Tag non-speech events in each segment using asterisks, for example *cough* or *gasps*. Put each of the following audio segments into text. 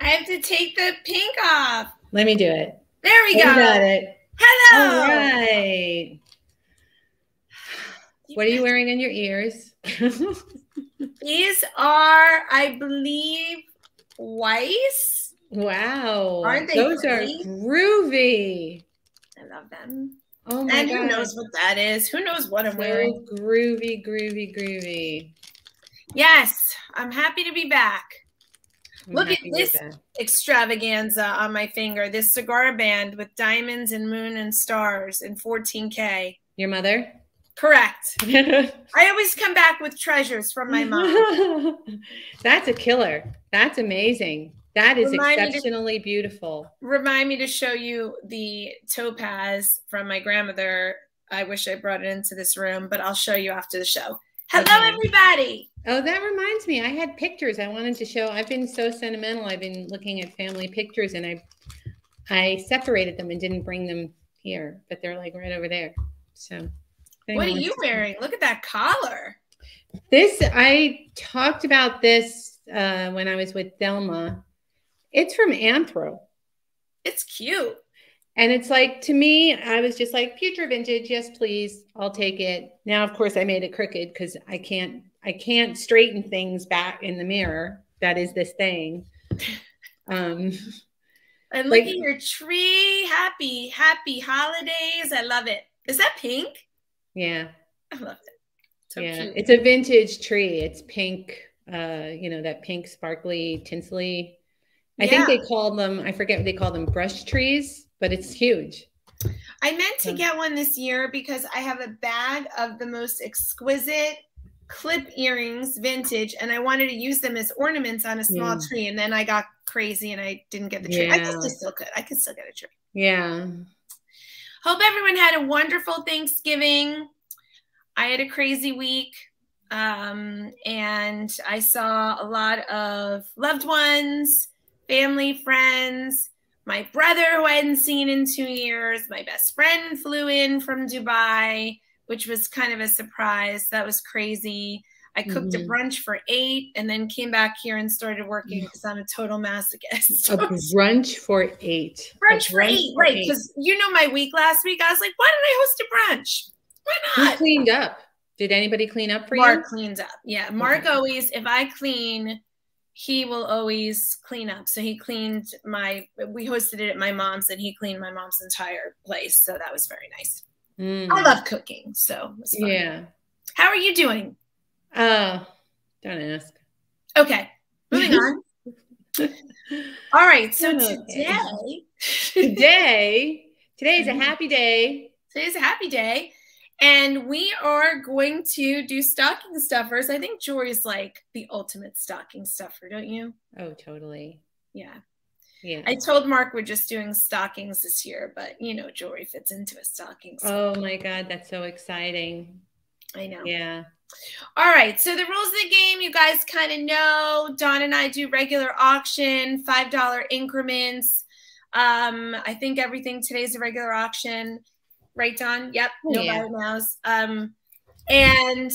I have to take the pink off. Let me do it. There we go. got it. Hello. All right. What are you wearing in your ears? *laughs* These are, I believe, Weiss. wow. Aren't they Those pretty? are groovy. I love them. Oh my and god. who knows what that is? Who knows what I'm So wearing? groovy, groovy, groovy. Yes, I'm happy to be back. I'm Look at this. Extravaganza on my finger. This cigar band with diamonds and moon and stars in 14K. Your mother? Correct. *laughs* I always come back with treasures from my mom. *laughs* That's a killer. That's amazing. That is Remind me to- exceptionally beautiful. Remind me to show you the topaz from my grandmother. I wish I brought it into this room, but I'll show you after the show. Hello, Okay. everybody. Oh, that reminds me. I had pictures I wanted to show. I've been so sentimental. I've been looking at family pictures and I I separated them and didn't bring them here, but they're like right over there. So What are you wearing? Look at that collar. This I talked about this uh, when I was with Delma. It's from Anthro. It's cute. And it's like to me, I was just like future vintage, yes, please, I'll take it. Now, of course, I made it crooked because I can't I can't straighten things back in the mirror. That is this thing. Um, And Like- look at your tree. Happy, happy holidays. I love it. Is that pink? yeah, I love it. So yeah. cute. It's a vintage tree. It's pink, uh, you know, that pink sparkly tinsely. I think they called them, I forget what they call them, brush trees, but it's huge. I meant to get one this year because I have a bag of the most exquisite clip earrings, vintage, and I wanted to use them as ornaments on a small Yeah. tree. And then I got crazy and I didn't get the tree. I guess I still could. I could still get a tree. Yeah. Hope everyone had a wonderful Thanksgiving. I had a crazy week. Um, and I saw a lot of loved ones, family, friends, my brother who I hadn't seen in two years, my best friend flew in from Dubai, which was kind of a surprise. That was crazy. I cooked Mhm. a brunch for eight and then came back here and started working because I'm a total masochist. *laughs* A brunch for eight. A brunch for eight, right? Because you know my week last week, I was like, why did I host a brunch? Why Who not? cleaned up? Did anybody clean up for Mark you? Mark cleans up. Yeah, Mark Okay. always, if I clean, he will always clean up. So he cleaned my. We hosted it at my mom's, and he cleaned my mom's entire place. So that was very nice. Mm. I love cooking, so. Yeah. How are you doing? Uh, don't ask. Okay, moving on. *laughs* All right, so Okay. today, *laughs* Today, today is a Mhm. happy day. Today is a happy day and we are going to do stocking stuffers i think jory's like the ultimate stocking stuffer don't you Oh, totally. yeah Yeah. i told mark we're just doing stockings this year but you know jewelry fits into a stocking oh my God, that's so exciting. i know Yeah. all right so the rules of the game you guys kind of know dawn and i do regular auction five dollar increments um i think everything today's a regular auction right dawn yep Oh, no yeah. buy nows um and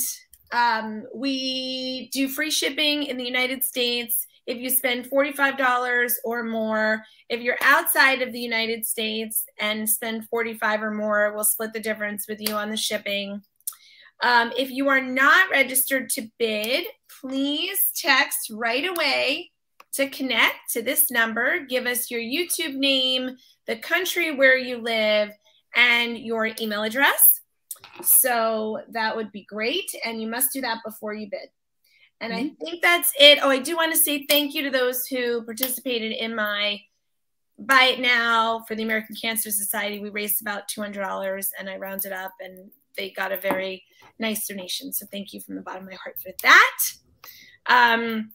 um we do free shipping in the united states if you spend $45 or more if you're outside of the united states and spend 45 or more we'll split the difference with you on the shipping um, if you are not registered to bid, please text right away to connect to this number. Give us your YouTube name, the country where you live, and your email address. So that would be great. And you must do that before you bid. And I think that's it. Oh, I do want to say thank you to those who participated in my Buy It Now for the American Cancer Society. We raised about $200 and I rounded up and they got a very nice donation. So thank you from the bottom of my heart for that. Um,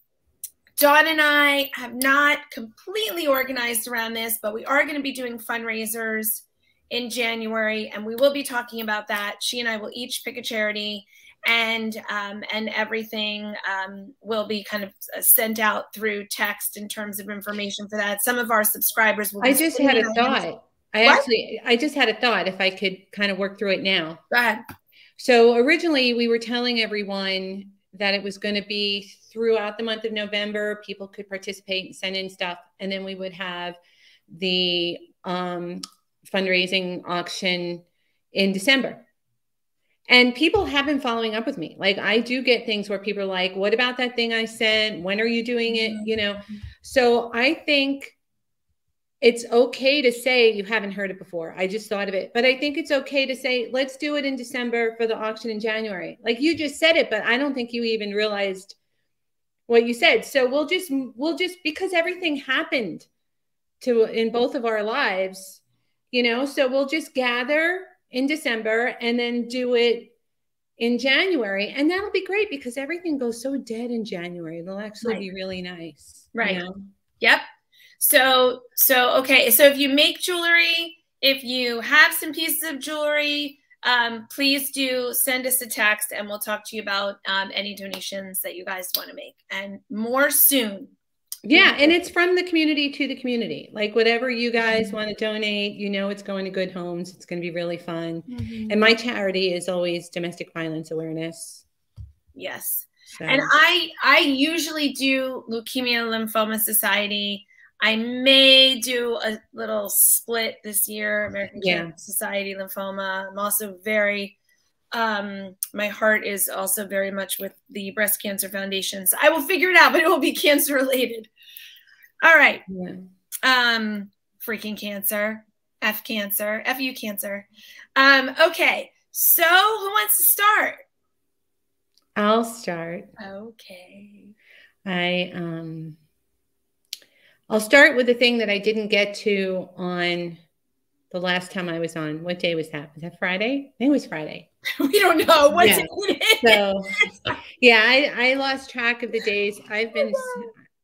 Dawn and I have not completely organized around this, but we are going to be doing fundraisers in January, and we will be talking about that. She and I will each pick a charity, and um, and everything um, will be kind of uh, sent out through text in terms of information for that. Some of our subscribers will. Be I just had a our hands- thought. I What? actually, I just had a thought if I could kind of work through it now. Go ahead. So originally we were telling everyone that it was going to be throughout the month of November. People could participate and send in stuff. And then we would have the um, fundraising auction in December. And people have been following up with me. Like I do get things where people are like, what about that thing I sent? When are you doing it? Mm-hmm. You know, so I think it's okay to say you haven't heard it before. I just thought of it. But I think it's okay to say, let's do it in December for the auction in January. Like you just said it, but I don't think you even realized what you said. So we'll just, we'll just, because everything happened to in both of our lives, you know, so we'll just gather in December and then do it in January. And that'll be great because everything goes so dead in January. It'll actually right. be really nice. Right. You know? Yep. So, so, okay. So if you make jewelry, if you have some pieces of jewelry, um, please do send us a text and we'll talk to you about um, any donations that you guys want to make and more soon. Yeah, and it's from the community to the community. Like whatever you guys mm-hmm. want to donate, you know it's going to good homes. It's going to be really fun. Mm-hmm. And my charity is always domestic violence awareness. Yes. So. And I I usually do Leukemia Lymphoma Society. I may do a little split this year, American yeah. Cancer Society Lymphoma. I'm also very um, my heart is also very much with the Breast Cancer Foundation. So I will figure it out, but it will be *laughs* cancer related. All right. Yeah. Um, freaking cancer, F cancer, FU cancer. Um, okay. So who wants to start? I'll start. Okay. I um I'll start with the thing that I didn't get to on the last time I was on. What day was that? Was that Friday? I think it was Friday. *laughs* we don't know what's yeah. so yeah I, I lost track of the days. I've been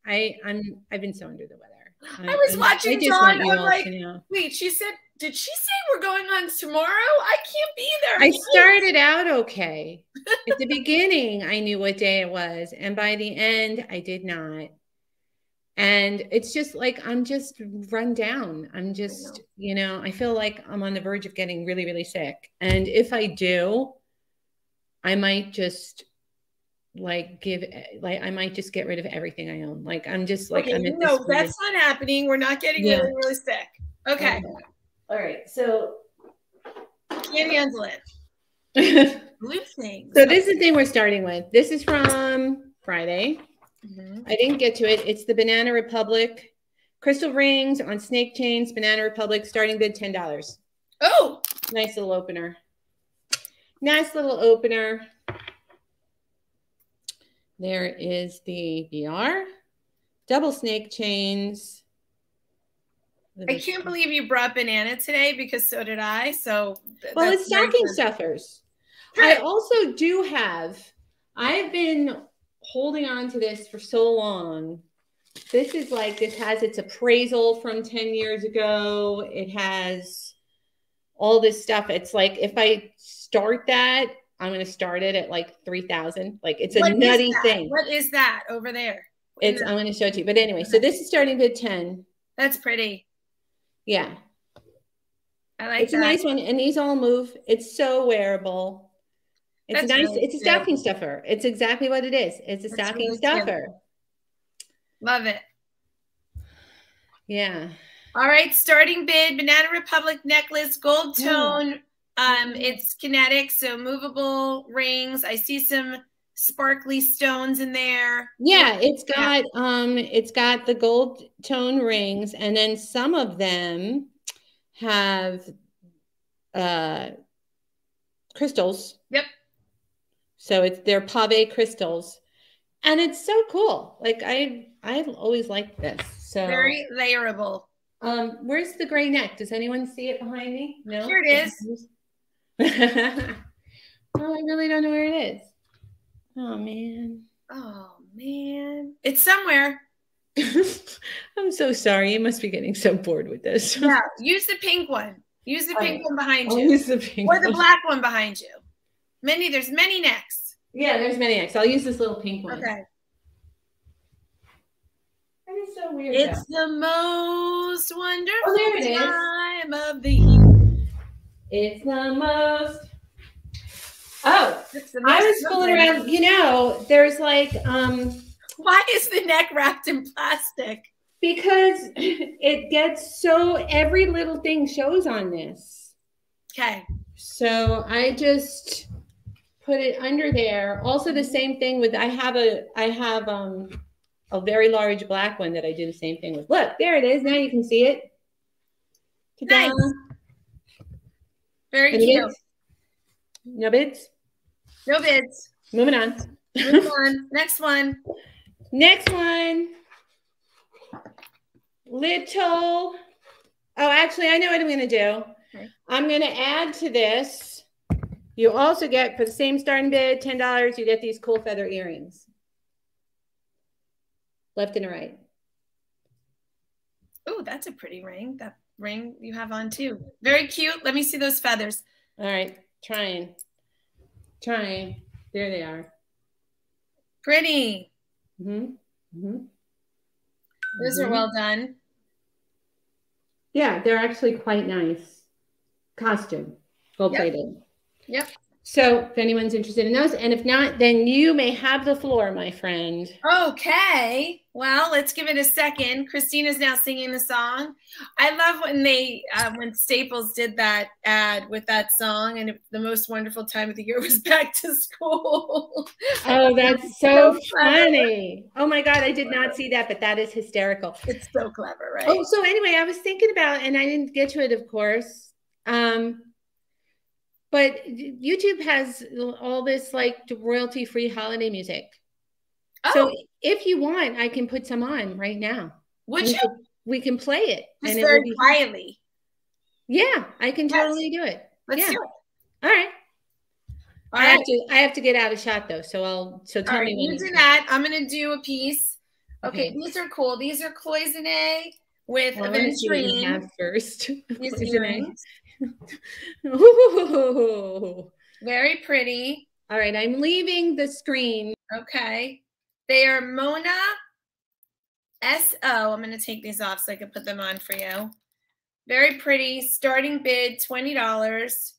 i i'm i've been so under the weather. I, I was watching dawn i'm like wait she said did she say we're going on tomorrow? I can't be there. I started out okay. At the beginning i knew what day it was and by the end i did not and it's just like i'm just run down. I'm just you know i feel like i'm on the verge of getting really really sick. And if i do i might just like give like i might just get rid of everything i own. Like i'm just like okay, i'm no that's not happening. We're not getting yeah. really really sick. Okay. All right so can't handle it things. So this is the thing we're starting with. This is from friday Mm-hmm. I didn't get to it. It's the Banana Republic crystal rings on snake chains. Banana Republic starting bid ten dollars. Oh, nice little opener. Nice little opener. There is the BR double snake chains. I can't believe you brought banana today because so did I. So well, it's stocking stuffers. I also do have. I've been holding on to this for so long. This is like, this has its appraisal from 10 years ago. It has all this stuff. It's like, if I start that, I'm going to start it at like 3000. Like it's a what nutty thing. What is that over there? It's, I'm going to show it to you. But anyway, so this is starting bid 10. That's pretty. Yeah. I like it's that. a nice one. And these all move. It's so wearable. It's That's nice. Really it's a stocking stuffer. It's exactly what it is. It's a That's stocking really stuffer. Cute. Love it. Yeah. All right. Starting bid: Banana Republic necklace, gold tone. Um, it's kinetic, so movable rings. I see some sparkly stones in there. Yeah, it's got um, it's got the gold tone rings, and then some of them have uh crystals. Yep. So it's they're pave crystals. And it's so cool. Like I I've always liked this. So very layerable. Um, where's the gray neck? Does anyone see it behind me? No. Here it is. *laughs* oh, I really don't know where it is. Oh man. Oh man. It's somewhere. *laughs* I'm so sorry. You must be getting so bored with this. yeah. Use the pink one. Use the pink one behind you. Use the pink or the black one behind you. Many, there's many necks. Yeah, there's many necks. I'll use this little pink one. Okay. That is so weird. It's though. the most wonderful oh, there it time is. of the year. It's the most. Oh, I was fooling around. You know, there's like um why is the neck wrapped in plastic? Because *laughs* it gets so every little thing shows on this. Okay. So I just put it under there. Also the same thing with I have a I have um a very large black one that I do the same thing with. Look, there it is. Now you can see it. Nice. Very Any cute. Bids? No bids? No bids. Moving on. Moving *laughs* on. Next one. Next one. Little. Oh, actually, I know what I'm going to do. Okay. I'm going to add to this. You also get, for the same starting bid, $10, you get these cool feather earrings. Left and right. Oh, that's a pretty ring. That ring you have on too. Very cute. Let me see those feathers. All right. Trying. Trying. There they are. Pretty. Mm-hmm. Mm-hmm. Those mm-hmm. are well done. Yeah, they're actually quite nice. Costume, gold plated. Yep. Yep. So if anyone's interested in those, and if not, then you may have the floor, my friend. Okay. Well, let's give it a second. Christina's now singing the song. I love when they, uh, when Staples did that ad with that song, and it, the most wonderful time of the year *laughs* was back to school. Oh, *laughs* that's so, so funny. Oh my God, I did not see that, but that is hysterical. It's so clever, right? Oh, so anyway, I was thinking about, and I didn't get to it, of course. Um, but YouTube has all this like royalty free holiday music. Oh. So if you want, I can put some on right now. Would we you? Can, we can play it. Just and very quietly. Yeah, I can yes. totally do it. Let's yeah. do it. All right. All I right. have to I have to get out of shot though. So I'll so tell me when you do that. I'm gonna do a piece. Okay, okay. these are cool. These are cloisonne with well, aventurine. Have first. *laughs* These earrings. *laughs* Very pretty. All right, I'm leaving the screen. Okay. They are Mona S-O. I'm going to take these off so I can put them on for you. Very pretty. Starting bid, $20.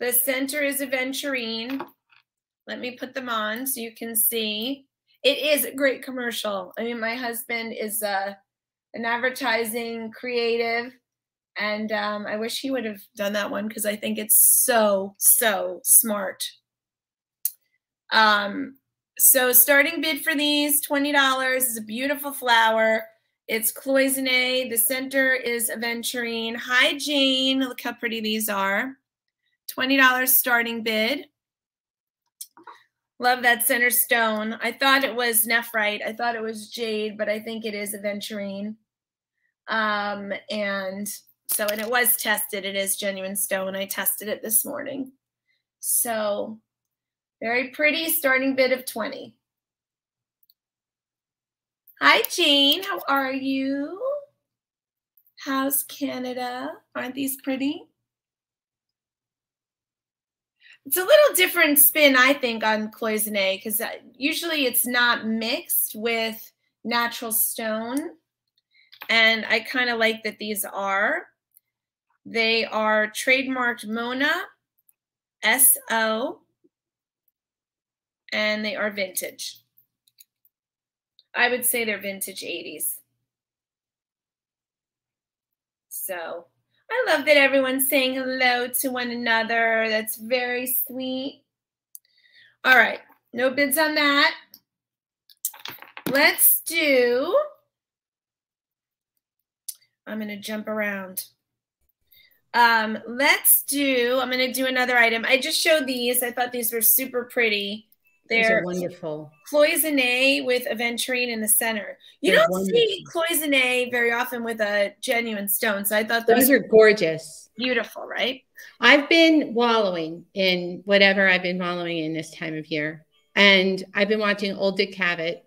The center is aventurine. Let me put them on so you can see. It is a great commercial. I mean, my husband is uh, an advertising creative and um, I wish he would have done that one because I think it's so, so smart. Um, so starting bid for these, $20 is a beautiful flower. It's cloisonne. The center is aventurine. Hi, Jane. Look how pretty these are. $20 starting bid. Love that center stone. I thought it was nephrite. I thought it was jade, but I think it is aventurine. Um, and so, and it was tested. It is genuine stone. I tested it this morning. So, very pretty starting bid of 20. Hi, Jane. How are you? How's Canada? Aren't these pretty? It's a little different spin, I think, on cloisonne because uh, usually it's not mixed with natural stone. And I kind of like that these are. They are trademarked Mona SO and they are vintage. I would say they're vintage 80s. So I love that everyone's saying hello to one another. That's very sweet. All right, no bids on that. Let's do, I'm going to jump around. Um, let's do, I'm going to do another item. I just showed these. I thought these were super pretty. They're wonderful. Cloisonne with aventurine in the center. You They're don't wonderful. see cloisonne very often with a genuine stone. So I thought those, those are gorgeous. Beautiful, right? I've been wallowing in whatever I've been wallowing in this time of year. And I've been watching Old Dick Cavett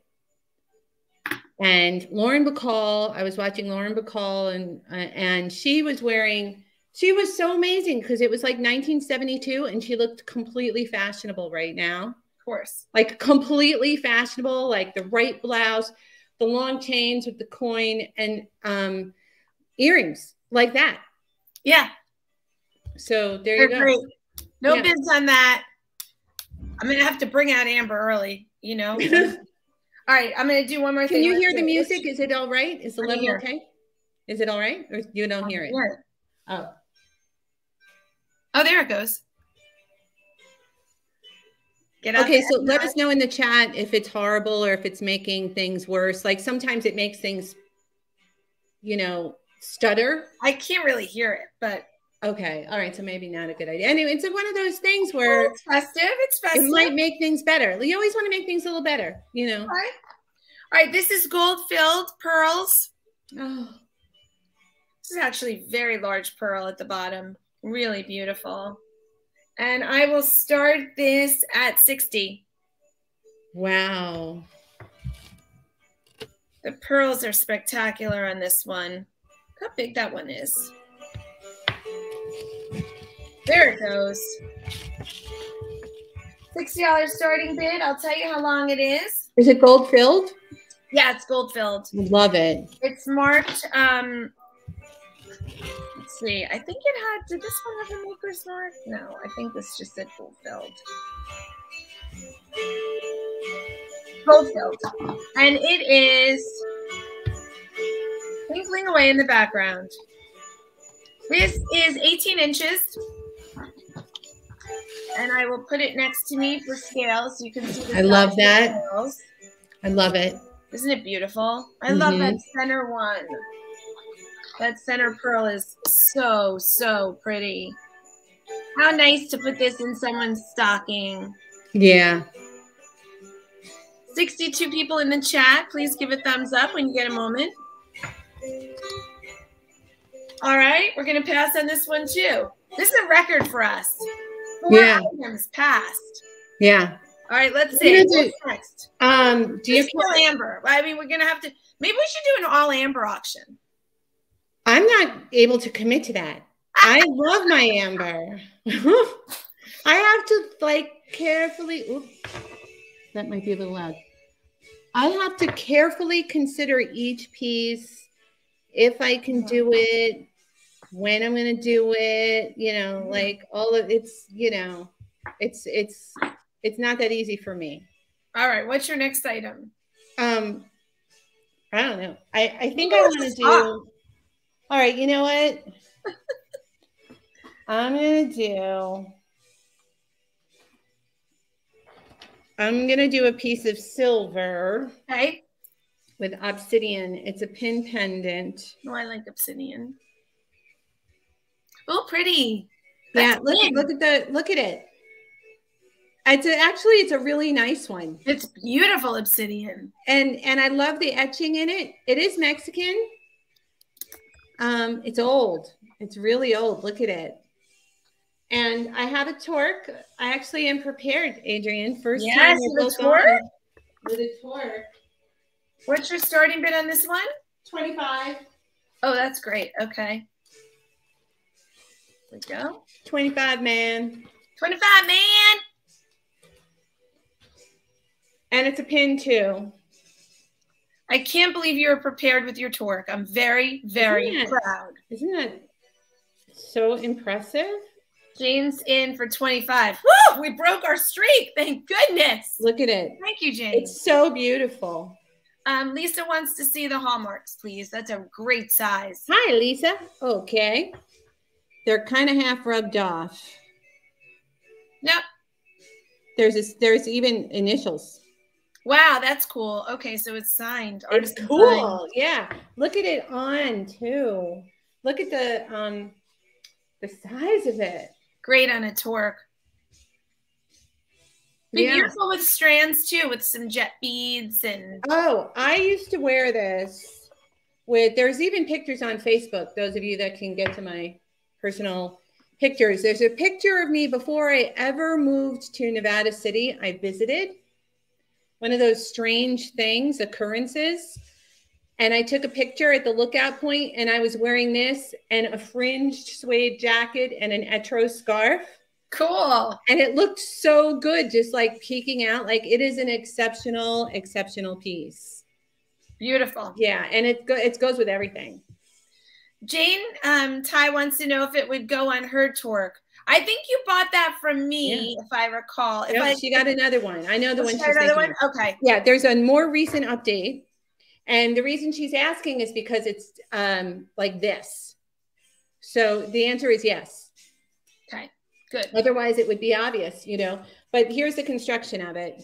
and Lauren Bacall. I was watching Lauren Bacall and uh, and she was wearing she was so amazing because it was like 1972 and she looked completely fashionable right now. Of course. Like completely fashionable, like the right blouse, the long chains with the coin and um earrings like that. Yeah. So there They're you go. Great. No yeah. bids on that. I'm gonna have to bring out Amber early, you know. *laughs* all right, I'm gonna do one more Can thing. Can you hear the music? Is it all right? Is the level okay? Is it all right? Or you don't hear it? Hear it. Oh. Oh, there it goes. Get Okay, so let us know in the chat if it's horrible or if it's making things worse. Like sometimes it makes things, you know, stutter. I can't really hear it, but Okay, all right, so maybe not a good idea. Anyway, it's one of those things where it's festive. It's festive. it might make things better. You always want to make things a little better, you know. All right. All right, this is gold filled pearls. Oh, This is actually very large pearl at the bottom. Really beautiful. And I will start this at 60. wow. The pearls are spectacular on this one. Look how big that one is. There it goes. $60 starting bid. I'll tell you how long it is. Is it gold filled? Yeah, it's gold filled. Love it. It's marked. Um, let's see. I think it had. Did this one have a maker's mark? No, I think this just said gold filled. Gold filled, and it is twinkling away in the background. This is 18 inches, and I will put it next to me for scale so you can see. The I love size of the that. pearls. I love it. Isn't it beautiful? I love Mhm. that center one. That center pearl is so, so pretty. How nice to put this in someone's stocking. Yeah. 62 people in the chat. Please give a thumbs up when you get a moment. All right, we're going to pass on this one too. This is a record for us. Four Yeah. items passed. Yeah. All right, let's see. What's next? Um, do you Just amber. I mean, we're going to have to, maybe we should do an all amber auction. I'm not able to commit to that. I love my amber. *laughs* I have to like carefully. Oops, that might be a little loud. I have to carefully consider each piece, if I can do it, when I'm going to do it. You know, like all of it's. You know, it's it's it's not that easy for me. All right, what's your next item? Um, I don't know. I I think I want to do. All right, you know what? I'm gonna do. I'm gonna do a piece of silver Okay. with obsidian. It's a pin pendant. Oh, I like obsidian. Oh, pretty. yeah, look big. look at the look at it. It's a, actually it's a really nice one, It's beautiful obsidian. and and I love the etching in it. It is Mexican. Um, it's old. It's really old. Look at it. And I have a torque. I actually am prepared, Adrienne. First Yes, time with a torque? With a torque. What's your starting bid on this one? 25. Oh, that's great. Okay. There we go. 25, man. 25, man. And it's a pin too. I can't believe you're prepared with your torque. I'm very, very Isn't proud. Isn't that so impressive? Jane's in for 25. Woo! *gasps* We broke our streak. Thank goodness. Look at it. Thank you, Jane. It's so beautiful. Um, Lisa wants to see the hallmarks, please. That's a great size. Hi, Lisa. Okay. They're kind of half rubbed off. Yep. There's this, there's even initials. Wow, that's cool. Okay, so it's signed. It's Artisan cool. signed. Yeah. Look at it on too. Look at the um the size of it. Great on a torque. Yeah. beautiful with strands too, with some jet beads and Oh, I used to wear this with there's even pictures on Facebook, those of you that can get to my personal pictures. There's a picture of me before I ever moved to Nevada City. I visited one of those strange things, occurrences. And I took a picture at the lookout point and I was wearing this and a fringed suede jacket and an etro scarf. cool. And it looked so good, just like peeking out. Like it is an exceptional, exceptional piece. Beautiful. Yeah, and it go- it goes with everything. Jane um, Ty wants to know if it would go on her torque. I think you bought that from me, yeah. if I recall. If no, I, she got another one. I know the one. She's another one. Okay. Yeah, there's a more recent update, and the reason she's asking is because it's um like this. So the answer is yes. Okay. Good. Otherwise, it would be obvious, you know. But here's the construction of it.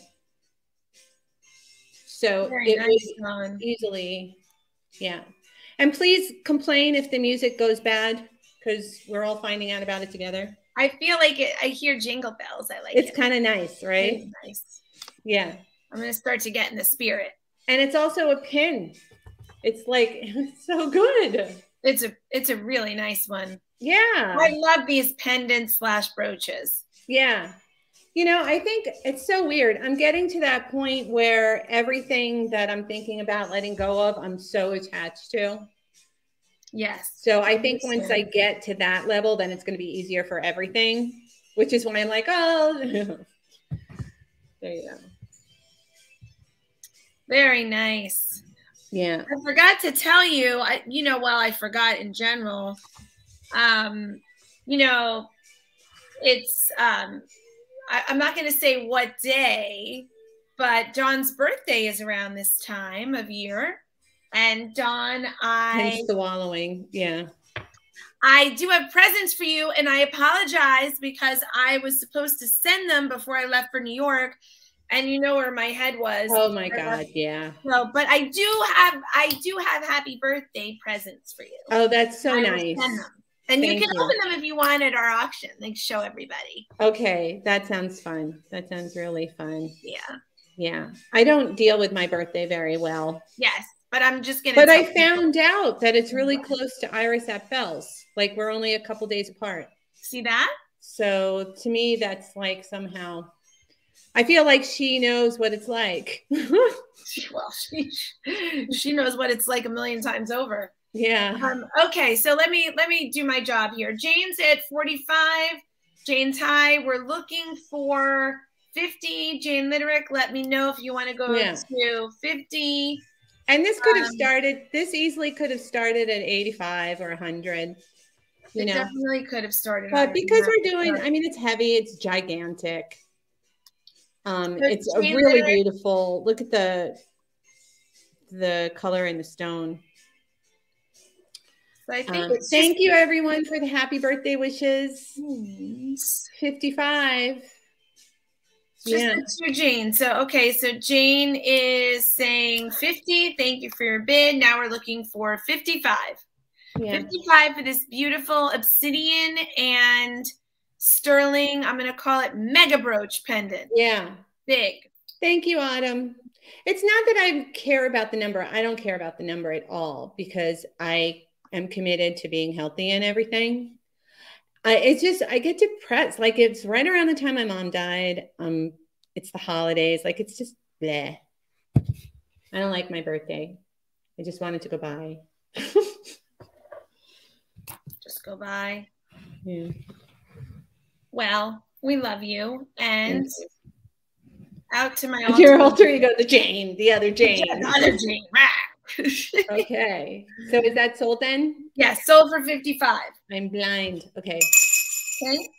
So Very it nice easily, yeah. And please complain if the music goes bad because we're all finding out about it together. I feel like it, I hear jingle bells. I like it's it. kind of nice, right? nice. Yeah. I'm gonna start to get in the spirit. And it's also a pin. It's like *laughs* it's so good. It's a it's a really nice one. Yeah. I love these pendants slash brooches. Yeah. You know, I think it's so weird. I'm getting to that point where everything that I'm thinking about letting go of, I'm so attached to. Yes. So I think once I get to that level, then it's going to be easier for everything, which is why I'm like, oh, *laughs* there you go. Very nice. Yeah. I forgot to tell you, I, you know, well, I forgot in general. Um, you know, it's, um, I, I'm not going to say what day, but Dawn's birthday is around this time of year. And Dawn, I Hence the wallowing. Yeah. I do have presents for you, and I apologize because I was supposed to send them before I left for New York, and you know where my head was. Oh my god, yeah. So, but I do have I do have happy birthday presents for you. Oh, that's so I nice. And Thank you can you. open them if you want at our auction. Like show everybody. Okay, that sounds fun. That sounds really fun. Yeah. Yeah. I don't deal with my birthday very well. Yes but I'm just gonna. But I found people. out that it's really close to Iris Apfel's. Like we're only a couple days apart. See that? So to me, that's like somehow. I feel like she knows what it's like. *laughs* well, she she knows what it's like a million times over. Yeah. Um, okay, so let me let me do my job here. Jane's at 45. Jane's high. We're looking for 50. Jane Literick, let me know if you want to go yeah. to 50. And this could have um, started, this easily could have started at 85 or 100. You know? definitely could have started. But because we're doing, I mean, it's heavy, it's gigantic. Um, it's a really beautiful. Look at the the color in the stone. So um, thank you everyone for the happy birthday wishes. 55. Just yeah. to Jane. So okay, so Jane is saying 50. Thank you for your bid. Now we're looking for 55. Yeah. 55 for this beautiful obsidian and sterling. I'm gonna call it mega brooch pendant. Yeah. Big. Thank you, Autumn. It's not that I care about the number. I don't care about the number at all because I am committed to being healthy and everything. I, it's just I get depressed. Like it's right around the time my mom died. Um, it's the holidays. Like it's just bleh. I don't like my birthday. I just wanted to go by. *laughs* just go by. Yeah. Well, we love you and out to my alter. Your alter ego, the Jane, the other Jane. the other Jane. *laughs* okay. So is that sold then? Yes, yeah, sold for 55. I'm blind. Okay. Okay.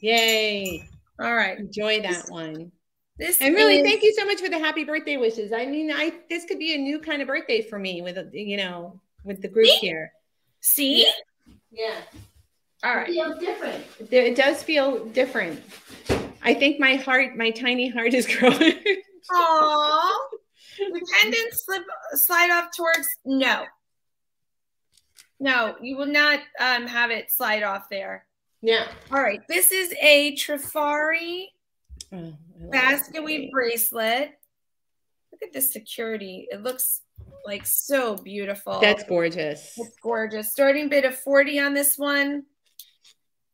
Yay. All right. Enjoy that one. This and really is... thank you so much for the happy birthday wishes. I mean, I this could be a new kind of birthday for me with you know, with the group See? here. See? Yeah. All right. It feels different. It does feel different. I think my heart, my tiny heart is *laughs* growing. Aww. The pendant slip slide off towards no. No, you will not um, have it slide off there. Yeah. All right. This is a Trifari oh, basket weave bracelet. Look at this security. It looks like so beautiful. That's gorgeous. It's gorgeous. Starting bid of 40 on this one.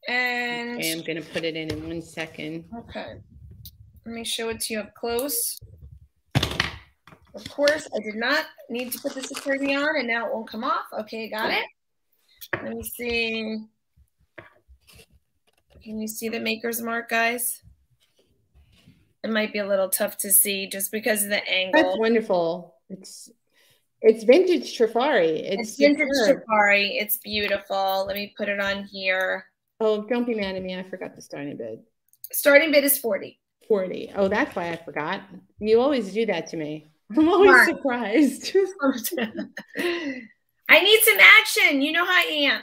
And okay, I'm going to put it in in one second. Okay. Let me show it to you up close. Of course, I did not need to put the security on and now it won't come off. Okay, got it. Let me see. Can you see the maker's mark, guys? It might be a little tough to see just because of the angle. That's wonderful. It's it's vintage Trifari. It's, it's vintage Trifari. It's beautiful. Let me put it on here. Oh, don't be mad at me. I forgot the starting bid. Starting bid is 40. 40. Oh, that's why I forgot. You always do that to me. I'm always Mark. surprised. *laughs* *laughs* *laughs* I need some action. You know how I am.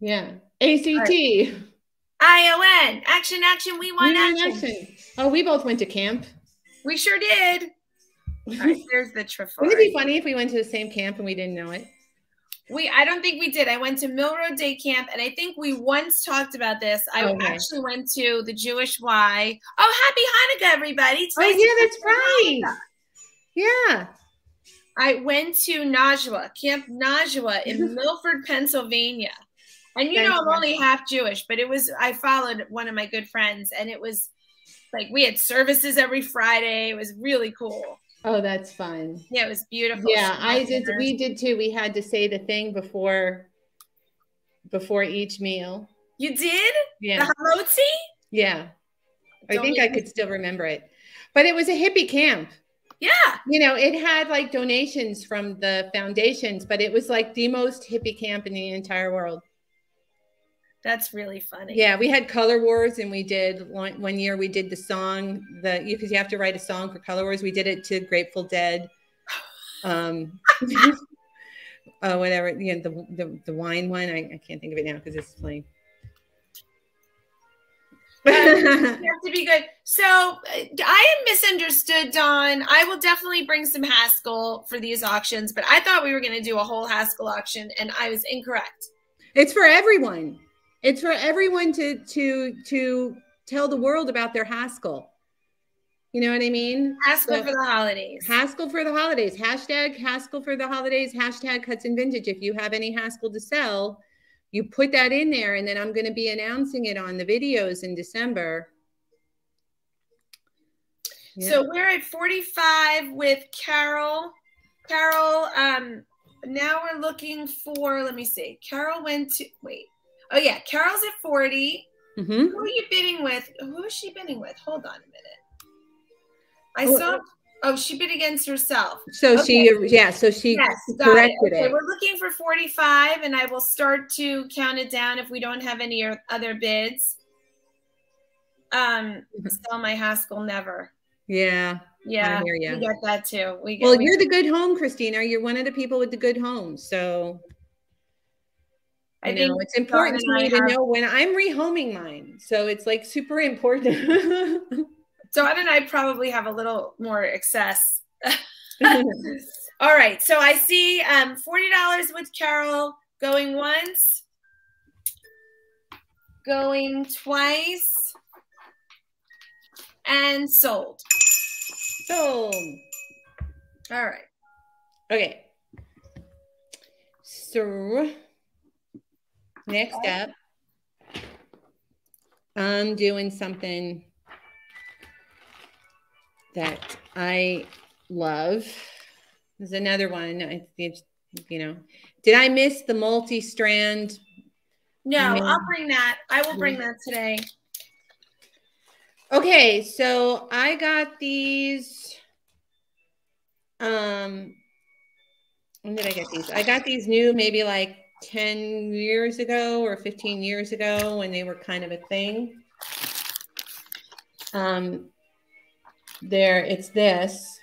Yeah. ACT. ION. Action, action. We want, we action. action. Oh, we both went to camp. We sure did. *laughs* right, there's the Trifari. Wouldn't it be funny if we went to the same camp and we didn't know it? We I don't think we did. I went to Mill Road Day Camp and I think we once talked about this. I oh, okay. actually went to the Jewish Y. Oh, happy Hanukkah, everybody. It's oh, nice yeah, that's right. Hanukkah. Yeah. I went to Nah-Jee-Wah, Camp Nah-Jee-Wah in *laughs* Milford, Pennsylvania. And you know, I'm only half Jewish, but it was I followed one of my good friends and it was like we had services every Friday. It was really cool. Oh, that's fun. Yeah, it was beautiful. Yeah, I did. We did too. We had to say the thing before before each meal. You did? Yeah. The hamotzi? Yeah. Don't I think I could still remember it. But it was a hippie camp. Yeah. You know, it had like donations from the foundations, but it was like the most hippie camp in the entire world. That's really funny. Yeah, we had color wars, and we did one, one year. We did the song the because you have to write a song for color wars. We did it to Grateful Dead. *sighs* Um, *laughs* uh, whatever. You know, the the, the wine one. I, I can't think of it now because it's playing. *laughs* have to be good. So uh, I am misunderstood, Dawn. I will definitely bring some Haskell for these auctions, but I thought we were going to do a whole Haskell auction, and I was incorrect. It's for everyone. It's for everyone to to to tell the world about their Haskell. You know what I mean? Haskell so, for the holidays. Haskell for the holidays. Hashtag Haskell for the holidays. Hashtag Hudson Vintage. If you have any Haskell to sell, you put that in there, and then I'm going to be announcing it on the videos in December. Yeah. So we're at 45 with Carol. Carol, um, now we're looking for, let me see. Carol went to, wait, Oh yeah, Carol's at 40. Mm-hmm. Who are you bidding with? Who is she bidding with? Hold on a minute. I oh, saw. Oh, she bid against herself. So okay. she, yeah. So she yes, corrected it. Okay, it. we're looking for 45, and I will start to count it down if we don't have any other bids. Um, sell my Haskell never. Yeah. Yeah, we get that too. We get, well, we you're the good home, Christina. You're one of the people with the good home. So I you know, it's important to me to know when I'm rehoming mine. So it's like super important. *laughs* Dawn and I probably have a little more excess. *laughs* All right. So I see um, $40 with Carol going once, going twice, and sold. Sold. All right. Okay. So Next up, I'm doing something that I love. There's another one. I you know, did I miss the multi-strand? No, I'll bring that. I will bring that today. Okay, so I got these. Um, when did I get these? I got these new, maybe like 10 years ago or 15 years ago when they were kind of a thing. Um, there, it's this.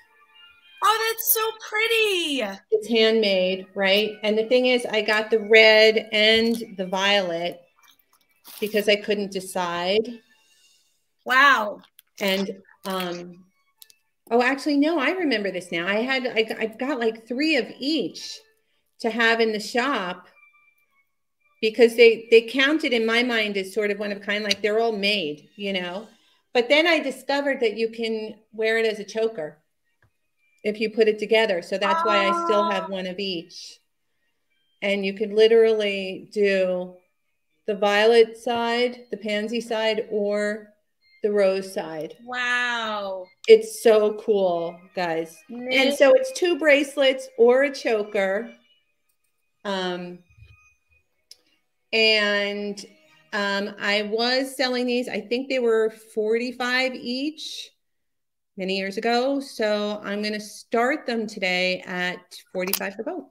Oh, that's so pretty. It's handmade, right? And the thing is, I got the red and the violet because I couldn't decide. Wow. And um, oh, actually, no, I remember this now. I had I, I got like three of each to have in the shop because they they counted in my mind as sort of one of a kind, like they're all made, you know. But then I discovered that you can wear it as a choker if you put it together. So that's why I still have one of each. And you could literally do the violet side, the pansy side, or the rose side. Wow. It's so cool, guys. And so it's two bracelets or a choker. Um, and um, I was selling these, I think they were 45 each many years ago. So I'm going to start them today at 45 for both.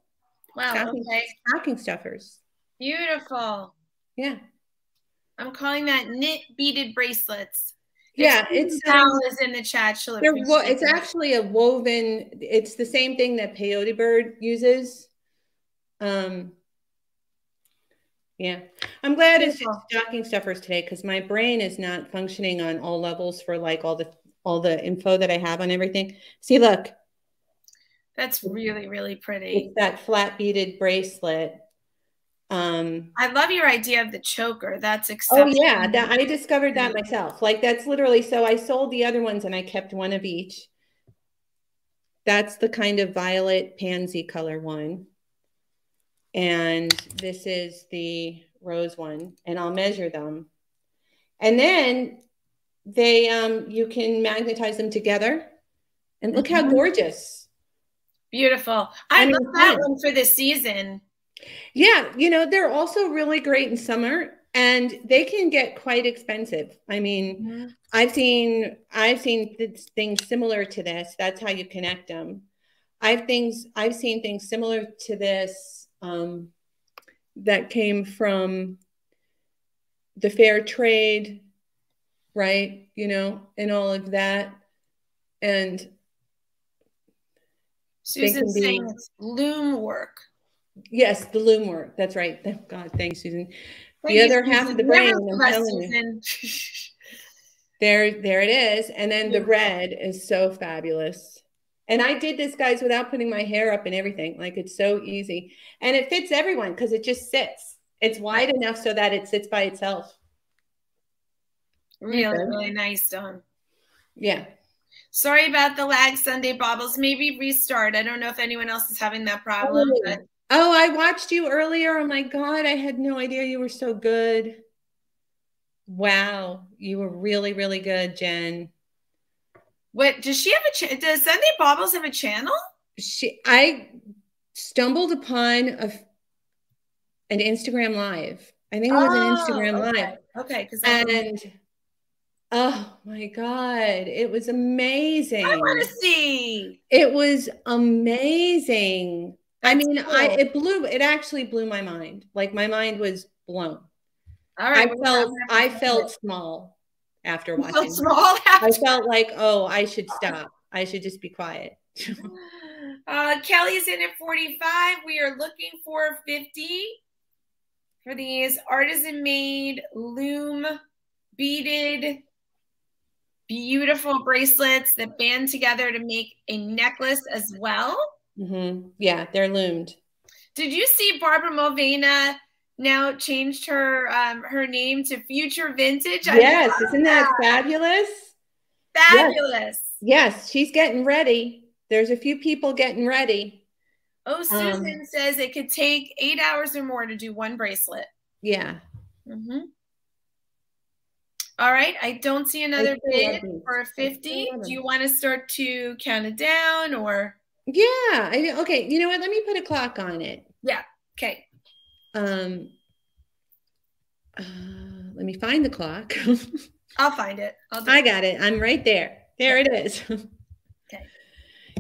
Wow. Stocking, okay. stocking stuffers. Beautiful. Yeah. I'm calling that knit beaded bracelets. Yeah, it's um, is in the chat. She'll it's actually a woven. It's the same thing that peyote bird uses. Um, yeah, I'm glad it's just stocking stuffers today because my brain is not functioning on all levels for like all the all the info that I have on everything. See, look, That's really, really pretty. it's that flat beaded bracelet. Um, I love your idea of the choker. That's Oh yeah, that I discovered that myself. Like that's literally so I sold the other ones and I kept one of each. That's the kind of violet pansy color one. And this is the rose one and I'll measure them. And then they um you can magnetize them together. And look how Mhm. gorgeous. Beautiful. I, I mean, love that one for this season. Yeah, you know, they're also really great in summer and they can get quite expensive. I mean, I've seen I've seen th- things similar to this. That's how you connect them. I've things I've seen things similar to this um, that came from the fair trade, right? You know, and all of that. And Susan's be- saying it's loom work. yes, the loom work. That's right. Thank God, thanks, Susan. Thank the other half of the brain, I'm us, telling you. *laughs* There, there it is. And then the red is so fabulous. And I did this, guys, without putting my hair up and everything. Like it's so easy. And it fits everyone because it just sits. It's wide enough so that it sits by itself. really, really nice, Dawn. Yeah. Sorry about the lag Sunday bobbles. Maybe restart. I don't know if anyone else is having that problem. Oh. But Oh, I watched you earlier. Oh my God. I had no idea you were so good. Wow. You were really, really good, Jen. What does she have a cha- does Sunday Bobbles have a channel? She I stumbled upon a an Instagram live. I think it was an Instagram Oh, okay. live. Okay, because and oh my god it was amazing I want to see. it was amazing i That's mean i it blew it actually blew my mind like my mind was blown All i felt i felt small after watching small. *laughs* i felt like oh i should *laughs* stop i should just be quiet *laughs* Uh, Kelly's in at 45. We are looking for 50 for these artisan made loom beaded beautiful bracelets that band together to make a necklace as well. hmm yeah they're loomed Did you see Barbara Mulvena now changed her um, her name to Future Vintage? I yes isn't that fabulous fabulous? yes she's getting ready there's a few people getting ready Oh, Susan Um, says it could take eight hours or more to do one bracelet. yeah Mm-hmm. All right. I don't see another bid for I a still 50. Do you want to start to count it down or? Yeah, I okay. You know what? Let me put a clock on it. Yeah. Okay. Um, uh, let me find the clock. *laughs* I'll find it. I'll do I got it. I'm right there. There it is. *laughs* Okay.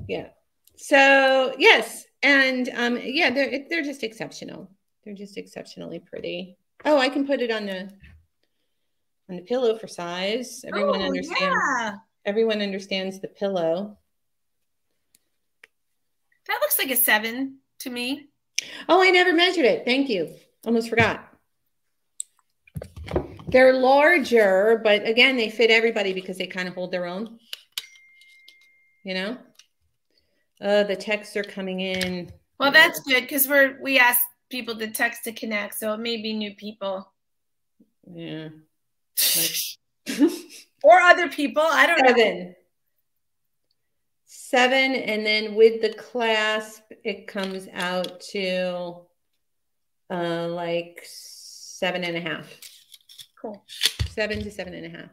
Yeah. So yes, and um, yeah, they're they're just exceptional. They're just exceptionally pretty. Oh, I can put it on the on the pillow for size. Everyone Oh, understands. Yeah. Everyone understands the pillow. That looks like a seven to me. Oh, I never measured it. Thank you. Almost forgot. They're larger, but again, they fit everybody because they kind of hold their own. You know? Uh, the texts are coming in. Well, that's good because we're we asked people to text to connect, so it may be new people Yeah. *laughs* *laughs* or other people. I don't know. Seven. And then with the clasp, it comes out to uh, like seven and a half. Cool. seven to seven and a half.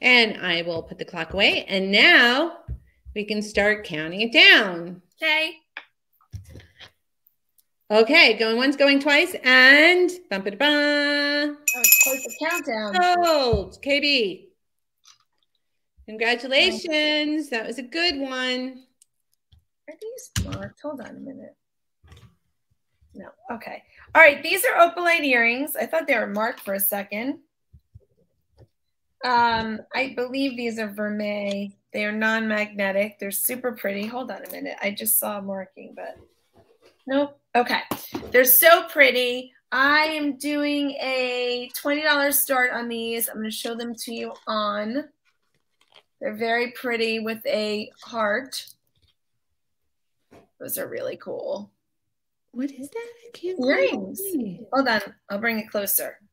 And I will put the clock away. And now we can start counting it down. Okay. Okay, going once, going twice, and bum it ba. Oh, it's close to countdown. Oh, KB. Congratulations. That was a good one. Are these marked? Hold on a minute. No. Okay. All right. These are opalite earrings. I thought they were marked for a second. Um, I believe these are vermeil. They are non-magnetic. They're super pretty. Hold on a minute. I just saw marking, but nope. Okay. They're so pretty. I am doing a $20 start on these. I'm going to show them to you on. They're very pretty with a heart. Those are really cool. What is that? I can't Earrings. Hold on. I'll bring it closer. *gasps*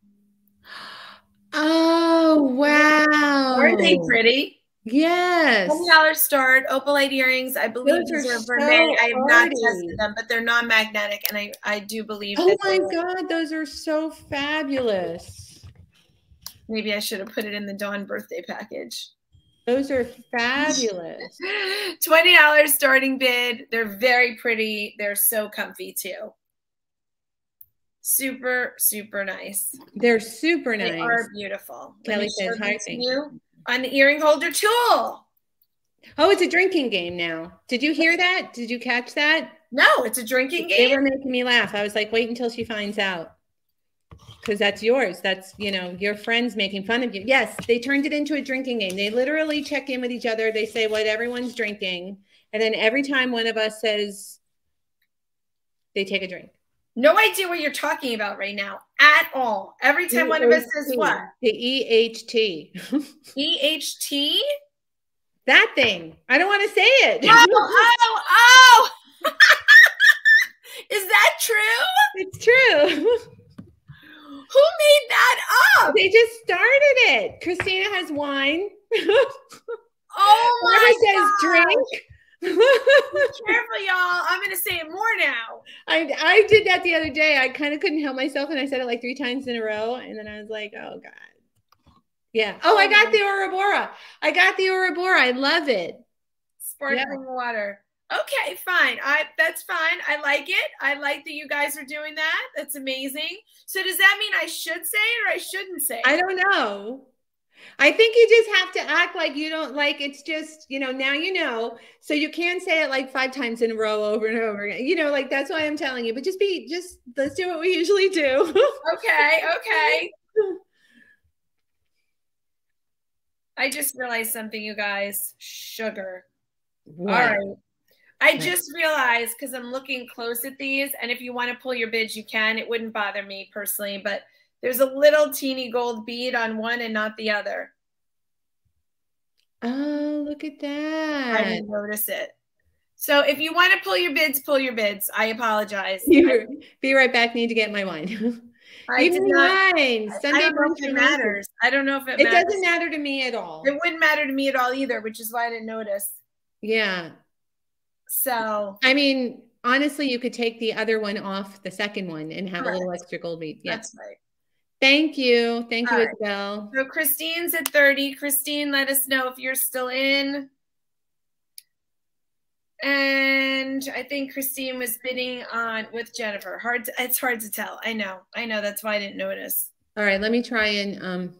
Oh, wow. Aren't they pretty? Yes. $20 start, opalite earrings. I believe these are are vermeil. so I have not tested them, but they're non-magnetic, and I, I do believe Oh my God, those are so fabulous. maybe I should have put it in the Dawn birthday package. Those are fabulous. *laughs* $20 starting bid. They're very pretty. They're so comfy too. Super, super nice. They're super nice. They are beautiful. Kelly says hi, to thank you on the earring holder tool. Oh, it's a drinking game now. Did you hear that? Did you catch that? No, it's a drinking game. They were making me laugh. I was like, wait until she finds out. Because that's yours. That's, you know, your friends making fun of you. Yes, they turned it into a drinking game. They literally check in with each other. They say what everyone's drinking. And then every time one of us says, they take a drink. No idea what you're talking about right now at all. Every time one of us says what? The EHT. *laughs* EHT? that thing. I don't want to say it. Oh, oh, oh. Is that true? It's true. *laughs* Who made that up? they just started it. Christina has wine. Oh *laughs* my says drink. Careful, y'all. I'm going to say it more now. I I did that the other day. I kind of couldn't help myself, and I said it like three times in a row, and then I was like, "Oh God, yeah." Oh, I got oh. the Ouroboros. I got the Ouroboros. I love it. Sparkling water. Okay, fine. I that's fine. I like it. I like that you guys are doing that. That's amazing. So does that mean I should say it or I shouldn't say it? I don't know. I think you just have to act like you don't like it's just, you know, now you know. So you can say it like five times in a row over and over again. You know, like that's why I'm telling you. But just be just let's do what we usually do. *laughs* Okay, okay. I just realized something, you guys. Sugar. All right. I just realized because I'm looking close at these, and if you want to pull your bids, you can. It wouldn't bother me personally, but there's a little teeny gold bead on one and not the other. Oh, look at that. I didn't notice it. So if you want to pull your bids, pull your bids. I apologize. *laughs* You're- be right back. Need to get my wine. *laughs* I me not. I Sunday don't know if it matters. I don't know if it, It matters. doesn't matter to me at all. It wouldn't matter to me at all either, which is why I didn't notice. Yeah. So I mean, honestly, you could take the other one off the second one and have a little extra gold bead. Yeah. that's right. Thank you. Thank you, All right. Isabel. So Christine's at 30. Christine, let us know if you're still in. And I think Christine was bidding on with Jennifer. Hard to, it's hard to tell. I know. I know. That's why I didn't notice. All right, let me try and um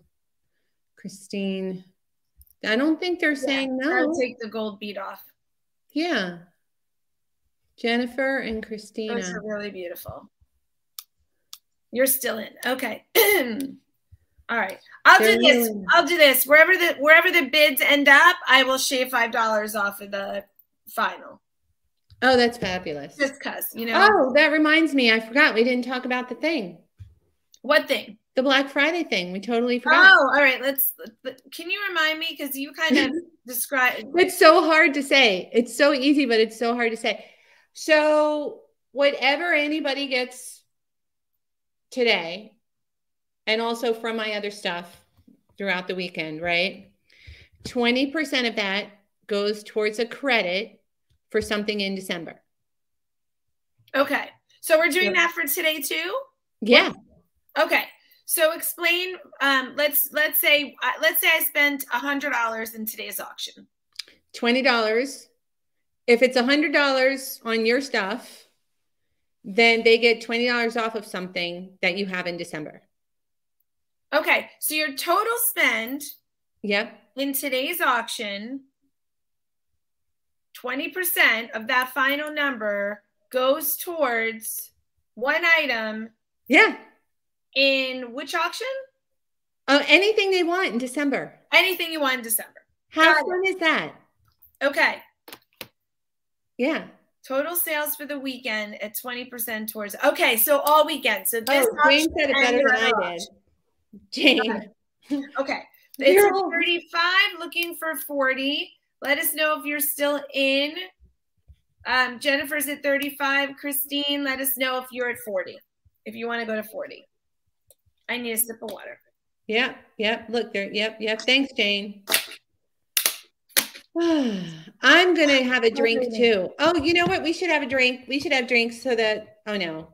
Christine. I don't think they're saying I'll no. take the gold bead off. Yeah. Jennifer and Those Christina. are really beautiful. You're still in. Okay. *clears throat* All right. I'll do this. I'll do this. Wherever the wherever the bids end up, I will shave five dollars off of the final. Oh, that's fabulous. Just cause, you know. Oh, that reminds me. I forgot we didn't talk about the thing. What thing? The Black Friday thing. We totally forgot. Oh, all right. Let's. Can you remind me? Because you kind of *laughs* describe. It's so hard to say. It's so easy, but it's so hard to say. So, whatever anybody gets today, and also from my other stuff throughout the weekend, right? 20% of that goes towards a credit for something in December. Okay. So we're doing that for today too. Yeah. Okay. So explain. Um. Let's let's say uh, let's say I spent a hundred dollars in today's auction. $20. If it's $100 on your stuff, then they get $20 off of something that you have in December. Okay. So your total spend Yep. in today's auction, 20% of that final number goes towards one item Yeah. in which auction? Oh, anything they want in December. Anything you want in December. How Got fun is that? Okay. Yeah. Total sales for the weekend at 20% towards. Okay, so all weekend. So this Oh, Jane said it better than I did. Jane. Okay. *laughs* It's You're at 35, looking for 40. Let us know if you're still in. Um, Jennifer's at 35. Christine, let us know if you're at 40. If you want to go to 40. I need a sip of water. Yep, yep. Look there. Yep, yep. Thanks, Jane. *sighs* I'm gonna have a drink too. Oh, you know what? We should have a drink. We should have drinks so that. Oh no.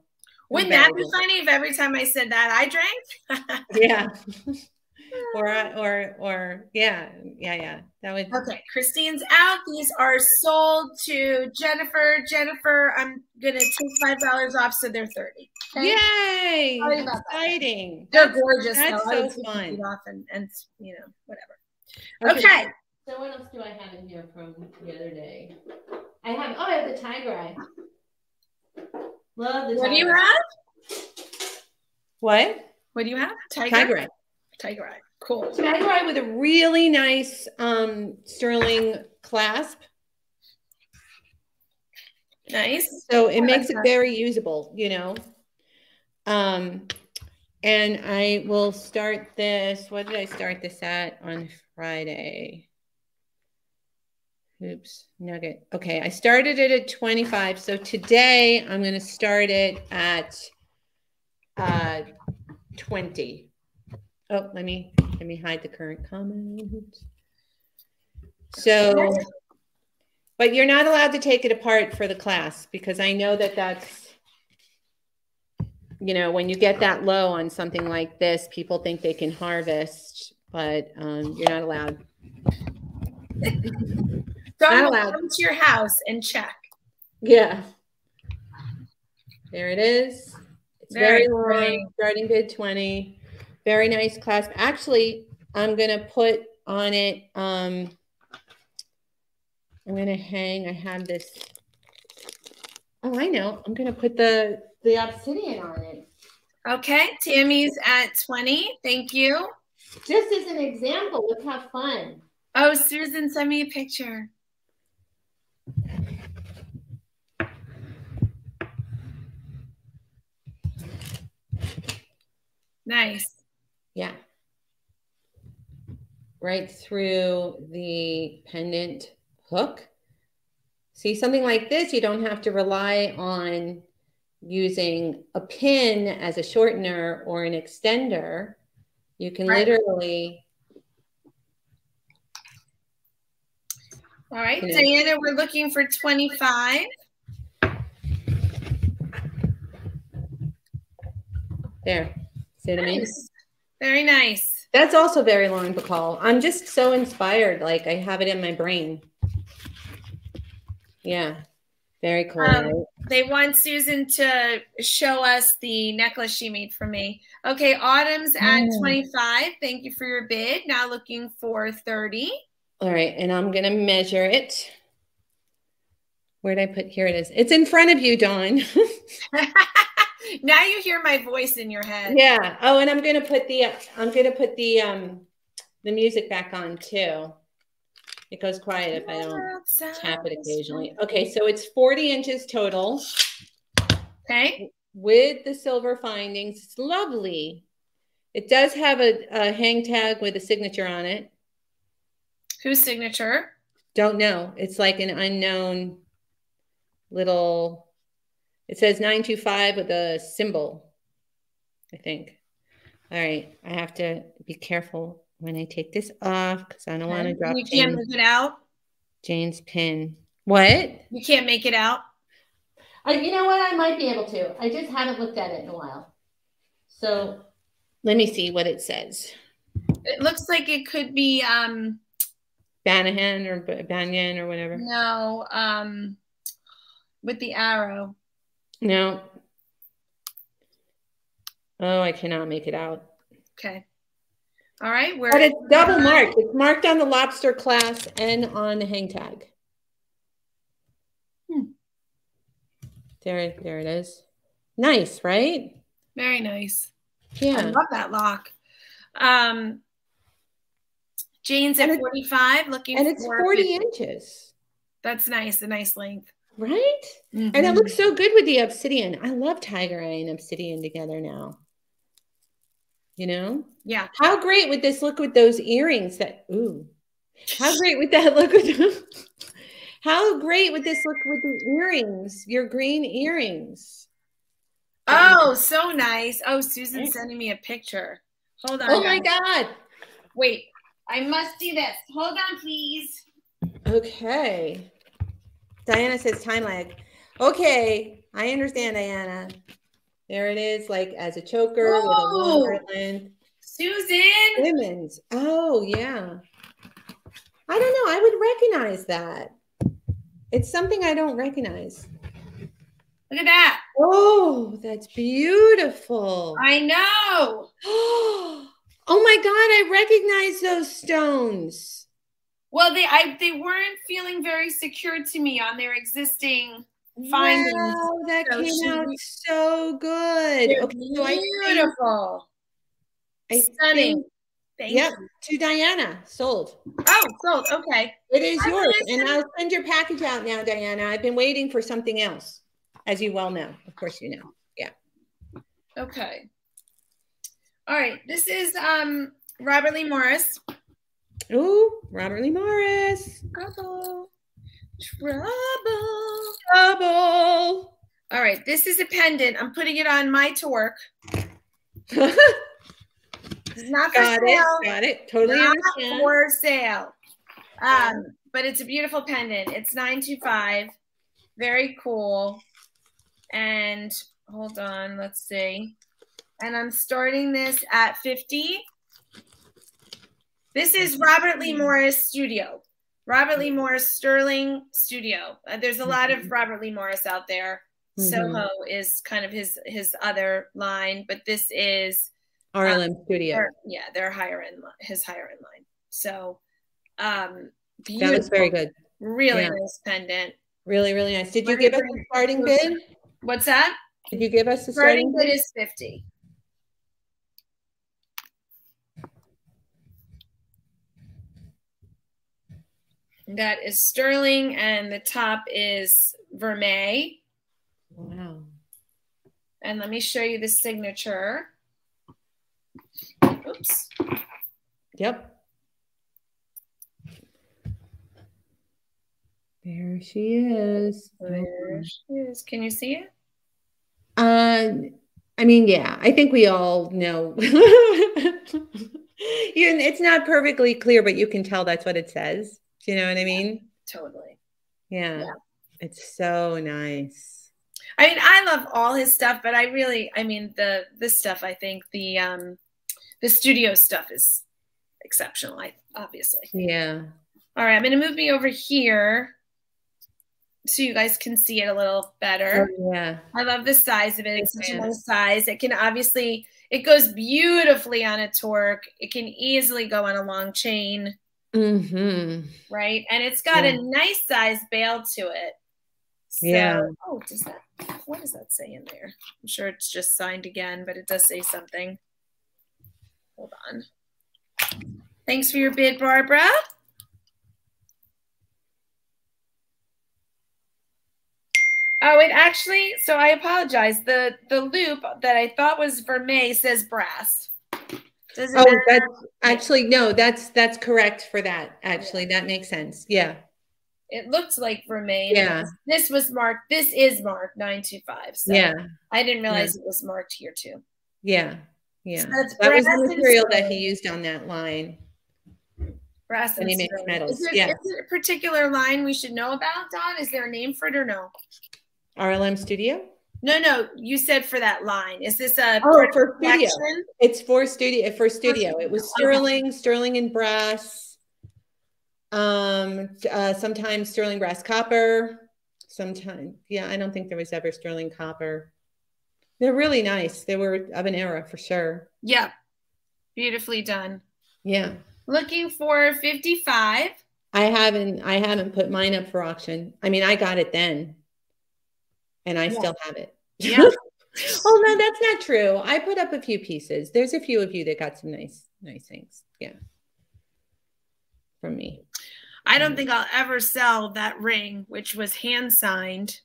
Wouldn't that be funny if every time I said that I drank? *laughs* Yeah. *laughs* or uh, or or yeah, yeah, yeah. That would. Okay, Christine's out. These are sold to Jennifer. Jennifer, I'm gonna take five dollars off, so they're thirty. Okay? Yay! Sorry about that. Exciting. They're gorgeous. that's though. So fun. Off and, and you know whatever. Okay. So what else do I have in here from the other day? I have oh I have the tiger eye. Love the What do you tiger eye. have? What? What do you have? Tiger. Tiger eye. Tiger eye. Cool. Tiger eye with a really nice um sterling clasp. Nice. So it I makes like it very usable, you know. Um, and I will start this. What did I start this at on Friday? Oops, nugget. Okay, I started it at 25. So today I'm going to start it at uh 20. Oh, let me let me hide the current comment. So but you're not allowed to take it apart for the class because I know that that's, you know, when you get that low on something like this, people think they can harvest, but um, you're not allowed. So I'm allowed. come to your house and check. Yeah. There it is. It's Very very, long, starting bid 20. Very nice clasp. Actually, I'm going to put on it, um, I'm going to hang, I have this. Oh, I know. I'm going to put the, the obsidian on it. Okay, Tammy's at 20. Thank you. Just as an example, look how fun. Oh, Susan, send me a picture. Nice. Yeah. Right through the pendant hook. See, something like this, you don't have to rely on using a pin as a shortener or an extender. You can Right. literally, All right. Diana, we're looking for 25. there. See what I mean? Very nice. That's also very long, Bacall. I'm just so inspired. Like I have it in my brain. Yeah. Very cool. Um. They want Susan to show us the necklace she made for me. Okay, Autumn's at Oh. 25. Thank you for your bid. Now looking for 30. All right, and I'm gonna measure it. Where did I put? Here it is. It's in front of you, Dawn. *laughs* now you hear my voice in your head. yeah. Oh, and I'm gonna put the I'm gonna put the um the music back on too. It goes quiet if I don't tap it occasionally. Okay, so it's 40 inches total Okay. with the silver findings. It's lovely. It does have a, a hang tag with a signature on it. Whose signature? Don't know. It's like an unknown little, it says 925 with a symbol, I think. All right. I have to be careful when I take this off because I don't want to Okay. drop You can't Jane, move it out. Jane's pin. What? You can't make it out. Uh, you know what? I might be able to. I just haven't looked at it in a while. So let me see what it says. It looks like it could be um Banahan or B- Banyan or whatever. no um with the arrow. No. Oh, I cannot make it out. Okay. All right. Where But it's double marked. It's marked on the lobster class and on the hang tag. Hmm. There, there it is. Nice, right? Very nice. Yeah. I love that lock. Um, Jane's at 45, looking and it's 40 inches. That's nice, a nice length. Right? Mm -hmm. And it looks so good with the obsidian. I love tiger eye and obsidian together now. You know? Yeah. How great would this look with those earrings that ooh. How great would that *laughs* look with them? How great would this look with the earrings? Your green earrings. Oh, so nice. Oh, Susan's sending me a picture. Hold on. Oh my God. Wait, I must do this. Hold on, please. Okay. Diana says time lag. Okay, I understand, Diana. There it is, like as a choker with a longer length. Oh! Susan. Women's. Oh, yeah. I don't know. I would recognize that. It's something I don't recognize. Look at that. Oh, that's beautiful. I know. *gasps* oh my God, I recognize those stones. Well, they I they weren't feeling very secure to me on their existing findings. Wow, that so came out so good. Okay, beautiful. I Stunning. Thank yep, you. to Diana. Sold. Oh, sold. Okay. It is yours. And I'll send your package out now, Diana. I've been waiting for something else, as you well know. Of course, you know. Yeah. Okay. All right. This is um Robert Lee Morris. Ooh, Robert Lee Morris. Trouble. Trouble. Trouble. All right. This is a pendant. I'm putting it on my torque. *laughs* It's not for got sale. It, got it. Totally not understand. for sale. Um, but it's a beautiful pendant. It's 925. Very cool. And hold on, let's see. And I'm starting this at 50. This is Robert Lee Morris Studio. Robert Lee Morris Sterling Studio. Uh, there's a lot of mm-hmm. Robert Lee Morris out there. Mm-hmm. Soho is kind of his his other line, but this is RLM um, Studio. Yeah, they're higher end, his higher end line. So, um, that was very good. Really yeah. nice pendant. Really, really nice. Did you give us a starting bid? What's that? Did you give us the starting, starting bid? is 50. That is sterling, and the top is vermeil. Wow. And let me show you the signature. Oops. Yep. There she is. There she is. Can you see it? Uh, I mean, yeah, I think we all know. *laughs* you, it's not perfectly clear, but you can tell that's what it says. Do you know what I mean? Totally. Yeah. yeah. It's so nice. I mean, I love all his stuff, but I really, I mean, the this stuff, I think the um the studio stuff is exceptional, I, obviously. Yeah. All right, I'm going to move me over here so you guys can see it a little better. Oh, yeah. I love the size of it. It's such a nice size. It can obviously, it goes beautifully on a torque. It can easily go on a long chain. Mm-hmm. Right. And it's got yeah. a nice size bail to it. So, yeah. Oh, does that, what does that say in there? I'm sure it's just signed again, but it does say something. Hold on. Thanks for your bid, Barbara. Oh, it actually, so I apologize. The the loop that I thought was vermeil says brass. Does oh, matter? that's actually no, that's that's correct for that. Actually, yeah. that makes sense. Yeah. It looked like vermeil. Yeah. This was marked. This is marked 925. So yeah. I didn't realize yeah. it was marked here too. Yeah. Yeah, so that was the material that he used on that line. Brass and, and he makes metals. Is there, yeah. is there a particular line we should know about, Dawn? Is there a name for it or no? RLM Studio. No, no, you said for that line. Is this a oh for studio? It's for studio for studio. It was sterling, okay. sterling and brass. Um, uh, sometimes sterling brass copper. Sometimes, yeah, I don't think there was ever sterling copper. They're really nice. They were of an era for sure. Yeah. Beautifully done. Yeah. Looking for 55. I haven't I haven't put mine up for auction. I mean, I got it then. And I yeah. still have it. Yeah. *laughs* Oh no, *laughs* that's not true. I put up a few pieces. There's a few of you that got some nice, nice things. Yeah. From me. I don't think I'll ever sell that ring, which was hand signed.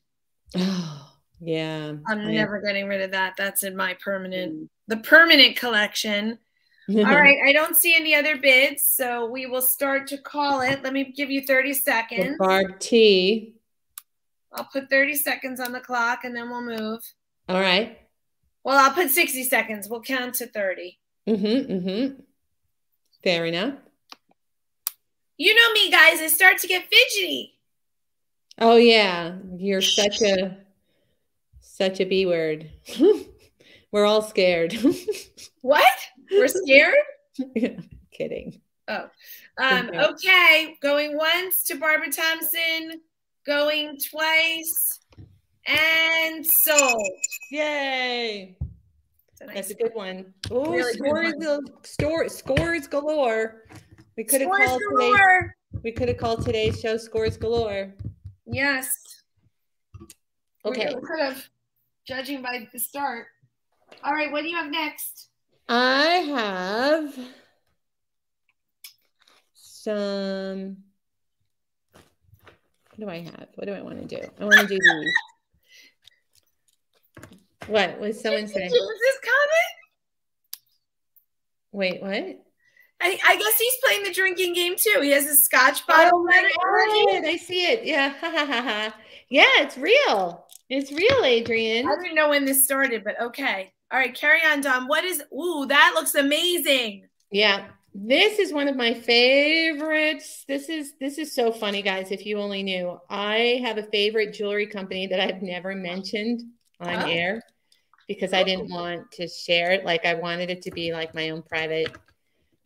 Oh, *sighs* yeah. I'm I- never getting rid of that. That's in my permanent, the permanent collection. Mm. *laughs* All right. I don't see any other bids, so we will start to call it. Let me give you 30 seconds. Barb T. I'll put 30 seconds on the clock and then we'll move. All right. Well, I'll put 60 seconds. We'll count to 30. Mm-hmm. Mm-hmm. Fair enough. You know me, guys. I start to get fidgety. Oh yeah. You're such a such a B word. *laughs* We're all scared. *laughs* What? We're scared? Kidding. Oh. Um, *laughs* okay. Going once to Barbara Thompson, going twice, and sold. Yay. It's a That's a good one. Oh, Really scores, one. store, scores galore. We could have called today. We could have called today's show scores galore. Yes. We Okay. could have, judging by the start. All right. What do you have next? I have some. What do I have? What do I want to do? I want to do these. What was someone saying? James's comment? Wait, what? I, I guess he's playing the drinking game too. He has a scotch oh bottle. Oh my god! I see it. Yeah, *laughs* ha ha ha ha. Yeah, it's real. It's real, Adrienne. I didn't know when this started, but okay. All right, carry on, Dom. What is? Ooh, that looks amazing. Yeah, this is one of my favorites. This is this is so funny, guys. If you only knew, I have a favorite jewelry company that I've never mentioned on Oh. air because I didn't want to share it. Like I wanted it to be like my own private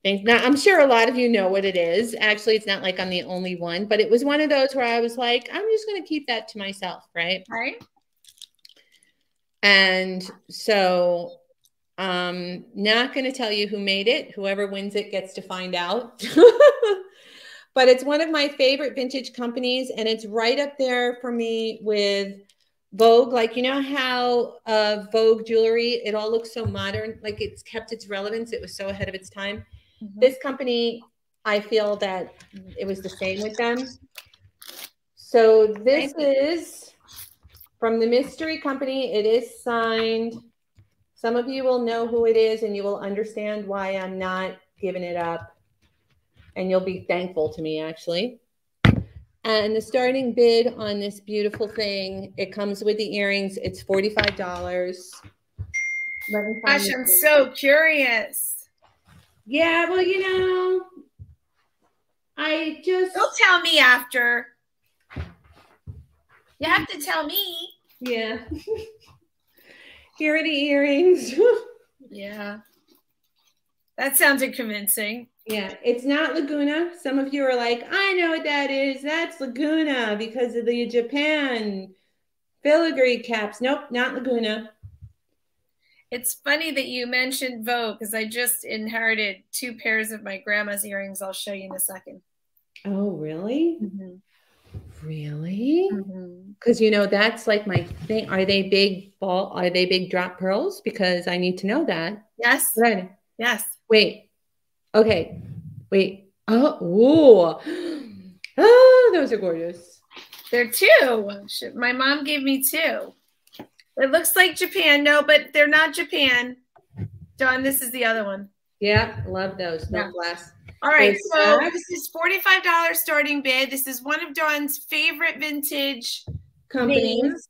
thing. Now I'm sure a lot of you know what it is. Actually, it's not like I'm the only one, but it was one of those where I was like, I'm just going to keep that to myself, right? Right? And so um not going to tell you who made it. Whoever wins it gets to find out. *laughs* but it's one of my favorite vintage companies and it's right up there for me with Vogue. Like you know how uh Vogue jewelry, it all looks so modern, like it's kept its relevance. It was so ahead of its time. This company, I feel that it was the same with them. So this is from the mystery company. It is signed. Some of you will know who it is and you will understand why I'm not giving it up. And you'll be thankful to me, actually. And the starting bid on this beautiful thing, it comes with the earrings. It's $45. Let me find Gosh, I'm so curious. yeah, well, you know, I just Don't tell me after. You have to tell me. yeah. *laughs* Here are the earrings. *laughs* Yeah. That sounded convincing. yeah, it's not Laguna. Some of you are like, I know what that is. That's Laguna because of the Japan filigree caps. Nope, not Laguna. It's funny that you mentioned Vogue because I just inherited two pairs of my grandma's earrings. I'll show you in a 2nd Oh, really? Mm-hmm. Really? Mm-hmm. Because you know that's like my thing. Are they big ball? Are they big drop pearls? Because I need to know that. Yes. Right. Yes. Wait. Okay. Wait. Oh. Ooh. Oh, *gasps* those are gorgeous. There are two. My mom gave me two. It looks like Japan. No, but they're not Japan. Dawn, this is the other one. Yeah, love those. No Yeah. glass. All right, so this is forty-five dollars starting bid. This is one of Dawn's favorite vintage Companies.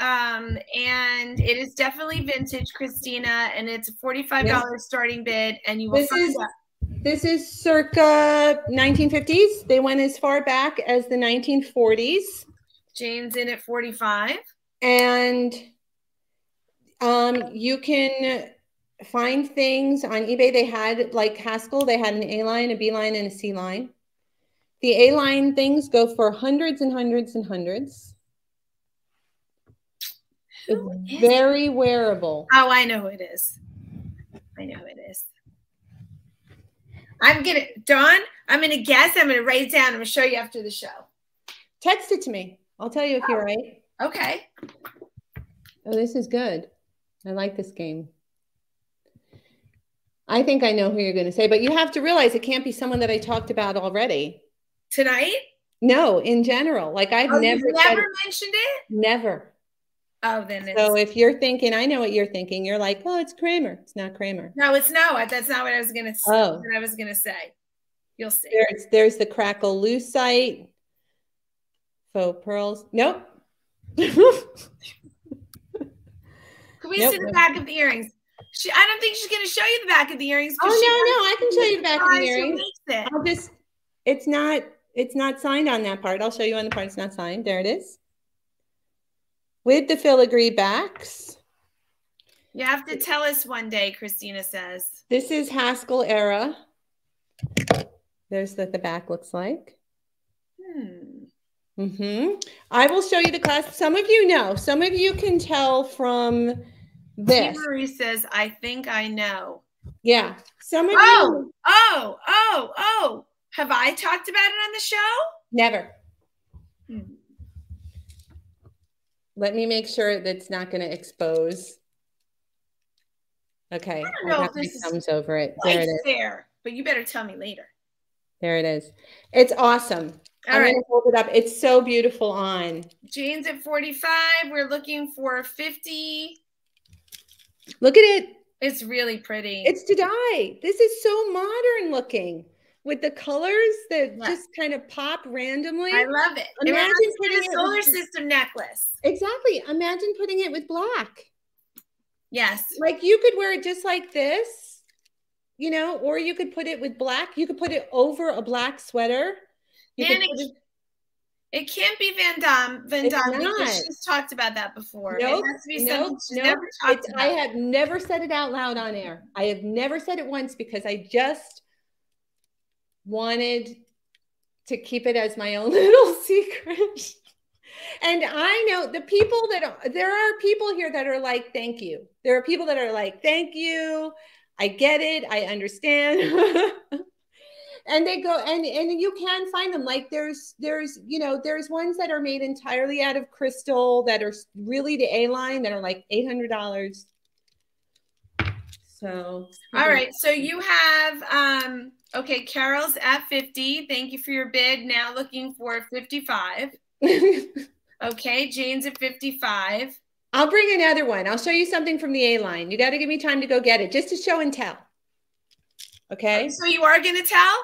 um, and it is definitely vintage, Christina. And it's a forty-five dollars starting bid, and you will This is-. This is circa 1950s. They went as far back as the 1940s. Jane's in at forty-five. And um, you can find things on eBay. They had like Haskell, they had an A line, a B line, and a C line. The A line things go for hundreds and hundreds and hundreds. Who It's is very wearable. Oh, I know who it is. I know who it is. I'm gonna Dawn. I'm gonna guess. I'm gonna write it down. I'm gonna show you after the show. Text it to me. I'll tell you if you're oh. right. Okay. Oh, this is good. I like this game. I think I know who you're going to say, but you have to realize it can't be someone that I talked about already. Tonight? No, in general. Like I've Oh, never said never mentioned it? never. Oh, then it's So if you're thinking, I know what you're thinking. You're like, oh, it's Kramer. It's not Kramer. no, it's no. That's not what I was gonna say. Oh. I was gonna say. You'll see. There's there's the crackle lucite. Faux pearls. Nope. *laughs* Can we Nope. see the back of the earrings? She, I don't think she's gonna show you the back of the earrings. oh no, no, I can show you the back of the who earring. makes it. I'll just it's not it's not signed on that part. I'll show you on the part it's not signed. There it is. With the filigree backs. You have to tell us one day, Christina says. This is Haskell era. There's what the back looks like. Hmm. hmm I will show you the class. Some of you know. Some of you can tell from this. Marie says, I think I know. Yeah. Some of you Oh, oh, oh, oh. Have I talked about it on the show? never. Hmm. Let me make sure that's not going to expose. Okay. I don't know got if this is thumbs over it. There it is. fair, but you better tell me later. There it is. It's awesome. All I'm right. going to hold it up. It's so beautiful on. Jane's at 45. We're looking for 50. Look at it. It's really pretty. It's to die. This is so modern looking with the colors that Yeah. just kind of pop randomly. I love it. It Imagine me putting a solar with- system necklace. exactly. Imagine putting it with black. Yes. Like you could wear it just like this, you know, or you could put it with black. You could put it over a black sweater. You And it, it- it can't be Vendome. Van It's Damme not. she's talked about that before. Nope, it has to be nope, nope. I have never said it out loud on air. I have never said it once because I just wanted to keep it as my own *laughs* little secret. And I know the people that are, there are people here that are like, thank you. There are people that are like, thank you. I get it. I understand. *laughs* and they go and and you can find them like there's there's you know there's ones that are made entirely out of crystal that are really the A line that are like $800. So, All right. So you have um okay, Carol's at 50. Thank you for your bid. Now looking for 55. *laughs* Okay, Jane's at 55. I'll bring another one. I'll show you something from the A line. You got to give me time to go get it just to show and tell. Okay? So you are gonna tell?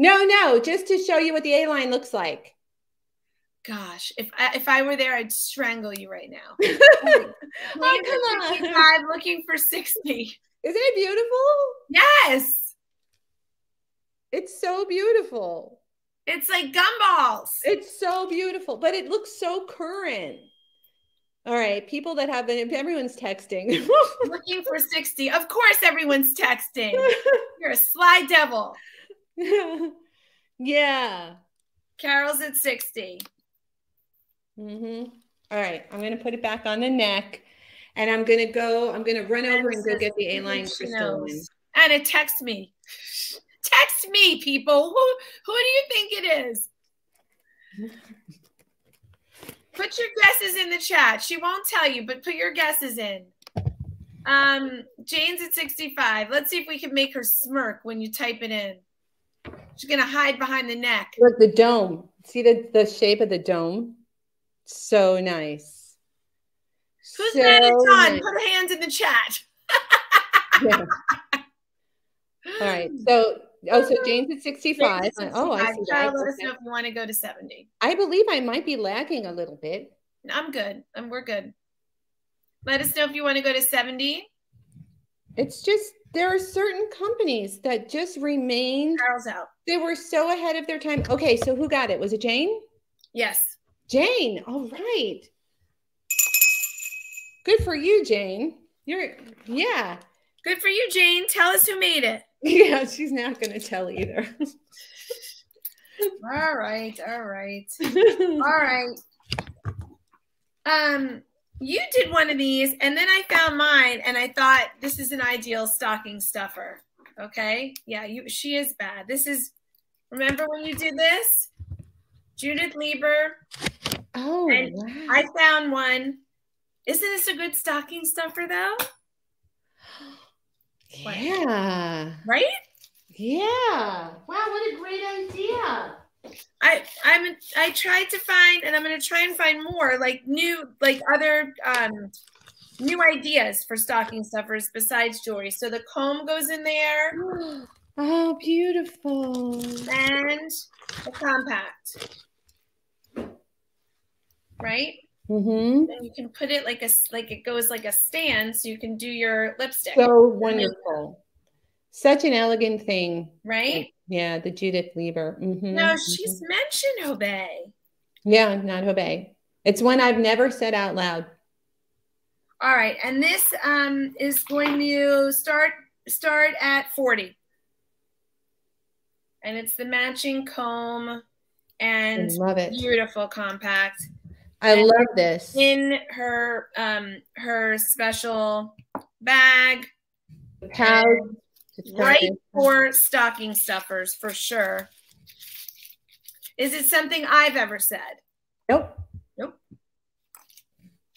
No, no, just to show you what the A line looks like. Gosh, if I, if I were there, I'd strangle you right now. *laughs* *laughs* oh, come on. 55, looking for 60. Isn't it beautiful? Yes, It's so beautiful. it's like gumballs. It's so beautiful, but it looks so current. All right, people that have been, everyone's texting. *laughs* looking for 60. Of course, everyone's texting. You're a sly devil. *laughs* yeah. Carol's at 60. hmm All right, I'm going to put it back on the neck and I'm going to go, I'm going to run over and go get the A line She crystal And it text me. Text me, people. Who who do you think it is? Put your guesses in the chat. She won't tell you, but put your guesses in. Um, Jane's at 65. Let's see if we can make her smirk when you type it in. She's gonna hide behind the neck. Look, the dome. See the, the shape of the dome? So nice. Who's so mad it's on? nice. Put her hands in the chat. Yeah. All right. So, oh, so Jane's at 65. Jane's at Oh, I 65. see let us know if you want to go to 70. I believe I might be lagging a little bit. I'm good. And we're good. Let us know if you want to go to 70. It's just there are certain companies that just remain Carol's out. They were so ahead of their time. Okay, so who got it? Was it Jane? Yes. Jane. All right. Good for you, Jane. You're yeah. Good for you, Jane. Tell us who made it. *laughs* Yeah, she's not going to tell either. *laughs* All right. All right. *laughs* All right. Um, you did one of these, and then I found mine, and I thought this is an ideal stocking stuffer. Okay. Yeah, you she is bad. This is remember when you did this? Judith Leiber. oh, And wow. I found one. Isn't this a good stocking stuffer though? *gasps* Yeah. Right? Yeah. Wow, what a great idea. I I'm I tried to find and I'm gonna try and find more like new like other um new ideas for stocking stuffers besides jewelry. So the comb goes in there *gasps* *gasps* Oh, beautiful. and the compact. Right? Mm-hmm. And you can put it like a like it goes like a stand so you can do your lipstick. So wonderful. Such an elegant thing. right? Yeah, the Judith Leiber. Mhm, No, mhm. she's mentioned Obey. Yeah, not obey. It's one I've never said out loud. All right, and this um is going to start start at 40. And it's the matching comb I and love it. beautiful compact I and- love this. in her um her special bag. Right for stocking stuffers for sure. Is it something I've ever said? Nope. Nope.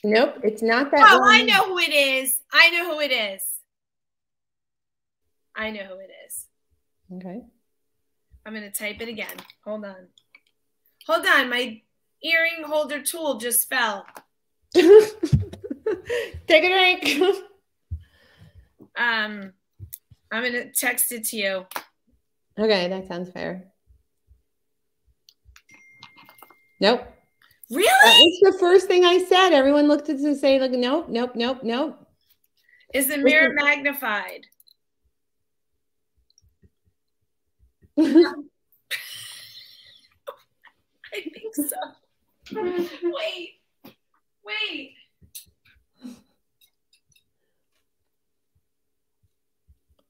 Nope. It's not that. Oh, I one. know who it is. I know who it is. I know who it is. Okay. I'm going to type it again. Hold on. Hold on. My earring holder tool just fell. *laughs* Take a drink. Um, I'm going to text it to you. okay, that sounds fair. Nope. That Really? was the first thing I said. Everyone looked at it to say, like, nope, nope, nope, nope. Is the mirror magnified? *laughs* I think so. Wait. Wait.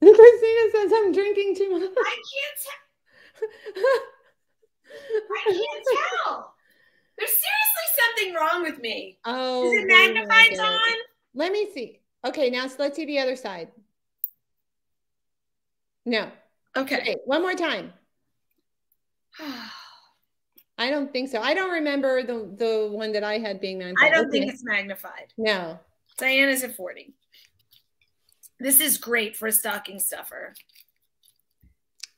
*laughs* Christina says I'm drinking too much. I can't tell. I can't *laughs* tell. There's seriously something wrong with me. oh, Is it magnified. Dawn? Let me see. Okay, now so let's see the other side. No. Okay. Okay, one more time. *sighs* I don't think so. I don't remember the the one that I had being magnified. I don't Okay. think it's magnified. no. Diana's at 40. This is great for a stocking stuffer.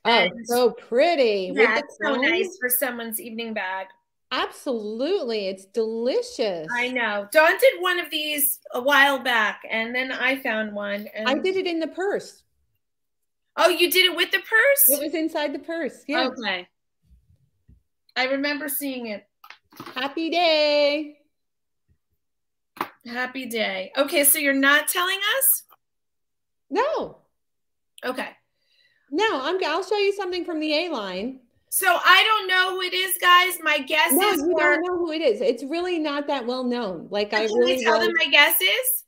Oh, And- so pretty. With Yeah, the it's so nice for someone's evening bag. Absolutely, it's delicious. I know. Dawn did one of these a while back, and then I found one. And I did it in the purse. Oh, you did it with the purse? It was inside the purse. Yeah. Okay. I remember seeing it. Happy day. Happy day. Okay, so you're not telling us? No, Okay. no. I'm. I'll show you something from the A line. So I don't know who it is, guys. My guess No, is you don't know who it is. It's really not that well known. Like I Can really we tell was- them my guess is?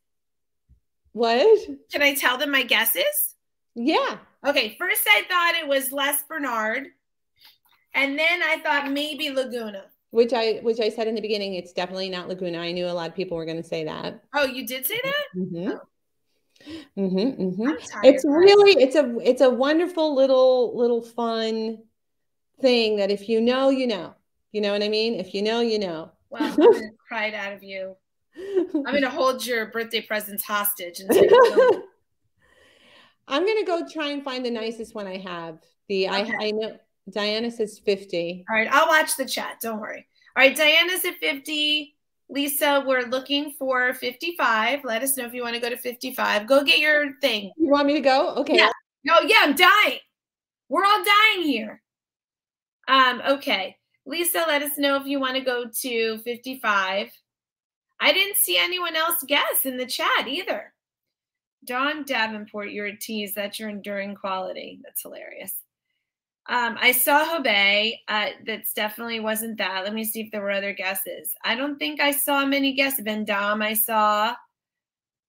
What? Can I tell them my guess is? Yeah. Okay, first I thought it was Les Bernard. And then I thought maybe Laguna. Which I which I said in the beginning. It's definitely not Laguna. I knew a lot of people were going to say that. Oh, you did say that? Mm-hmm. Mm-hmm, mm-hmm. Tired. It's really it's a it's a wonderful little little fun thing that if you know, you know. You know what I mean? If you know, you know. Well, I'm gonna *laughs* cry it out of you. *laughs* I'm gonna hold your birthday presents hostage "No." I'm gonna go try and find the nicest one I have. The Okay. I I know Diana says 50. All right, I'll watch the chat. Don't worry. All right, Diana's at 50. Lisa, we're looking for 55. Let us know if you want to go to 55. Go get your thing. You want me to go? Okay. Yeah. Oh, yeah, I'm dying. We're all dying here. Um, okay. Lisa, let us know if you want to go to 55. I didn't see anyone else guess in the chat either. Dawn Davenport, you're a tease. That's your enduring quality. That's hilarious. Um, I saw Hobé. Uh, that's definitely wasn't that. Let me see if there were other guesses. I don't think I saw many guesses. Vendome, I saw.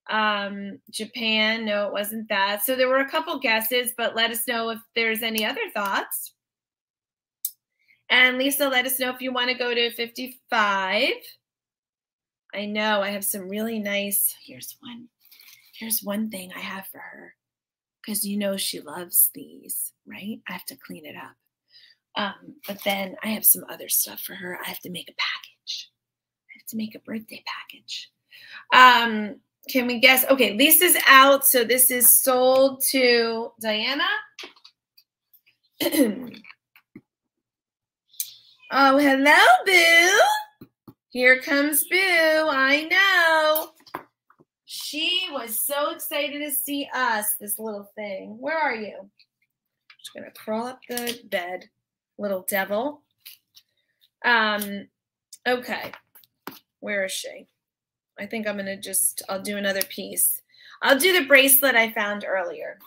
Um, Japan, no, it wasn't that. So there were a couple guesses, but let us know if there's any other thoughts. And Lisa, let us know if you want to go to 55. I know I have some really nice. Here's one. Here's one thing I have for her because you know she loves these, right? I have to clean it up. Um, but then I have some other stuff for her. I have to make a package. I have to make a birthday package. Um, can we guess? Okay, Lisa's out. So this is sold to Diana. *clears throat* oh, hello, Boo. Here comes Boo. I know. She was so excited to see us, this little thing. Where are you? Just gonna crawl up the bed, little devil. Um, okay. Where is she? I think I'm going to just, I'll do another piece. I'll do the bracelet I found earlier.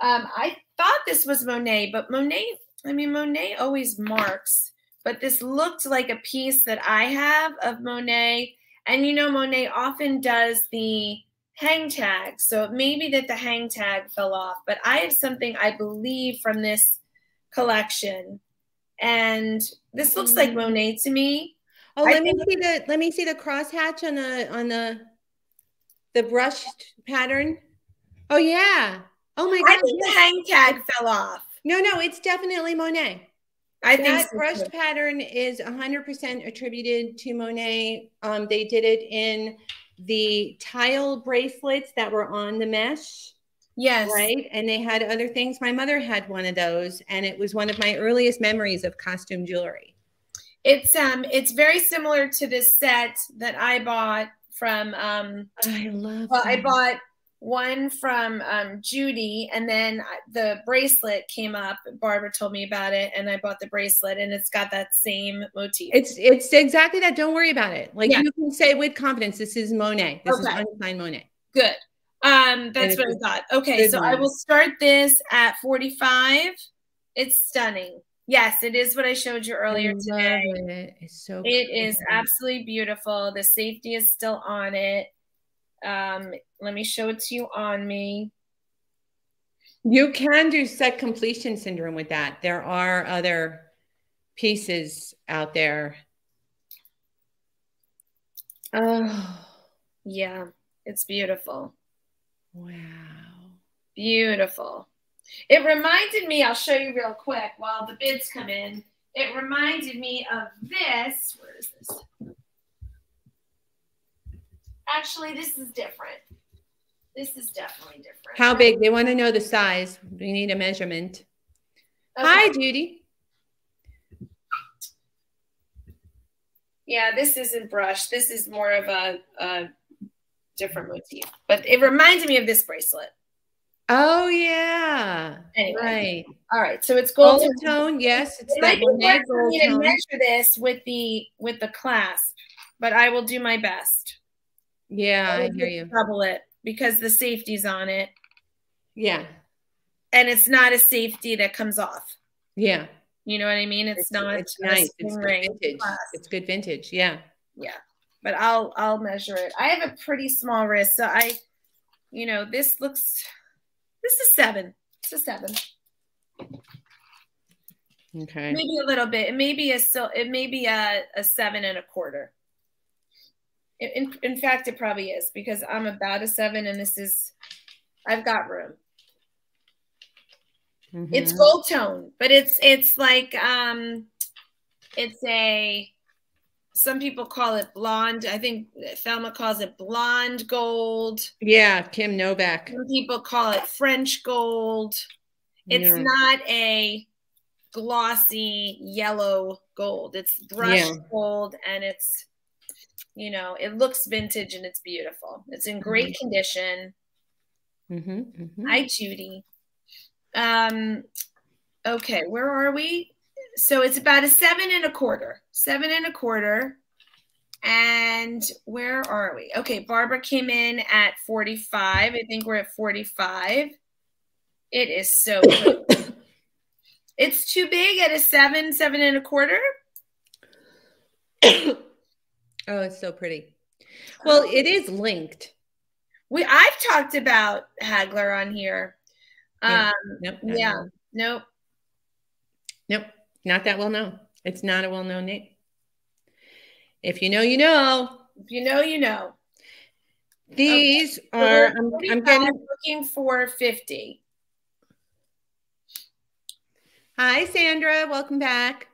Um, I thought this was Monet, but Monet, I mean, Monet always marks, but this looked like a piece that I have of Monet. And you know, Monet often does the hang tag. So it may be that the hang tag fell off, but I have something I believe from this collection. And this looks like mm. Monet to me. Oh, let me see the let me see the crosshatch on the on the the brushed pattern. Oh yeah. Oh my god. I think the hang tag fell off. No, no, it's definitely Monet. I that think so brushed too. pattern is 100% attributed to Monet. Um, they did it in the tile bracelets that were on the mesh. Yes. Right. And they had other things. My mother had one of those, and it was one of my earliest memories of costume jewelry. It's um it's very similar to this set that I bought from um I love well, that. I bought one from um, Judy, and then the bracelet came up. Barbara told me about it, and I bought the bracelet, and it's got that same motif. It's it's exactly that. Don't worry about it. Like yeah. you can say with confidence, this is Monet. This okay. is unsigned Monet. Good. Um, that's what I thought. Okay, so I will start this at 45. It's stunning. Yes, it is what I showed you earlier today. It. It's so It is absolutely beautiful. The safety is still on it. Um, let me show it to you on me. You can do set completion syndrome with that. There are other pieces out there. Oh, yeah, it's beautiful. Wow. Beautiful. It reminded me, I'll show you real quick while the bids come in. It reminded me of this. Where is this? Actually, this is different. This is definitely different. How big? They want to know the size. We need a measurement. Okay. Hi, Judy. Yeah, this isn't brush. This is more of a, a different motif. But it reminds me of this bracelet. Oh yeah. Anyway. Right. All right. So it's gold, gold tone. Yes, it's it that might for me to measure this with the with the clasp, but I will do my best. Yeah, I, hear you. Double it because the safety's on it. Yeah. And it's not a safety that comes off. Yeah. You know what I mean? It's, it's not. It's nice. It's good vintage. It's good vintage. Yeah. Yeah. But I'll I'll measure it. I have a pretty small wrist, so I, you know, this looks this is seven. It's a seven. Okay. Maybe a little bit. It may be a still. It may be a, a seven and a quarter. In, in fact, it probably is because I'm about a seven, and this is. I've got room. Mm -hmm. It's gold tone, but it's it's like um, it's a some people call it blonde. I think Thelma calls it blonde gold. Yeah, Kim Novak. Some people call it French gold. It's yeah. not a glossy yellow gold. It's brushed yeah. gold and it's, you know, it looks vintage and it's beautiful. It's in great mm -hmm. condition. Mm -hmm, mm -hmm. Hi, Judy. Um, okay, where are we? so it's about a seven and a quarter, seven and a quarter. And where are we? Okay, Barbara came in at 45. I think we're at 45. It is so *coughs* it's too big at a seven, seven and a quarter. *coughs* oh, it's so pretty. Well, it is linked. We I've talked about Hagler on here. Um, nope, yeah, nope. Nope. Not that well known. It's not a well known name. If you know, you know. If you know, you know. These okay. are, I'm, I'm getting looking for 50. Hi, Sandra. Welcome back.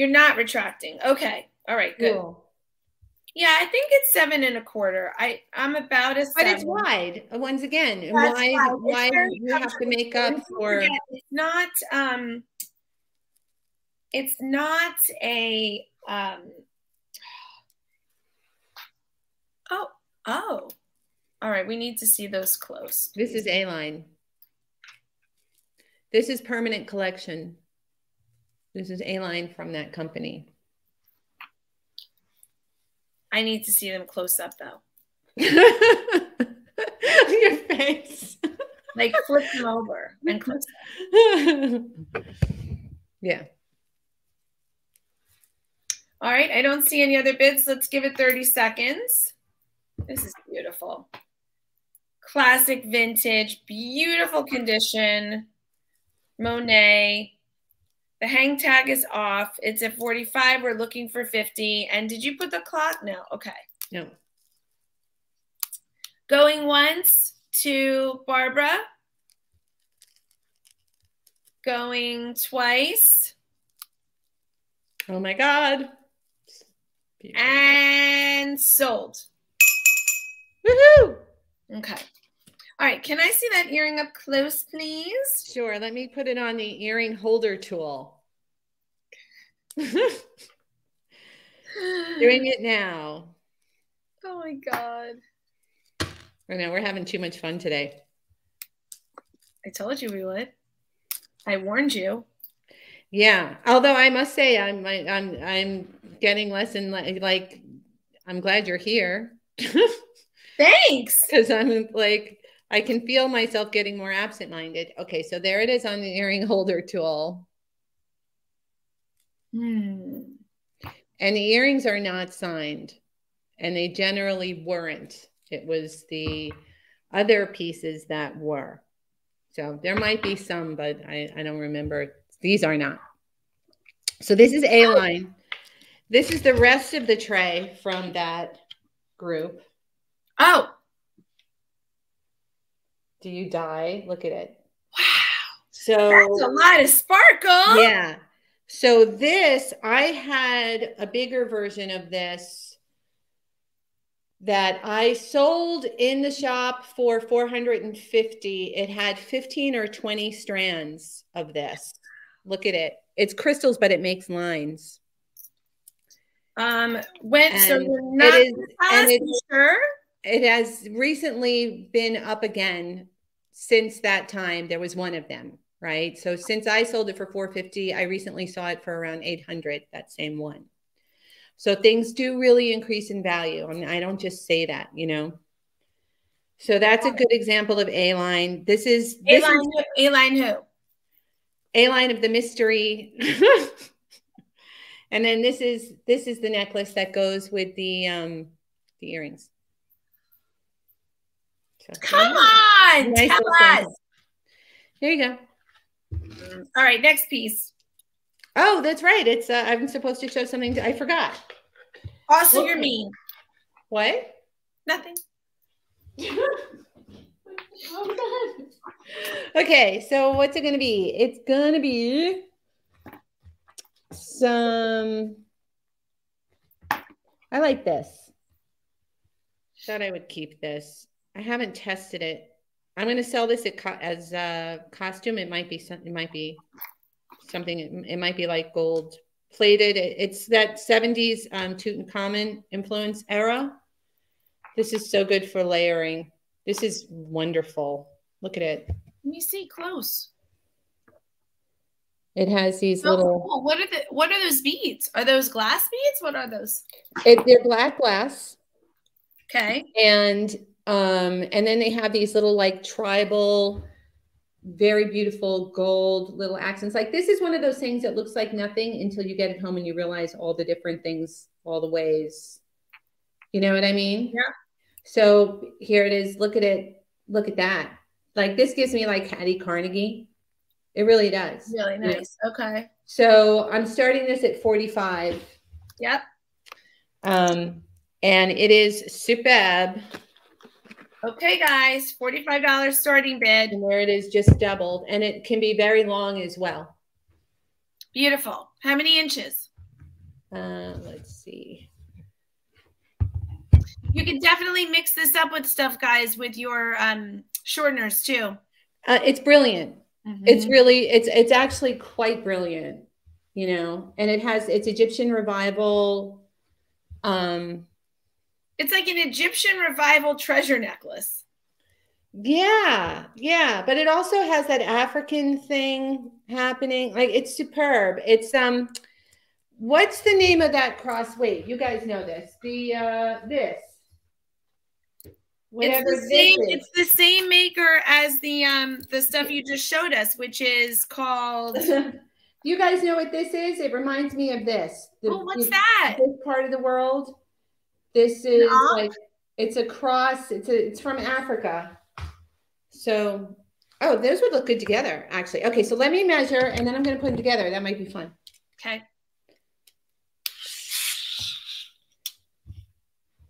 You're not retracting. Okay. All right. Good. Cool. Yeah, I think it's seven and a quarter. I I'm about a. But it's wide. Once again, That's wide. Wide. You have to make up for. It's not. Um. It's not a. Um. Oh. Oh. All right. We need to see those close. This is a line. This is permanent collection. This is a line from that company. I need to see them close up though. *laughs* Your face. Like flip them over and close up. *laughs* Yeah. All right. I don't see any other bids. Let's give it 30 seconds. This is beautiful. Classic vintage, beautiful condition. Monet. The hang tag is off. It's at 45. We're looking for 50. And did you put the clock? No. Okay. No. Going once to Barbara. Going twice. Oh my God. And sold. Woohoo! Okay. All right, can I see that earring up close, please? Sure. Let me put it on the earring holder tool. *laughs* Doing it now. Oh my God. I know we're having too much fun today. I told you we would. I warned you. Yeah. Although I must say I'm I'm I'm getting less and like I'm glad you're here. *laughs* Thanks. Cuz I'm like I can feel myself getting more absent-minded. Okay, so there it is on the earring holder tool. Hmm. And the earrings are not signed, and they generally weren't. It was the other pieces that were. So there might be some, but I, I don't remember. These are not. So this is A-line. This is the rest of the tray from that group. Oh, do you die? Look at it. Wow. So that's a lot of sparkle. Yeah. So this, I had a bigger version of this that I sold in the shop for 450. It had 15 or 20 strands of this. Look at it. It's crystals, but it makes lines. Um, when and so you're not is, and it, sure? It has recently been up again since that time. There was one of them, right? So since I sold it for 450, I recently saw it for around 800, that same one. So things do really increase in value. I mean, I don't just say that, you know. So that's a good example of A line. This is A line. A line who? A line of the mystery. *laughs* and then this is this is the necklace that goes with the um the earrings. Come on, nice tell us. There you go. All right, next piece. Oh, that's right. It's uh, I'm supposed to show something. To, I forgot. Also, you're mean. What? Nothing. oh, okay, so what's it going to be? It's going to be some. I like this. Thought I would keep this. I haven't tested it. I'm going to sell this as a costume. It might be something. It might be something. It, it might be like gold plated. It, it's that 70s um, Tutankhamun influence era. This is so good for layering. This is wonderful. Look at it. Let me see close. It has these oh, little. Cool. What are the? What are those beads? Are those glass beads? What are those? It, they're black glass. Okay. And um, and then they have these little like tribal, very beautiful gold little accents. Like this is one of those things that looks like nothing until you get it home and you realize all the different things, all the ways. You know what I mean? Yeah. So here it is. Look at it. Look at that. Like this gives me like Hattie Carnegie. It really does. Really nice. Yeah. Okay. So I'm starting this at 45. Yep. Um, and it is superb. Okay, guys, $45 starting bid. And there it is, just doubled. And it can be very long as well. Beautiful. How many inches? Uh, let's see. You can definitely mix this up with stuff, guys, with your um, shorteners too. Uh, it's brilliant. Mm-hmm. It's really, it's it's actually quite brilliant, you know. And it has it's Egyptian revival. Um, it's like an Egyptian revival treasure necklace. Yeah, yeah, but it also has that African thing happening. Like it's superb. It's um what's the name of that cross? Wait, you guys know this. The uh this. Whatever it's the same is. it's the same maker as the um the stuff you just showed us, which is called *laughs* you guys know what this is? It reminds me of this. The, oh, what's that? This part of the world. This is like it's a cross. It's a it's from Africa. So, oh, those would look good together, actually. Okay, so let me measure and then I'm going to put them together. That might be fun. Okay.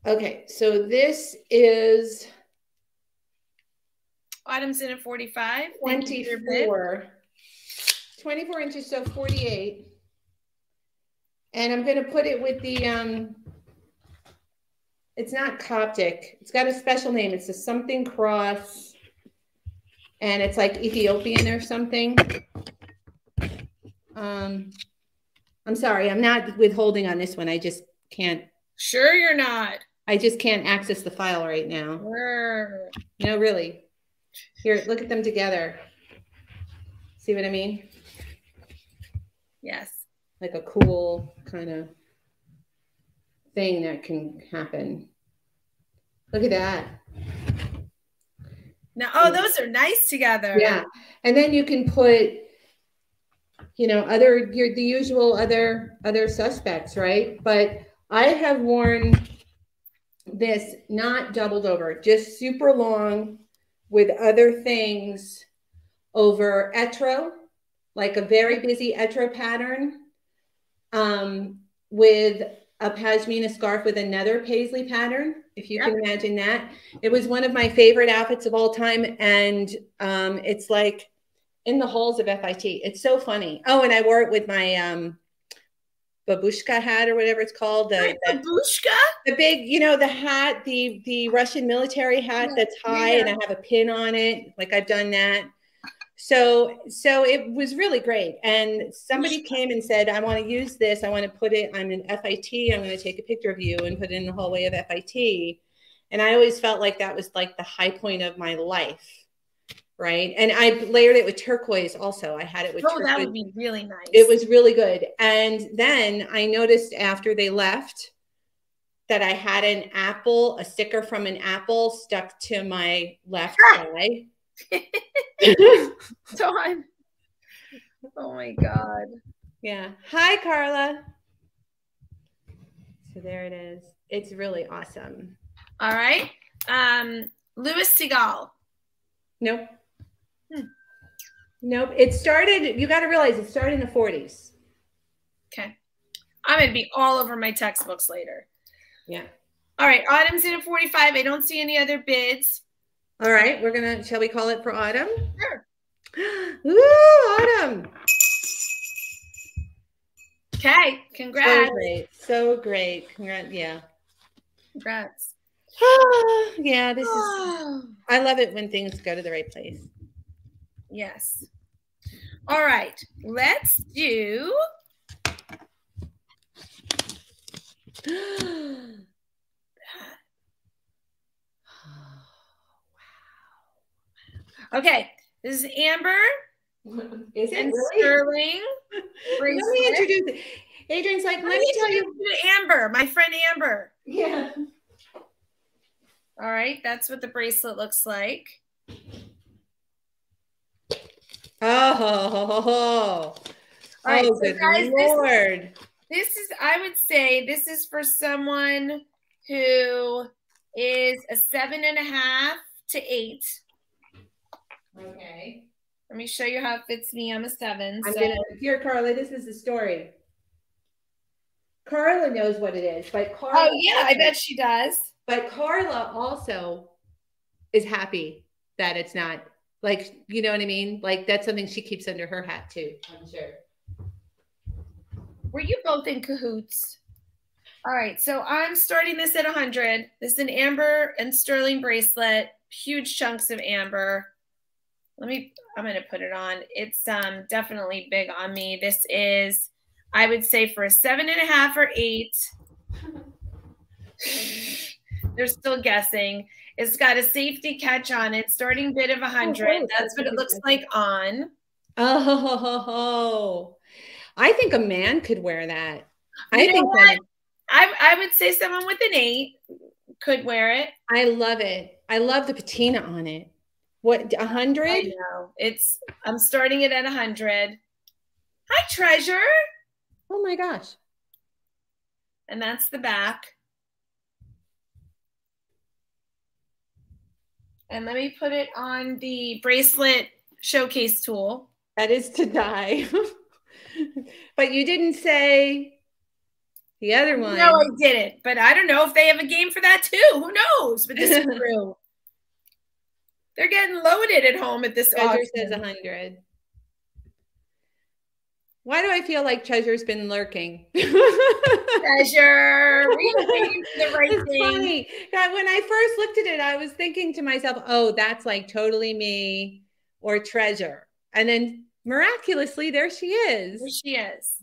Okay, so this is. Autumn's in at 45. 24. 24 inches, so 48. And I'm going to put it with the, um, it's not Coptic. It's got a special name. It's a something cross and it's like Ethiopian or something. Um, I'm sorry, I'm not withholding on this one. I just can't. Sure, you're not. I just can't access the file right now. Sure. No, really. Here, look at them together. See what I mean? Yes. Like a cool kind of thing that can happen. Look at that. Now, oh, those are nice together. Yeah. And then you can put, you know, other your the usual other other suspects, right? But I have worn this not doubled over, just super long with other things over etro, like a very busy etro pattern, um, with a pashmina scarf with another paisley pattern if you can imagine that. It was one of my favorite outfits of all time. And um, it's like in the halls of FIT. It's so funny. Oh, and I wore it with my um, babushka hat or whatever it's called. The, the babushka? The big, you know, the hat, the the Russian military hat that's high yeah. and I have a pin on it. Like I've done that. So so it was really great. And somebody came and said, I want to use this. I want to put it, I'm in FIT. I'm going to take a picture of you and put it in the hallway of FIT. And I always felt like that was like the high point of my life. Right. And I layered it with turquoise also. I had it with Oh, turquoise. that would be really nice. It was really good. And then I noticed after they left that I had an apple, a sticker from an apple stuck to my left eye. *laughs* Dawn. Oh my God. Yeah. Hi, Carla. So there it is. It's really awesome. All right. Um, Lewis Segal. Nope. Hmm. Nope. It started, you got to realize it started in the 40s. Okay. I'm going to be all over my textbooks later. Yeah. All right. Autumn's in at 45. I don't see any other bids. All right, we're gonna. Shall we call it for autumn? Sure. Ooh, autumn. Okay, congrats. So great. So great. Congrats. Yeah. Congrats. *sighs* yeah, this is. *sighs* I love it when things go to the right place. Yes. All right, let's do. *gasps* *gasps* *gasps* Okay, this is Amber. *laughs* Is it and really? Sterling. *laughs* let me introduce it. Adrienne's like, let, let me tell you. Amber, my friend Amber. Yeah. All right, that's what the bracelet looks like. Oh, All right, oh, so guys, Lord. This, this is, I would say, this is for someone who is a seven and a half to eight Okay. Let me show you how it fits me. I'm a seven. I'm so. gonna here, Carla. This is the story. Carla knows what it is, but Carla. Oh yeah, I bet she does. But Carla also is happy that it's not like you know what I mean. Like that's something she keeps under her hat too. I'm sure. Were you both in cahoots? All right, so I'm starting this at 100. This is an amber and sterling bracelet, huge chunks of amber. Let me, I'm going to put it on. It's um, definitely big on me. This is, I would say for a seven and a half or eight. *laughs* They're still guessing. It's got a safety catch on it, starting bid of 100. Oh, That's what it looks like on. Oh, *laughs* I think a man could wear that. You I think what? that I, I would say someone with an eight could wear it. I love it. I love the patina on it. What a hundred? I know. It's I'm starting it at a hundred. Hi, treasure. Oh my gosh. And that's the back. And let me put it on the bracelet showcase tool. That is to die. *laughs* but you didn't say the other one. No, I didn't. But I don't know if they have a game for that too. Who knows? But this *laughs* is true. They're getting loaded at home at this. Treasure says 100. Why do I feel like Treasure's been lurking? *laughs* Treasure, the right it's thing. Funny. When I first looked at it, I was thinking to myself, "Oh, that's like totally me or Treasure," and then miraculously, there she is. There she is.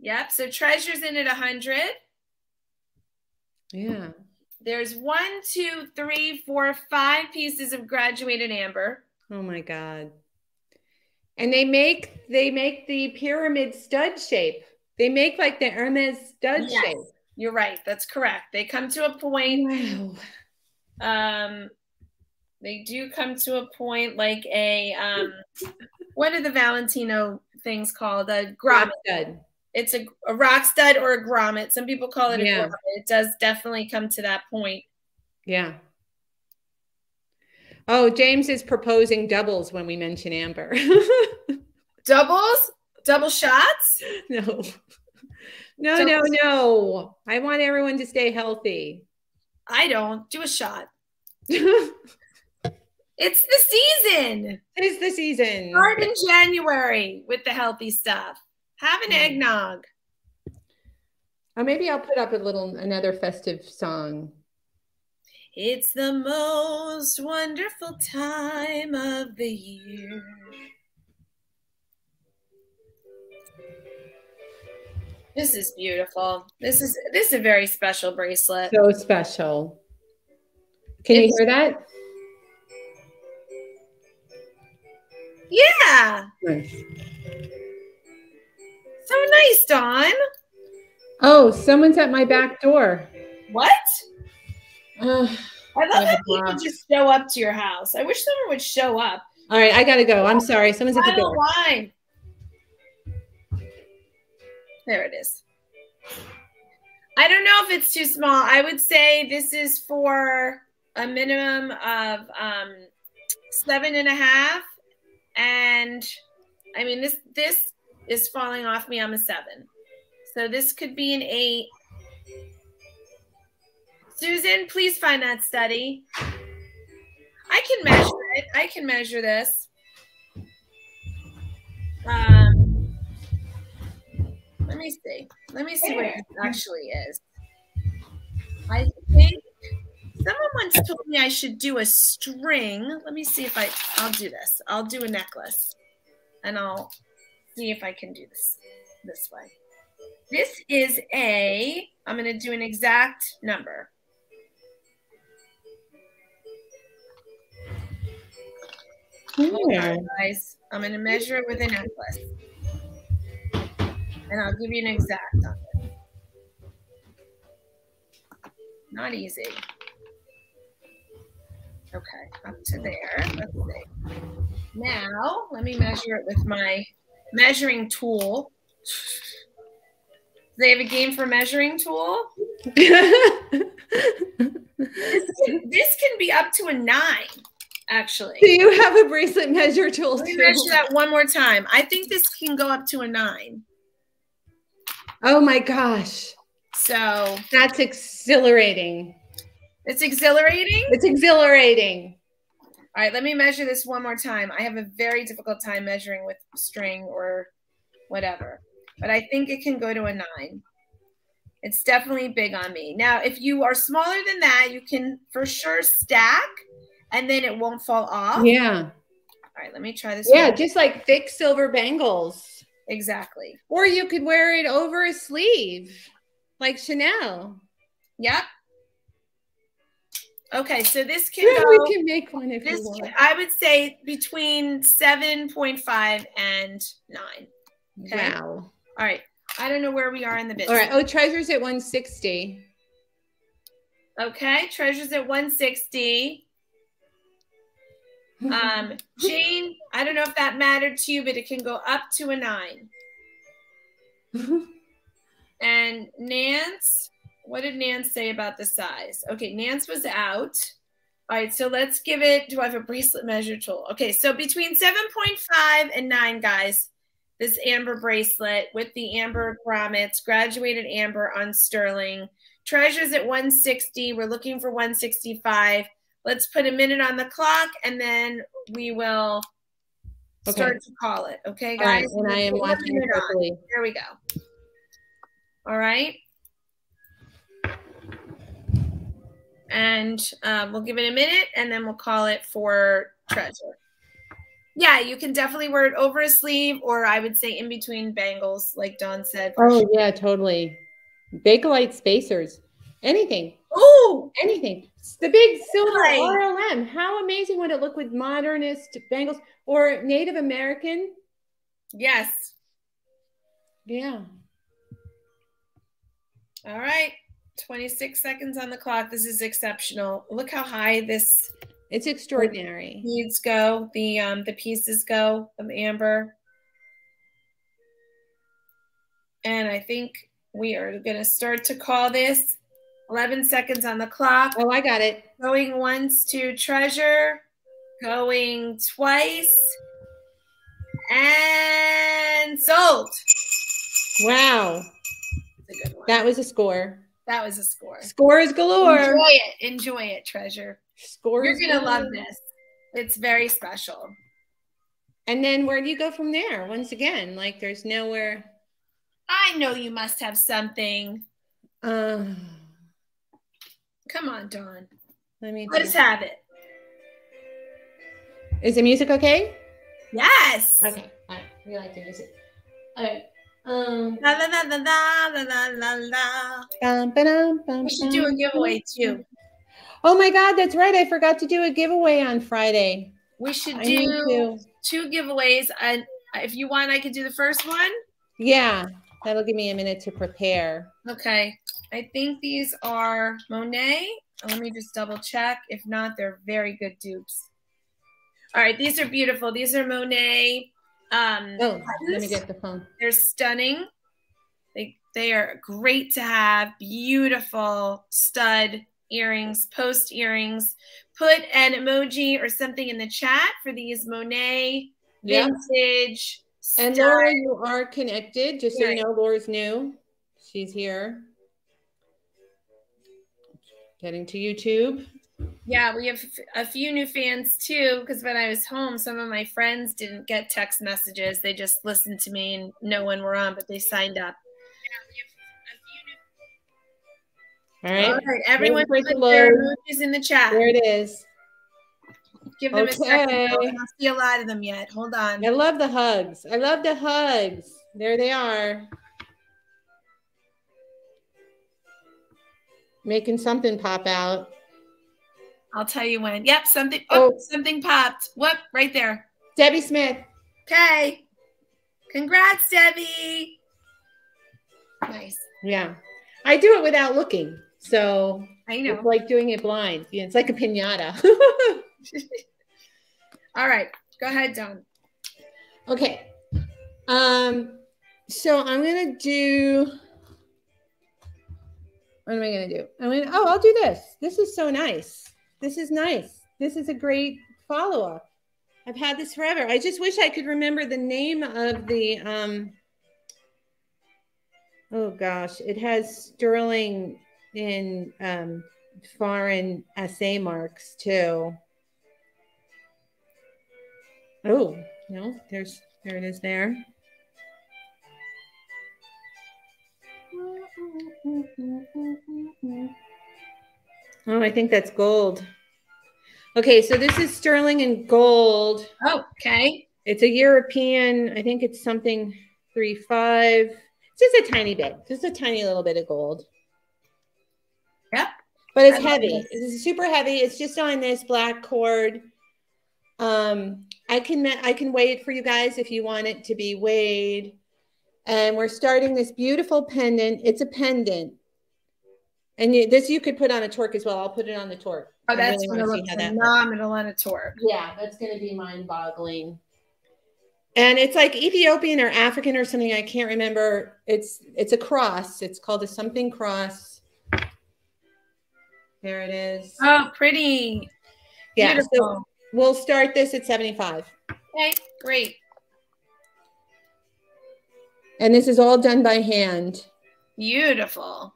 Yep. So Treasure's in at 100. Yeah. There's one, two, three, four, five pieces of graduated amber. Oh my God. And they make they make the pyramid stud shape. They make like the Hermes stud yes, shape. You're right. That's correct. They come to a point. Wow. Um, they do come to a point like a um, what are the Valentino things called? A grommet. Stud it's a, a rock stud or a grommet. Some people call it yeah. a grommet. It does definitely come to that point. Yeah. Oh, James is proposing doubles when we mention Amber. *laughs* doubles? Double shots? *laughs* No. No, no, no. I want everyone to stay healthy. I don't. Do a shot. *laughs* it's the season. It is the season. Start in January with the healthy stuff. Have an eggnog. Or maybe I'll put up a little another festive song. It's the most wonderful time of the year. This is beautiful. This is this is a very special bracelet. So special. Can it's, you hear that? Yeah. Nice. So nice, Dawn. Oh, someone's at my back door. What? *sighs* Uh, I love how people just show up to your house. I wish someone would show up. All right, I gotta go. I'm sorry. Someone's at the door. Line. There it is. I don't know if it's too small. I would say this is for a minimum of um, seven and a half. And I mean, this this is falling off me. I'm a seven. So this could be an eight. Susan, please find that study. I can measure it. I can measure this. Um, let me see. Let me see what it actually is. I think someone once told me I should do a string. Let me see if I, I'll do this. I'll do a necklace and I'll see if I can do this this way. This is a, I'm going to do an exact number. Yeah. Hmm. guys, I'm going to measure it with a necklace. And I'll give you an exact number. Not easy. Okay, up to there. Let's see. Now, let me measure it with my measuring tool. Do they have a game for measuring tool? this, *laughs* can, this can be up to a nine, actually. Do you have a bracelet measure tool? Let me measure that one more time. I think this can go up to a nine. Oh my gosh. So that's exhilarating. It's exhilarating? It's exhilarating. All right, let me measure this one more time. I have a very difficult time measuring with string or whatever, but I think it can go to a nine. It's definitely big on me. Now, if you are smaller than that, you can for sure stack and then it won't fall off. Yeah. All right, let me try this. Yeah, one. just like thick silver bangles. exactly. Or you could wear it over a sleeve, like Chanel. Yep. Okay, so this can Yeah, go. we can make one if This you want. I would say between seven point five and nine. okay. Wow. All right. I don't know where we are in the All business. right. Oh, treasures at 160. Okay, treasures at 160. *laughs* Um, Jane, I don't know if that mattered to you, but it can go up to a nine. *laughs* And Nance, what did Nance say about the size? Okay, Nance was out. All right, so let's give it. Do I have a bracelet measure tool? Okay, so between 7.5 and 9, guys, this amber bracelet with the amber grommets, graduated amber on sterling. Treasures at 160. We're looking for 165. Let's put a minute on the clock and then we will Okay. start to call it. Okay, All right. guys? And I am watching carefully. Here we go. All right. And um, we'll give it a minute and then we'll call it for treasure. Yeah, you can definitely wear it over a sleeve or I would say in between bangles, like Dawn said. Oh, sure. yeah, totally. Bakelite spacers. Anything. Oh, Anything. It's the big silver Right. RLM. How amazing would it look with modernist bangles or Native American? yes. Yeah. All right. 26 seconds on the clock. This is exceptional. Look how high this It's extraordinary. beads go, the um the pieces go of amber. And I think we are going to start to call this 11 seconds on the clock. Oh, I got it. Going once to treasure, going twice, and sold. Wow. It's a good one. That was a score. That was a score. Scores galore. Enjoy it. Enjoy it, treasure. Scores. You're going to love this. It's very special. And then where do you go from there? Once again, like there's nowhere. I know you must have something. Uh, Come on, Dawn. let me. Let us have it. Is the music okay? Yes. Okay. All right. We like the music. All right. Bum, ba-dum, bum, we should do a giveaway too. Oh my God, that's right. I forgot to do a giveaway on Friday. We should I do two giveaways. And if you want, I could do the first one. Yeah, that'll give me a minute to prepare. Okay. I think these are Monet. Let me just double check. If not, they're very good dupes. All right, these are beautiful. These are Monet um, Oh, let me get the phone. They're stunning. They they are great to have. Beautiful stud earrings, post earrings. Put an emoji or something in the chat for these Monet Yeah. vintage. And Laura, you are connected. Just so you know, Laura's new. She's here. Getting to YouTube. Yeah, we have a few new fans too. Because when I was home, some of my friends didn't get text messages. They just listened to me and know when we're on, but they signed up. All right. All right, everyone Wait for it put their emojis in the chat. There it is. Give them a second. Okay. I don't see a lot of them yet. Hold on. I love the hugs. I love the hugs. There they are. Making something pop out. I'll tell you when. Yep, something. Oh, Oh. something popped. Whoop, right there. Debbie Smith. Okay. Congrats, Debbie. Nice. Yeah. I do it without looking. So I know, it's like doing it blind. Yeah, It's like a pinata. *laughs* All right. Go ahead, Dawn. okay. Um, so I'm gonna do what am I gonna do? I'm gonna oh, I'll do this. This is so nice. This is nice. This is a great follow-up. I've had this forever. I just wish I could remember the name of the um oh gosh, it has sterling in um foreign SA marks too. Oh, no, there's there it is there. *laughs* Oh, I think that's gold. Okay, so this is sterling and gold. Oh, okay. It's a European, I think it's something three five. It's just a tiny bit, just a tiny little bit of gold. Yep. But it's I heavy. this. It's super heavy. It's just on this black cord. Um, I can I can weigh it for you guys if you want it to be weighed. And we're starting this beautiful pendant. It's a pendant. And you, this you could put on a torque as well. I'll put it on the torque. Oh, that's really gonna wanna look see how that looks. phenomenal on a torque. Yeah, that's going to be mind boggling. And it's like Ethiopian or African or something. I can't remember. It's it's a cross. It's called a something cross. There it is. Oh, pretty. Yeah. Beautiful. So we'll start this at 75. okay, great. And this is all done by hand. Beautiful.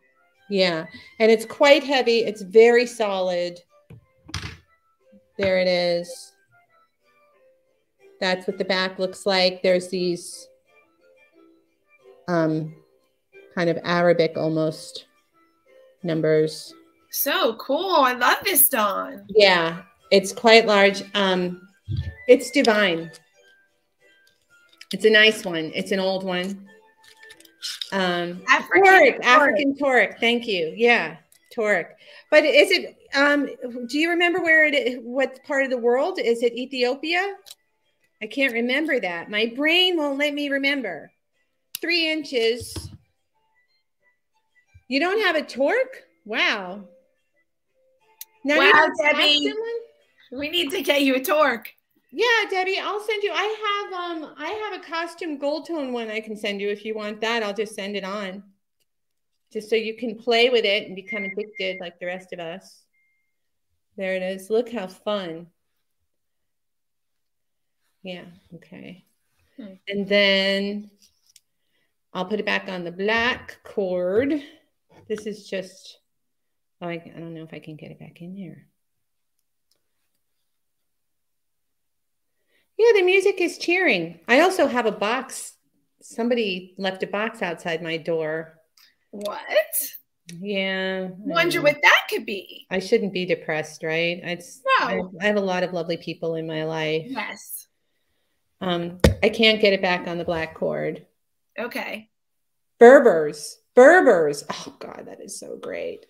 Yeah. And it's quite heavy. It's very solid. There it is. That's what the back looks like. There's these um, kind of Arabic almost numbers. So cool. I love this, Dawn. Yeah, it's quite large. Um, it's divine. It's a nice one. It's an old one. Um, African Tuareg, Tuareg. African Tuareg. Thank you. Yeah, Tuareg. But is it? Um, do you remember where it? What part of the world is it? Ethiopia? I can't remember that. My brain won't let me remember. Three inches. You don't have a torque? Wow. Now Wow, Debbie. We need to get you a torque. Yeah, Debbie, I'll send you. I have um I have a costume gold tone one I can send you if you want that. I'll just send it on. Just so you can play with it and become addicted like the rest of us. There it is. Look how fun. Yeah, okay. Hmm. And then I'll put it back on the black cord. This is just oh, I, I don't know if I can get it back in there. Yeah, the music is cheering. I also have a box. Somebody left a box outside my door. What? Yeah. Wonder what that could be. I shouldn't be depressed, right? It's I, No. I have a lot of lovely people in my life. Yes. Um, I can't get it back on the black cord. Okay. Berbers. Berbers. Oh God, that is so great.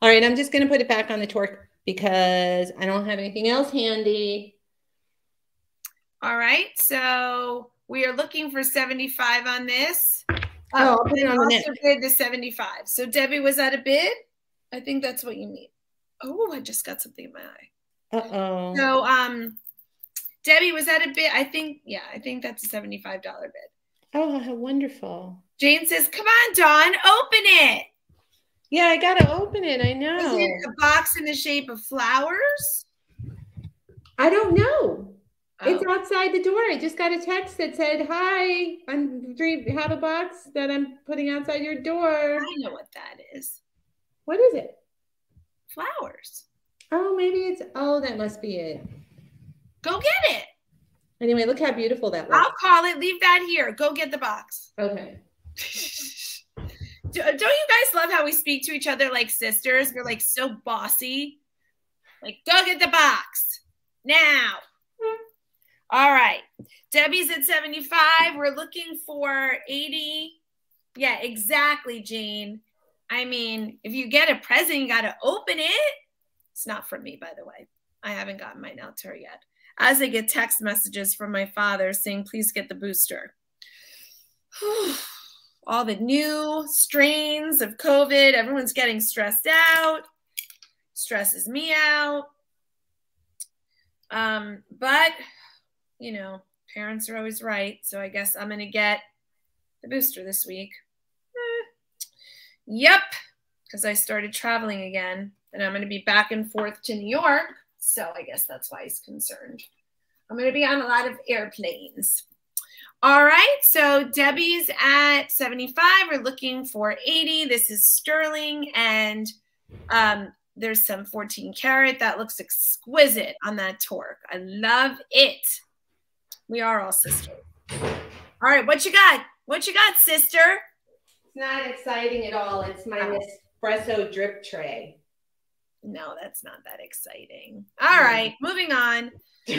All right, I'm just gonna put it back on the torque because I don't have anything else handy. All right. So we are looking for 75 on this. Oh, I'll on the also bid to 75. So Debbie, was that a bid? I think that's what you need. Oh, I just got something in my eye. Uh-oh. So um Debbie, was that a bid? I think, yeah, I think that's a $75 bid. Oh, how wonderful. Jane says, come on, Dawn, open it. Yeah, I gotta open it. I know. Is it a box in the shape of flowers? I don't know. It's Oh, outside the door. I just got a text that said, "Hi, I'm have a box that I'm putting outside your door." I know what that is. What is it? Flowers. Oh, maybe it's. Oh, that must be it. Go get it. Anyway, look how beautiful that looks. I'll call it. Leave that here. Go get the box. Okay. *laughs* Do- Don't you guys love how we speak to each other like sisters? We're like so bossy. Like, go get the box now. All right. Debbie's at 75. We're looking for 80. Yeah, exactly, Jane. I mean, if you get a present, you got to open it. It's not from me, by the way. I haven't gotten mine out to her yet. As I get text messages from my father saying, please get the booster. *sighs* all the new strains of COVID. Everyone's getting stressed out. Stresses me out. Um, but you know, parents are always right. So I guess I'm gonna get the booster this week. Eh. Yep, because I started traveling again, and I'm gonna be back and forth to New York. So I guess that's why he's concerned. I'm gonna be on a lot of airplanes. All right, so Debbie's at 75. We're looking for 80. This is sterling, and um, there's some 14 karat. That looks exquisite on that torque. I love it. We are all sisters. All right, what you got? What you got, sister? It's not exciting at all. It's my espresso drip tray. No, that's not that exciting. All right, moving on. *laughs*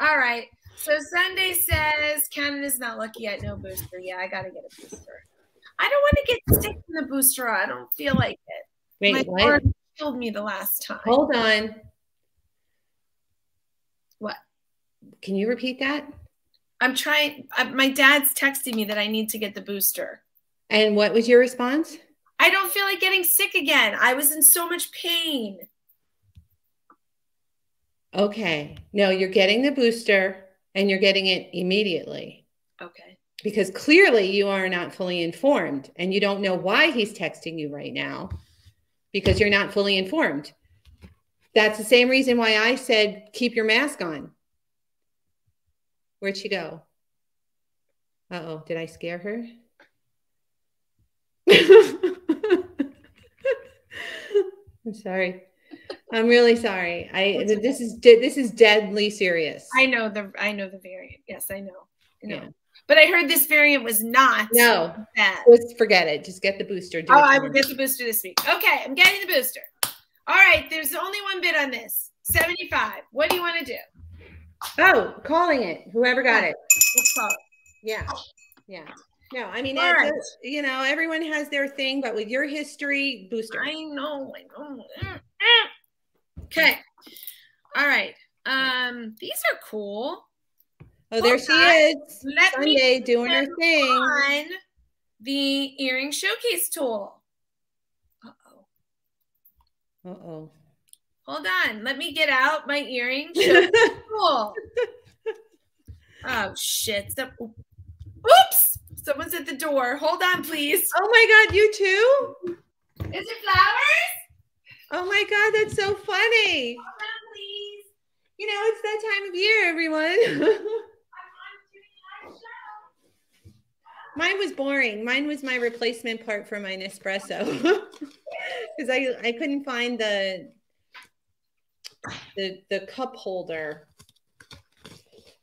All right. So Sunday says Canada's not lucky yet. No booster. Yeah, I gotta get a booster. I don't want to get sick in the booster. I don't feel like it. Wait, My what? arm killed me the last time. Hold on. What? Can you repeat that? I'm trying. Uh, my dad's texting me that I need to get the booster. And what was your response? I don't feel like getting sick again. I was in so much pain. Okay. No, you're getting the booster and you're getting it immediately Okay. because clearly you are not fully informed and you don't know why he's texting you right now because you're not fully informed. That's the same reason why I said keep your mask on. Where'd she go? Uh oh, did I scare her? *laughs* I'm sorry. I'm really sorry. I That's okay. this is this is deadly serious. I know the I know the variant. Yes, I know. Know. Yeah. But I heard this variant was not No. bad. Let's forget it. Just get the booster. Do Oh, I will get the booster this week. Okay, I'm getting the booster. All right, there's only one bid on this. 75. What do you want to do? Oh, calling it. Whoever got it. It. Yeah. Yeah. No, I mean, right. it's- you know, everyone has their thing, but with your history, booster. I know, I know. Okay. All right. Um, these are cool. Oh, there Hold she on. is. Let me Sunday doing her thing. on the earring showcase tool. Uh-oh. Uh oh. Hold on. Let me get out my earring *laughs* showcase tool. Oh shit. Some- Oops. Someone's at the door. Hold on, please. Oh my God, you too? Is it flowers? Oh my God, that's so funny. Hold on, please. You know, it's that time of year, everyone. I'm on doing my show. Mine was boring. Mine was my replacement part for my Nespresso *laughs* because I I couldn't find the the the cup holder.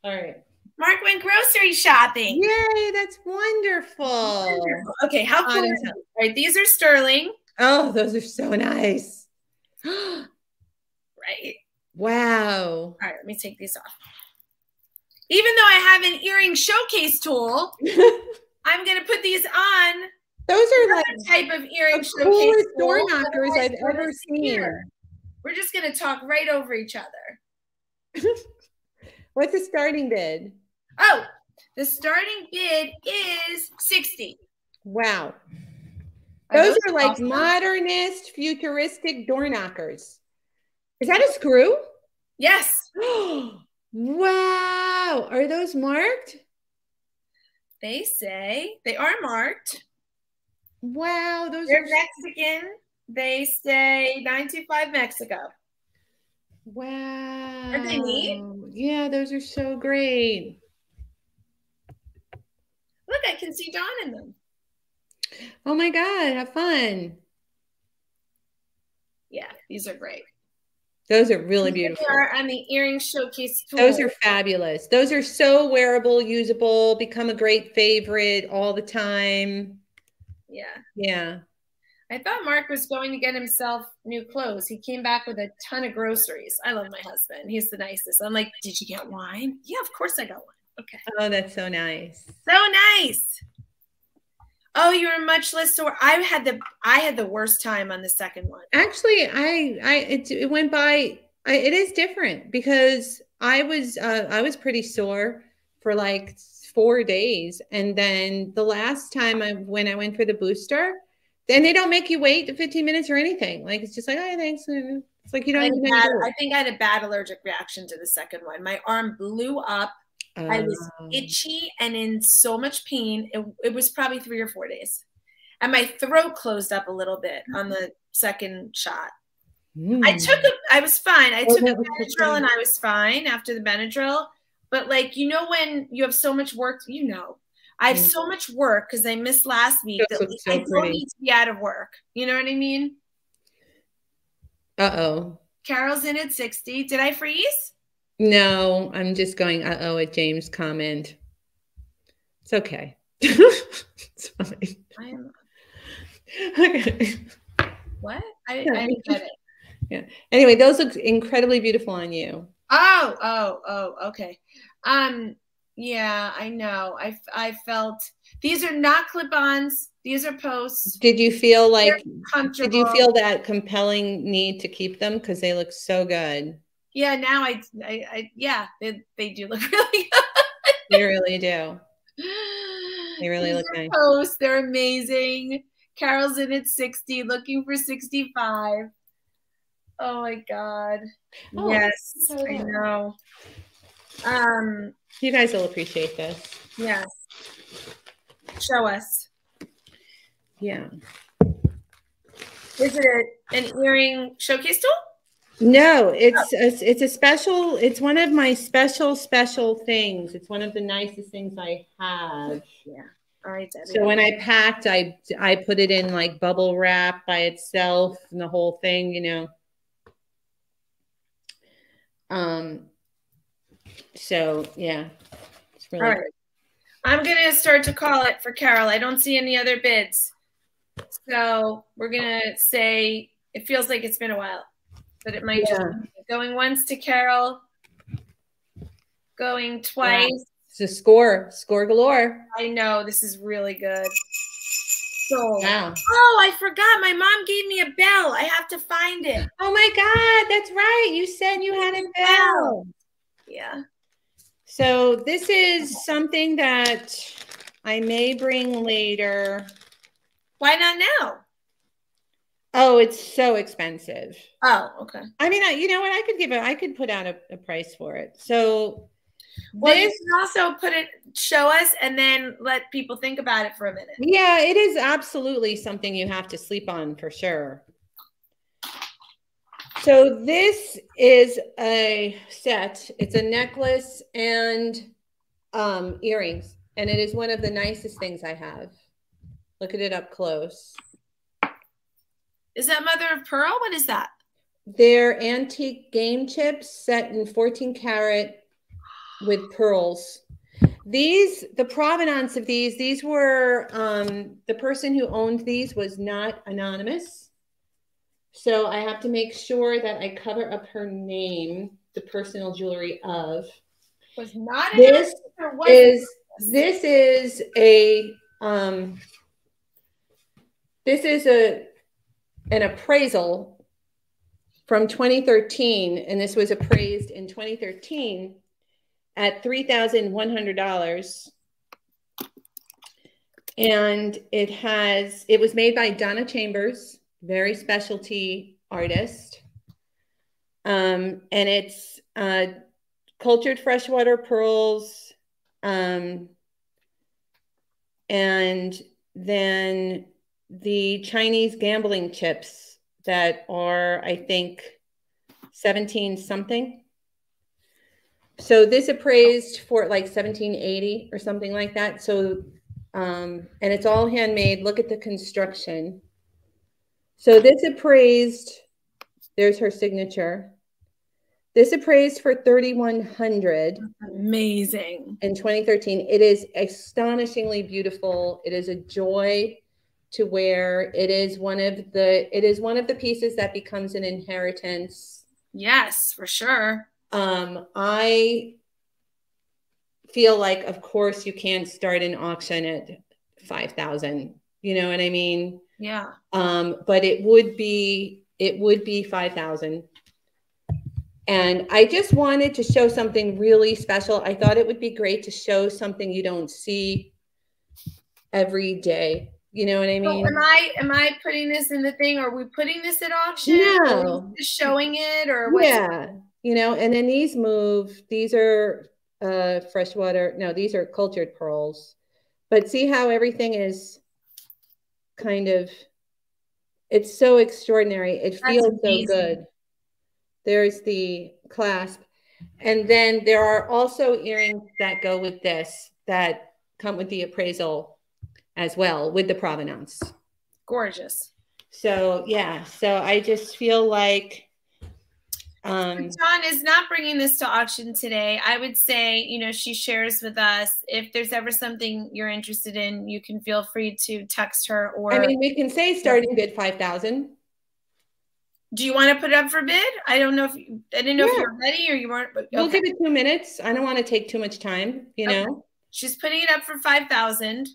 All right. Mark went grocery shopping. Yay, that's wonderful. Okay, how cool Honest. is that? All right, these are sterling, Oh, those are so nice. *gasps* right? wow. All right, let me take these off. Even though I have an earring showcase tool, *laughs* I'm gonna put these on Those are like type of earring the showcase coolest door knockers I've ever seen. hear. We're just gonna talk right over each other. *laughs* What's the starting bid? Oh, the starting bid is 60. Wow. Are Those are like awesome? modernist, futuristic door knockers. Is that a screw? Yes, *gasps* wow. Are those marked? they say they are marked. Wow, those They're are Mexican. They say 925 Mexico. wow. Aren't they neat? Yeah, those are so great. Look, I can see Dawn in them. Oh my God, have fun. Yeah, these are great. Those are really beautiful. They are on the earring showcase tool. Those are fabulous. Those are so wearable, usable, become a great favorite all the time. yeah. Yeah. I thought Mark was going to get himself new clothes. He came back with a ton of groceries. I love my husband. He's the nicest. I'm like, did you get wine? Yeah, of course I got wine. Okay. Oh, that's so nice. So nice. Oh, you were much less sore. I had the I had the worst time on the second one. Actually, I, I, it, it went by. I, it is different because I was, uh, I was pretty sore for like four days, and then the last time I when I went for the booster, then they don't make you wait the 15 minutes or anything. Like it's just like, oh, thanks. It's like you don't I, even a bad- do I think I had a bad allergic reaction to the second one. My arm blew up. I was Um, itchy and in so much pain. It, it was probably three or four days. And my throat closed up a little bit on the second shot. I mm. took a, I was fine. I Oh, took a that was so Benadryl and I was fine after the Benadryl. But like, you know, when you have so much work, you know, I have Mm. so much work because I missed last week Those that so I don't pretty. need to be out of work. You know what I mean? Uh oh. Carol's in at 60. Did I freeze? No, I'm just going, uh oh, at James' comment. It's okay. *laughs* it's fine. I am. *laughs* Okay. What? I, I didn't get it. Yeah. Anyway, those look incredibly beautiful on you. Oh, oh, oh, okay. Um, yeah, I know. I, I felt these are not clip-ons. These are posts. Did you feel like comfortable. did you feel that compelling need to keep them because they look so good? Yeah, now I, I, I yeah, they, they do look *laughs* really good. They really do. *laughs* They really These look nice. Posts, they're amazing. Carol's in at 60, looking for 65. Oh my god. Oh, yes, so I know. Um, You guys will appreciate this. yes. Show us. Yeah. Is it an earring showcase tool? No, it's a, it's a special. It's one of my special special things. It's one of the nicest things I have. Yeah. All right, Debbie. So when I packed, I I put it in like bubble wrap by itself and the whole thing, you know. Um. So yeah, it's really All right. I'm gonna start to call it for Carol. I don't see any other bids. So we're gonna say it feels like it's been a while. But it might just Yeah. going once to Carol. Going twice. It's a score, score galore. I know this is really good. So Wow. oh I forgot my mom gave me a bell. I have to find it. Oh my God, that's right. You said you had a bell. Yeah. So this is something that I may bring later. Why not now? Oh, it's so expensive. Oh, okay. I mean, I, you know what? I could give it. I could put out a, a price for it. So Well, you can also put it, show us, and then let people think about it for a minute. yeah, it is absolutely something you have to sleep on for sure. So this is a set. It's a necklace and um, earrings, and it is one of the nicest things I have. Look at it up close. Is that mother of pearl? What is that? They're antique game chips set in 14 karat with pearls. These, the provenance of these, these were, um, the person who owned these was not anonymous. So I have to make sure that I cover up her name, the personal jewelry of. Was not This is, this is a, um, this is a, an appraisal from 2013, and this was appraised in 2013 at $3,100. And it has, it was made by Donna Chambers, very specialty artist. Um, and it's uh, cultured freshwater pearls. Um, and then the Chinese gambling chips that are, I think, 17 something. So this appraised for like 1780 or something like that. So, um, and it's all handmade. Look at the construction. So this appraised, there's her signature. This appraised for 3100 amazing. in 2013. It is astonishingly beautiful. It is a joy to wear. It is one of the it is one of the pieces that becomes an inheritance. Yes, for sure. Um, I feel like, of course, you can't start an auction at five thousand. You know what I mean? Yeah. Um, but it would be it would be five thousand. And I just wanted to show something really special. I thought it would be great to show something you don't see every day. You know what I So mean? am I am I putting this in the thing? Are we putting this at auction? No. Just showing it or what's yeah. You know, and then these move. These are uh freshwater. No, these are cultured pearls. But see how everything is kind of it's so extraordinary. It That's feels so good. There's the clasp. And then there are also earrings that go with this that come with the appraisal as well with the provenance. gorgeous? So yeah, so I just feel like um Dawn is not bringing this to auction today. I would say, you know, she shares with us. If there's ever something you're interested in, you can feel free to text her or. I mean, we can say starting bid five thousand. Do you want to put it up for bid? I don't know if you, I didn't know if you were ready or you weren't. But We'll give it two minutes. I don't want to take too much time. You Okay. know. She's putting it up for 5,000.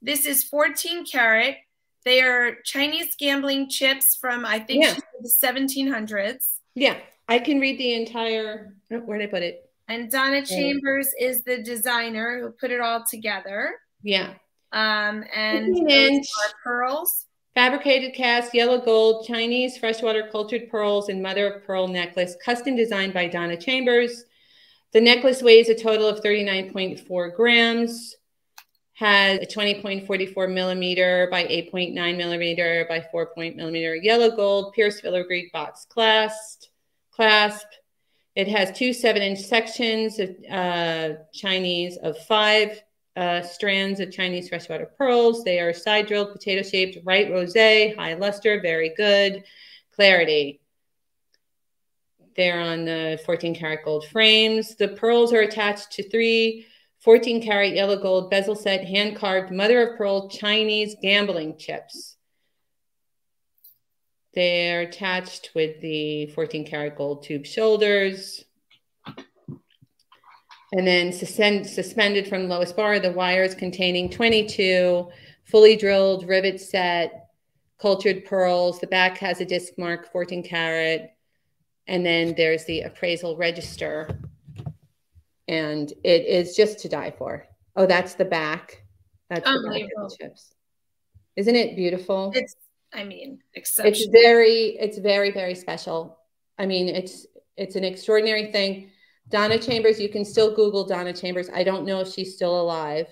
This is 14 carat. They are Chinese gambling chips from, I think, Yeah. the 1700s. Yeah, I can read the entire. oh, Where did I put it? And Donna Chambers is the designer who put it all together. Yeah. Um, and 15 inch. pearls. Fabricated cast, yellow gold, Chinese freshwater cultured pearls, and mother of pearl necklace, custom designed by Donna Chambers. The necklace weighs a total of 39.4 grams, has a 20.44 millimeter by 8.9 millimeter by 4 point millimeter yellow gold, pierced filigree box clasp. Clasp. It has two seven inch sections of uh, Chinese of five uh, strands of Chinese freshwater pearls. They are side drilled, potato shaped, right rose, high luster, very good clarity. They're on the 14 karat gold frames. The pearls are attached to three 14 karat yellow gold bezel set, hand carved mother of pearl Chinese gambling chips. They're attached with the 14 karat gold tube shoulders. And then suspend, suspended from the lowest bar, the wires containing 22 fully drilled rivet set cultured pearls. The back has a disc mark, 14 karat. And then there's the appraisal register. And it is just to die for. Oh, that's the back. That's the oh, back of the chips. Isn't it beautiful? It's, I mean, exceptional. it's very it's very very special. I mean it's it's an extraordinary thing. Donna chambers you can still google donna chambers. I don't know if she's still alive.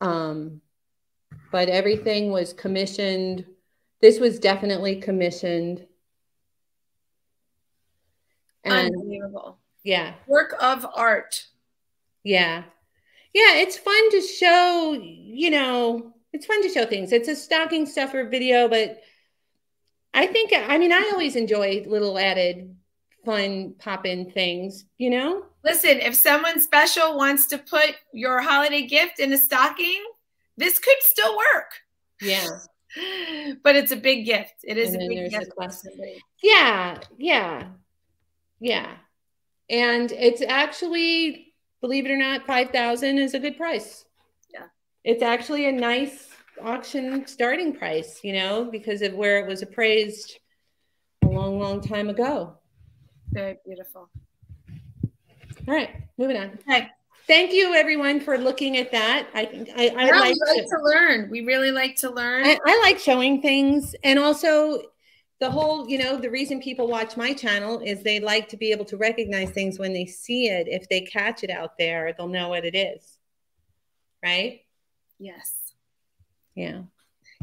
Um but everything was commissioned. This was definitely commissioned. And Unbelievable. yeah. Work of art. yeah. Yeah it's fun to show you know it's fun to show things it's a stocking stuffer video but i think i mean i always enjoy little added fun pop in things you know Listen, if someone special wants to put your holiday gift in a stocking, this could still work. yeah *laughs* But it's a big gift. It is And a big gift. somebody. yeah yeah yeah and it's actually believe it or not 5000 is a good price. It's actually a nice auction starting price you know because of where it was appraised a long long time ago Very beautiful. All right, moving on. Okay. Thank you, everyone, for looking at that. I think I, I No, like, we like to learn. We really like to learn. I, I like showing things, and also the whole, you know, the reason people watch my channel is they like to be able to recognize things when they see it. If they catch it out there, they'll know what it is, right? Yes. Yeah.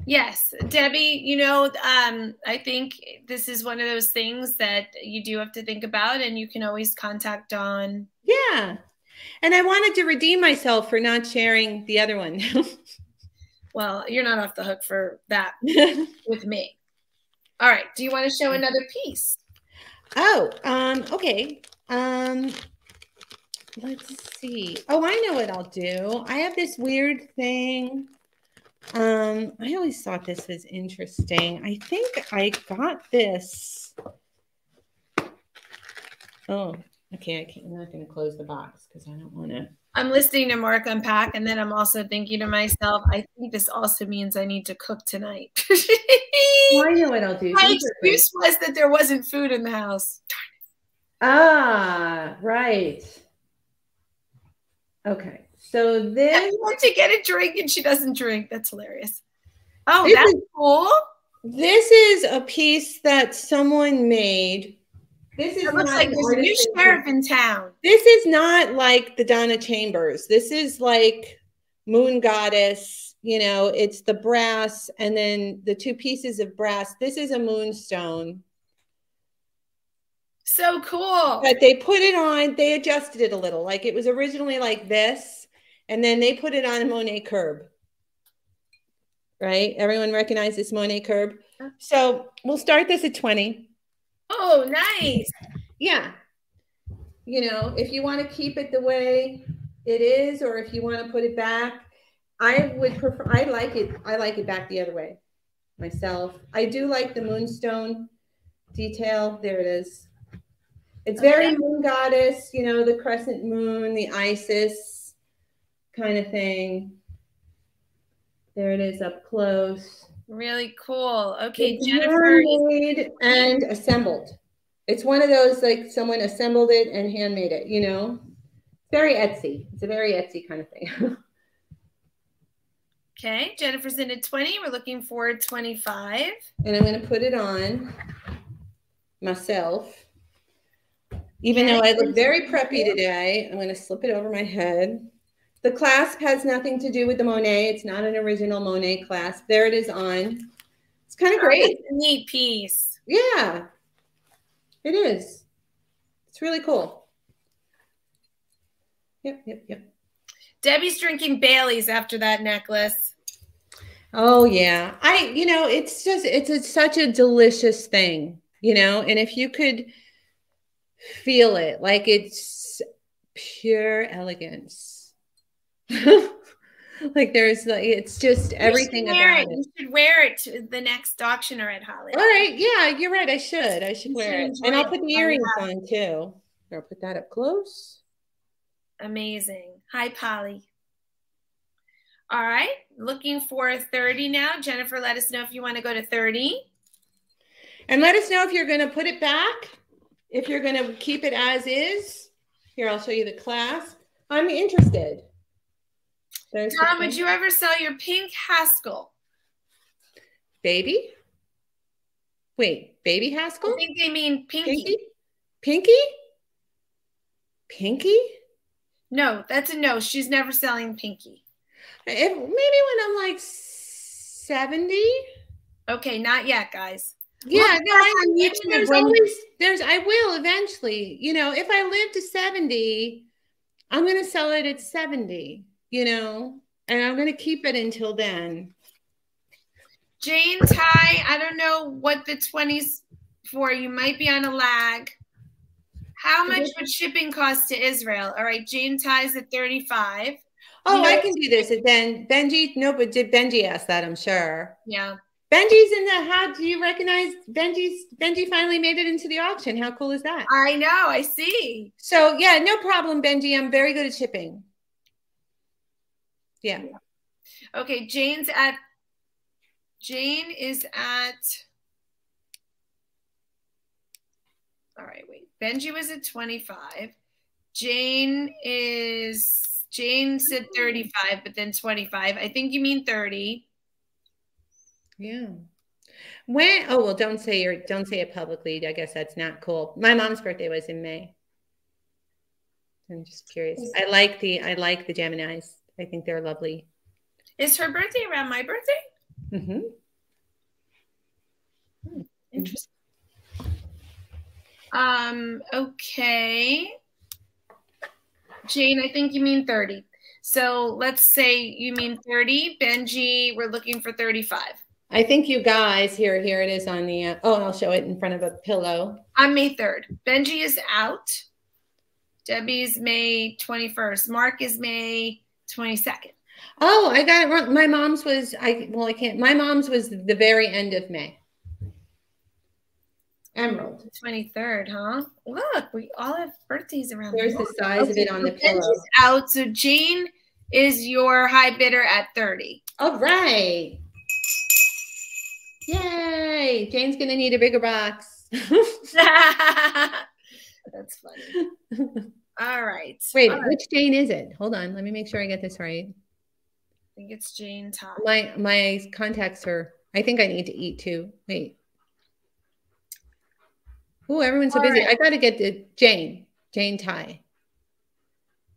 Yes, Debbie, you know, um, I think this is one of those things that you do have to think about, and you can always contact Dawn. Yeah. And I wanted to redeem myself for not sharing the other one. *laughs* Well, you're not off the hook for that *laughs* with me. All right. Do you want to show another piece? Oh, um, okay. Um, let's see. Oh, I know what I'll do. I have this weird thing. Um, I always thought this was interesting. I think I got this. Oh, okay. I can't, I'm not going to close the box because I don't want to. I'm listening to Mark unpack, and then I'm also thinking to myself, I think this also means I need to cook tonight. *laughs* Oh, I know what I'll do. My These excuse was that there wasn't food in the house. Ah, right. Okay. So then this went to get a drink and she doesn't drink. That's hilarious. Oh, This that's is- cool. This is a piece that someone made. This is It looks like there's a new sheriff in town. This is not like the Donna Chambers. This is like Moon Goddess. You know, it's the brass and then the two pieces of brass. This is a moonstone. So cool. But they put it on, they adjusted it a little. Like it was originally like this, and then they put it on a Monet curb. Right? Everyone recognize this Monet curb? So we'll start this at 20. Oh, nice. Yeah. You know, if you want to keep it the way it is, or if you want to put it back, I would prefer, I like it, I like it back the other way myself. I do like the moonstone detail. There it is. It's very moon goddess, you know, the crescent moon, the Isis kind of thing. There it is up close. Really cool. Okay, it's Jennifer. Made and assembled. It's one of those like someone assembled it and handmade it, you know? Very Etsy. It's a very Etsy kind of thing. *laughs* okay, Jennifer's in at 20. We're looking for 25. And I'm going to put it on myself. Even though I look very preppy today, I'm going to slip it over my head. The clasp has nothing to do with the Monet. It's not an original Monet clasp. There it is on. It's kind of great. neat piece. Yeah, it is. It's really cool. Yep, yep, yep. Debbie's drinking Bailey's after that necklace. Oh yeah. I you know, it's just it's a, such a delicious thing, you know, and if you could feel it like it's pure elegance *laughs* like there's like it's just everything about it. it. You should wear it to the next auction or at Holiday. All right, yeah, you're right. I should. I should you wear should it, and I'll put the earrings on too. I'll put that up close. Amazing. Hi, Polly. All right, looking for 30 now. Jennifer, let us know if you want to go to 30. And let us know if you're going to put it back, if you're going to keep it as is. Here, I'll show you the clasp. I'm interested. There's would you ever sell your pink Haskell? Baby? Wait, baby Haskell? I think they mean pinky. Pinky? Pinky? Pinky? No, that's a no. She's never selling pinky. If, maybe when I'm like 70. Okay, not yet, guys. Yeah, no, I, there's always there's I will eventually. You know, if I live to 70, I'm gonna sell it at 70 you know, and I'm going to keep it until then. Jane Ty, I don't know what the 20s for. You might be on a lag. How much would shipping cost to Israel? All right, Jane Ty's at 35. Oh, you know, I can do this. And then Benji, no, but did Benji ask that? I'm sure. Yeah. Benji's in the how do you recognize Benji's Benji finally made it into the auction. How cool is that? I know, I see. So yeah, no problem, Benji. I'm very good at shipping. Yeah. Okay, Jane's at Jane is at All right, wait. Benji was at 25. Jane is Jane said 35, but then 25. I think you mean 30. Yeah. When oh well don't say your don't say it publicly. I guess that's not cool. My mom's birthday was in May. I'm just curious. I like the I like the Geminis. I think they're lovely. Is her birthday around my birthday? Mm-hmm. Hmm, interesting. Um, okay. Jane, I think you mean 30. So let's say you mean 30. Benji, we're looking for 35. I think you guys, here, here it is on the, uh, oh, I'll show it in front of a pillow. On May 3rd. Benji is out. Debbie's May 21st. Mark is May 22nd. Oh, I got it wrong. My mom's was I well, I can't. My mom's was the very end of May. Emerald. 23rd, huh? Look, we all have birthdays around. There's the, size okay. of it on the pillow. out. So Jane is your high bidder at 30. All right. Yay. Jane's gonna need a bigger box. *laughs* That's funny. *laughs* All right. Wait, All right. which Jane is it? Hold on. Let me make sure I get this right. I think it's Jane Todd. My my contacts are. I think I need to eat too. Wait. Oh, everyone's so All busy. Right. I got to get the Jane. Jane Ty.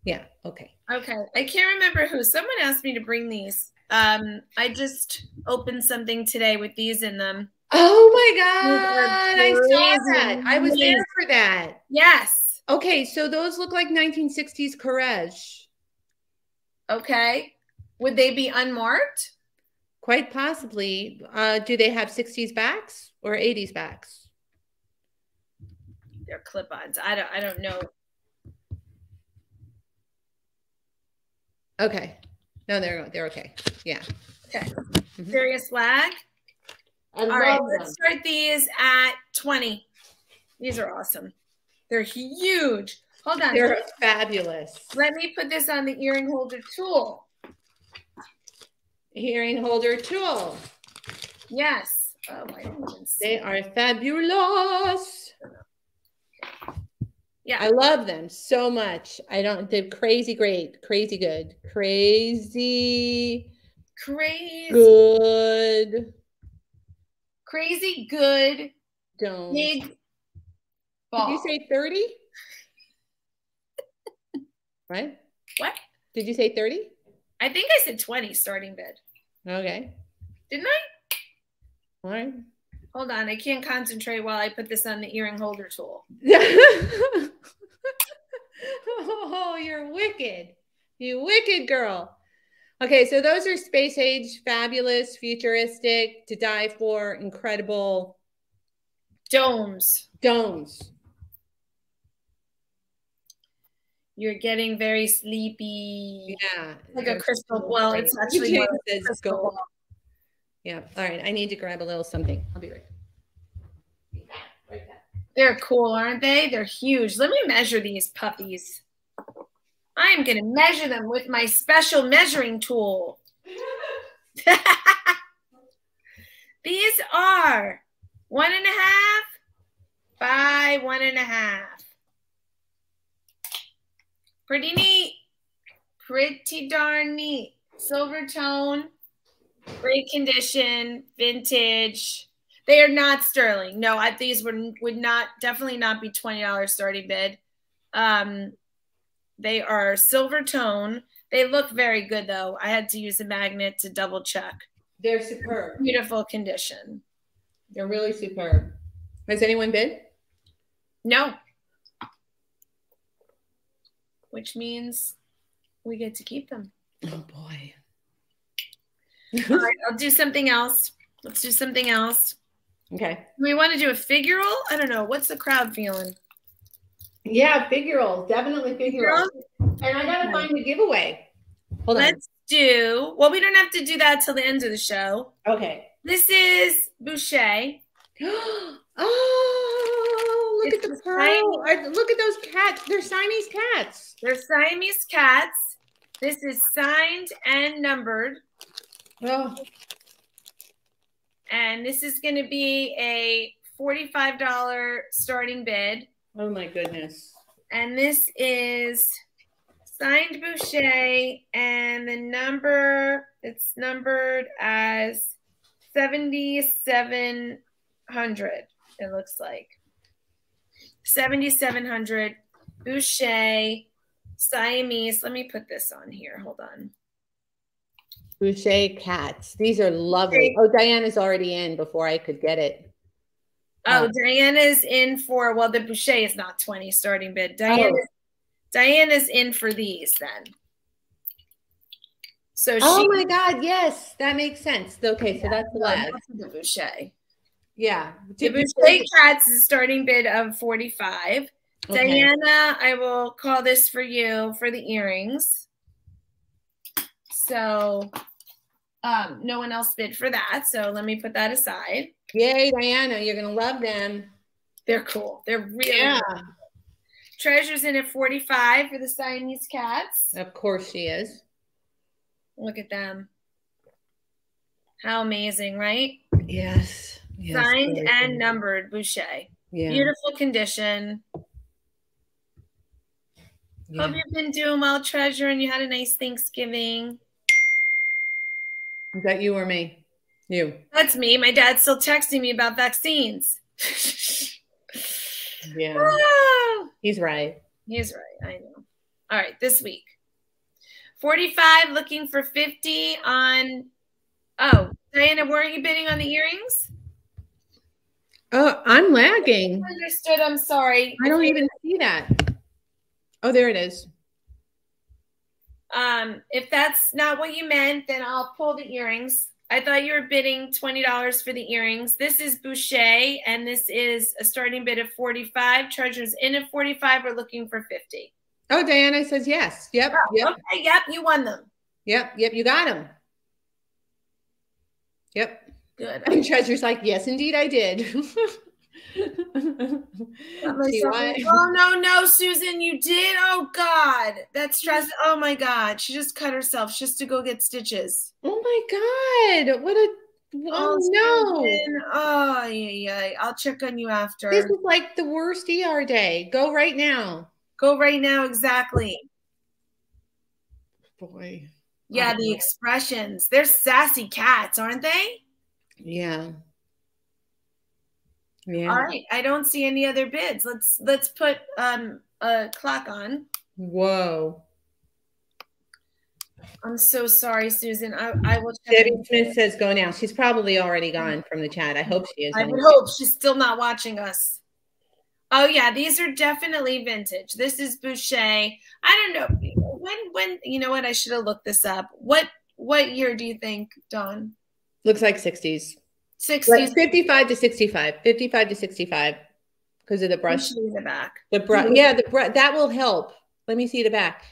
Yeah. Okay. Okay. I can't remember who. Someone asked me to bring these. Um, I just opened something today with these in them. Oh my god! I saw that. I was there for that. Yes. Okay, so those look like 1960s Courrèges. Okay. Would they be unmarked? Quite possibly. Uh, do they have 60s backs or 80s backs? they're clip-ons. I don't I don't know. Okay. No, they're they're okay. Yeah. Okay. Mhm. Serious flag. I All right, love let's start these at 20. These are awesome. They're huge. Hold on. They're fabulous. Let me put this on the earring holder tool. Hearing holder tool. Yes. Oh, I didn't even see. They are fabulous. Yeah. I love them so much. I don't, they're crazy great, crazy good, crazy Crazy, good. crazy good, Don't. big Did you say 30? *laughs* right? what? Did you say 30? I think I said 20 starting bid. Okay. Didn't I? All right. Hold on. I can't concentrate while I put this on the earring holder tool. *laughs* oh, you're wicked. You wicked girl. Okay, so those are space age, fabulous, futuristic, to die for, incredible Domes. domes. You're getting very sleepy. Yeah. Like a crystal. Well, it's actually more like a crystal ball. Yeah. All right. I need to grab a little something. I'll be right. They're cool, aren't they? They're huge. Let me measure these puppies. I am going to measure them with my special measuring tool. *laughs* These are one and a half by one and a half. Pretty neat. Pretty darn neat. Silver tone, great condition, vintage. They are not sterling. No, I, these would would not definitely not be twenty dollars starting bid. Um, they are silver tone. They look very good though. I had to use a magnet to double check. They're superb. Beautiful condition. They're really superb. Has anyone been? No. Which means we get to keep them. Oh boy. *laughs* All right, I'll do something else. Let's do something else. Okay. We want to do a figural? I don't know. What's the crowd feeling? Yeah, figural. Definitely figural. And I gotta find the giveaway. Hold Let's do, well, we don't have to do that till the end of the show. Okay. This is Boucher. *gasps* oh, look It's at the pearl. Uh, Look at those cats. They're Siamese cats. They're Siamese cats. This is signed and numbered. Oh, And this is going to be a $45 starting bid. oh my goodness. And this is signed Boucher, and the number it's numbered as 7700. It looks like 7700 Boucher Siamese. Let me put this on here. Hold on. Boucher cats. These are lovely. Oh, Diana's already in before I could get it. Oh, Oh. Diana's in for well, the Boucher is not 20 starting bid. Oh. Diana's Diana's in for these then. So Oh my God. Yes, that makes sense. Okay, so that's. That's the Boucher. Yeah. The Boucher Cats is starting bid of 45. Okay. Diana, I will call this for you for the earrings. So um, no one else bid for that. So let me put that aside. Yay, Diana. You're going to love them. They're cool. They're really Yeah. Treasure's in at 45 for the Siamese cats. Of course she is. Look at them. How amazing, right? Yes. yes Signed and good. numbered Boucher. Yeah. Beautiful condition. yeah. Hope you've been doing well, Treasure, and you had a nice Thanksgiving. Is that you or me? You. That's me. My dad's still texting me about vaccines. *laughs* Yeah. Ah, He's right. He's right. I know. All right, this week. 45 looking for 50 on. Oh, Diana, were you bidding on the earrings? Oh, I'm lagging. I Understood. I'm sorry. I don't even see that. Oh, there it is. Um, if that's not what you meant, then I'll pull the earrings. I thought you were bidding $20 for the earrings. This is Boucher, and this is a starting bid of 45. Treasures in at 45. We're looking for 50. Oh, Diana says yes. Yep. Oh, yep. Okay, yep, you won them. Yep. Yep. You got them. Yep. Good. *laughs* And Treasure's like, yes, indeed, I did. *laughs* oh no, no, Susan, you did. Oh God, that stress. Oh my God, she just cut herself just to go get stitches. Oh my God, what a oh, oh no. Oh yeah, yeah. I'll check on you after. This is like the worst ER day. Go right now. Go right now, exactly. Boy. Yeah, the expressions. They're sassy cats, aren't they? Yeah. Yeah. All right. I don't see any other bids. Let's let's put um a clock on. Whoa. I'm so sorry, Susan. I, I will Debbie Smith says go now. She's probably already gone from the chat. I hope she is. I would hope she's still not watching us. Oh yeah, these are definitely vintage. This is Boucher. I don't know when when you know what I should have looked this up. What what year do you think, Don? Looks like 60s. 60s. Like 55 to 65. 55 to 65 because of the brush. the back. The brush. Mm-hmm. Yeah, the brush. That will help. Let me see the back.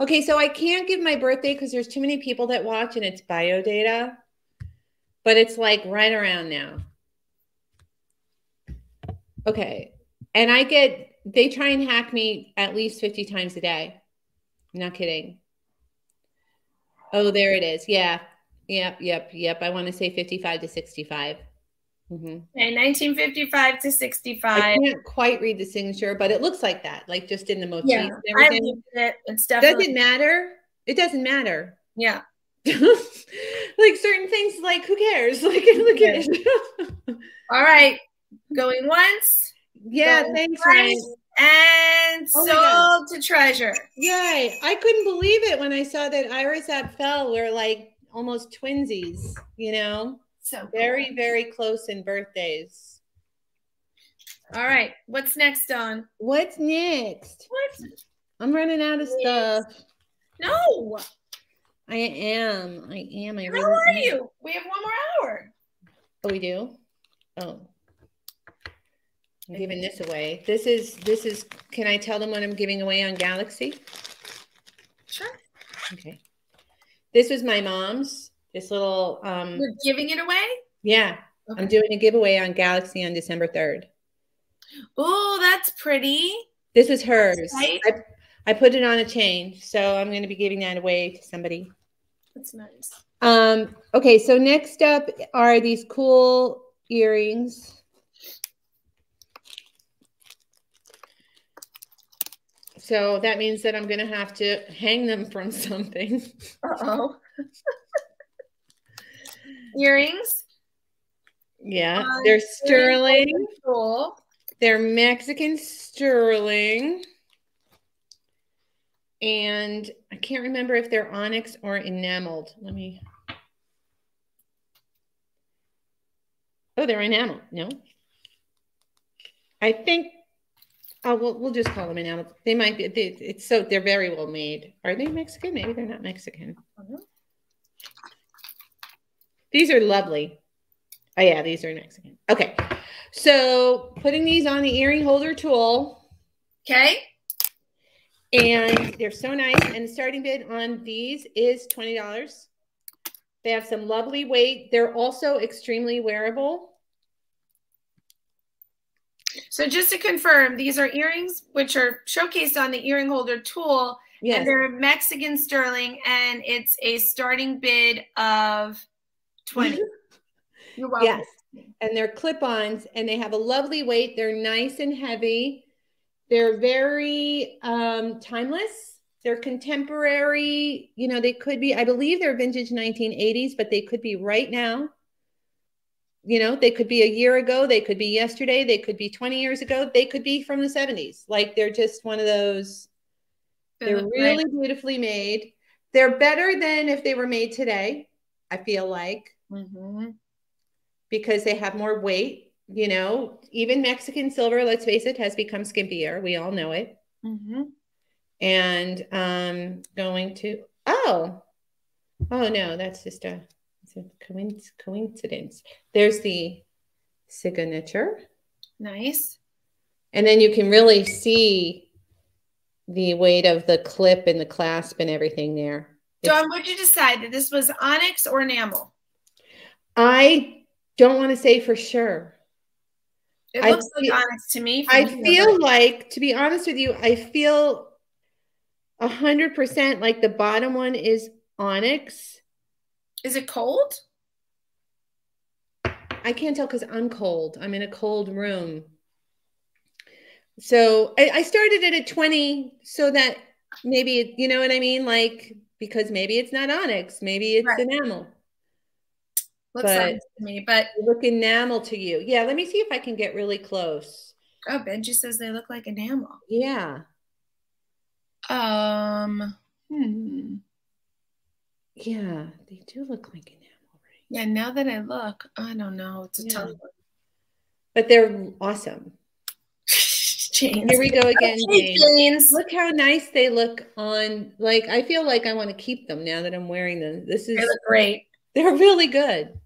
Okay, so I can't give my birthday because there's too many people that watch and it's bio data, but it's like right around now. Okay. And I get, they try and hack me at least 50 times a day. I'm not kidding. Oh, there it is. Yeah. Yep, yep, yep. I want to say 55 to 65. Mm-hmm. Okay, 1955 to 65. I can't quite read the signature, but it looks like that, like just in the motif. Yeah, I it. It's definitely. Does it matter? It doesn't matter. Yeah. *laughs* like certain things, like who cares? *laughs* Like look at it. All right, going once. Yeah, going thanks, Ryan. And oh sold to treasure. Yay! I couldn't believe it when I saw that Iris at fell. We're like almost twinsies, you know? So cool. very, very close in birthdays. All right. What's next, Dawn? What's next? What? I'm running out of stuff. No. I am. I am. I How really are am. you? We have one more hour. Oh, we do? Oh. I'm giving this away. This is this is can I tell them what I'm giving away on Galaxy? Sure. Okay. This was my mom's. This little. Um, You're giving it away. Yeah, okay. I'm doing a giveaway on Galaxy on December third. Oh, that's pretty. This is hers. I, I put it on a chain, so I'm going to be giving that away to somebody. That's nice. Um. Okay, so next up are these cool earrings. So that means that I'm going to have to hang them from *laughs* something. Uh oh. *laughs* Earrings? Yeah, they're sterling. Cool. They're Mexican sterling. And I can't remember if they're onyx or enameled. Let me. Oh, they're enameled. No. I think Oh, we'll, we'll just call them enamel. They might be, they, it's so, they're very well made. Are they Mexican? Maybe they're not Mexican. These are lovely. Oh yeah, these are Mexican. Okay. So putting these on the earring holder tool. Okay. And they're so nice. And the starting bid on these is $20. They have some lovely weight. They're also extremely wearable. So just to confirm, these are earrings which are showcased on the earring holder tool. Yes. And they're Mexican sterling and it's a starting bid of 20. *laughs* You're welcome. Yes. And they're clip-ons and they have a lovely weight. They're nice and heavy. They're very um, timeless. They're contemporary. You know, they could be, I believe they're vintage 1980s, but they could be right now you know they could be a year ago they could be yesterday they could be 20 years ago they could be from the 70s like they're just one of those they're really beautifully made. They're better than if they were made today i feel like. Mm-hmm. because they have more weight you know? Even mexican silver let's face it has become skimpier. We all know it. Mm-hmm. and um going to oh oh no that's just a It's a coincidence. There's the signature. Nice. And then you can really see the weight of the clip and the clasp and everything there. Dawn, would you decide that this was onyx or enamel? I don't want to say for sure. It looks I like onyx to me. I feel like, to be honest with you, I feel a hundred percent like the bottom one is onyx. Is it cold? I can't tell because I'm cold. I'm in a cold room. So I, I started it at 20 so that maybe, you know what I mean? Like, because maybe it's not onyx, maybe it's right. enamel. Looks but to me, but look enamel to you. Yeah, let me see if I can get really close. Oh, Benji says they look like enamel. Yeah. Um. Hmm. Yeah, they do look like enamel, right? Yeah. Now that I look, I don't know. It's a yeah. tough one. But they're awesome. *laughs* James. Here we go again, James. Look how nice they look on. Like I feel like I want to keep them now that I'm wearing them. This is they look great. They're really good.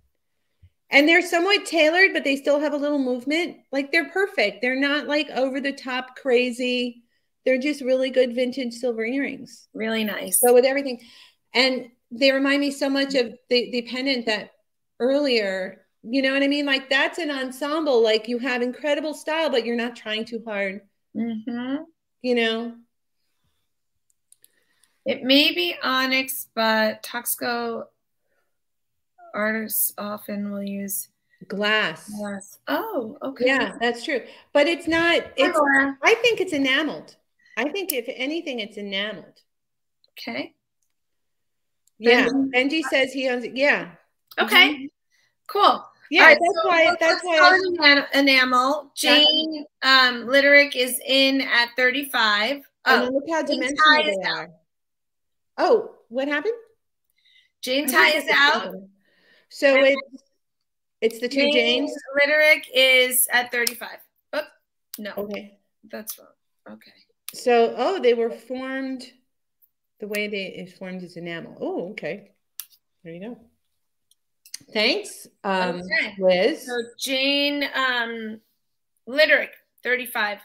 And they're somewhat tailored, but they still have a little movement. Like they're perfect. They're not like over the top crazy. They're just really good vintage silver earrings. Really nice. So with everything. And they remind me so much of the, the pendant that earlier, you know what I mean? Like that's an ensemble. Like you have incredible style, but you're not trying too hard. Mm-hmm. You know? It may be onyx, but Taxco artists often will use glass. Glass. Oh, okay. Yeah, that's true. But it's not. It's. I think it's enameled. I think if anything, it's enameled. Okay. Yeah, Benji says he owns it. Yeah. Okay. Mm-hmm. Cool. Yeah, right, that's so why. That's why. I, enamel. Jane um, Literick is in at thirty-five. Oh, look how dimensional they are. Oh, what happened? Jane tie is out. So and it's it's the two James. Literick is at 35. Oh, no. Okay. That's wrong. Okay. So oh, they were formed the way they it formed as enamel. Oh, okay. There you go. Thanks, um, okay. Liz. So Jane um, Literick, 35.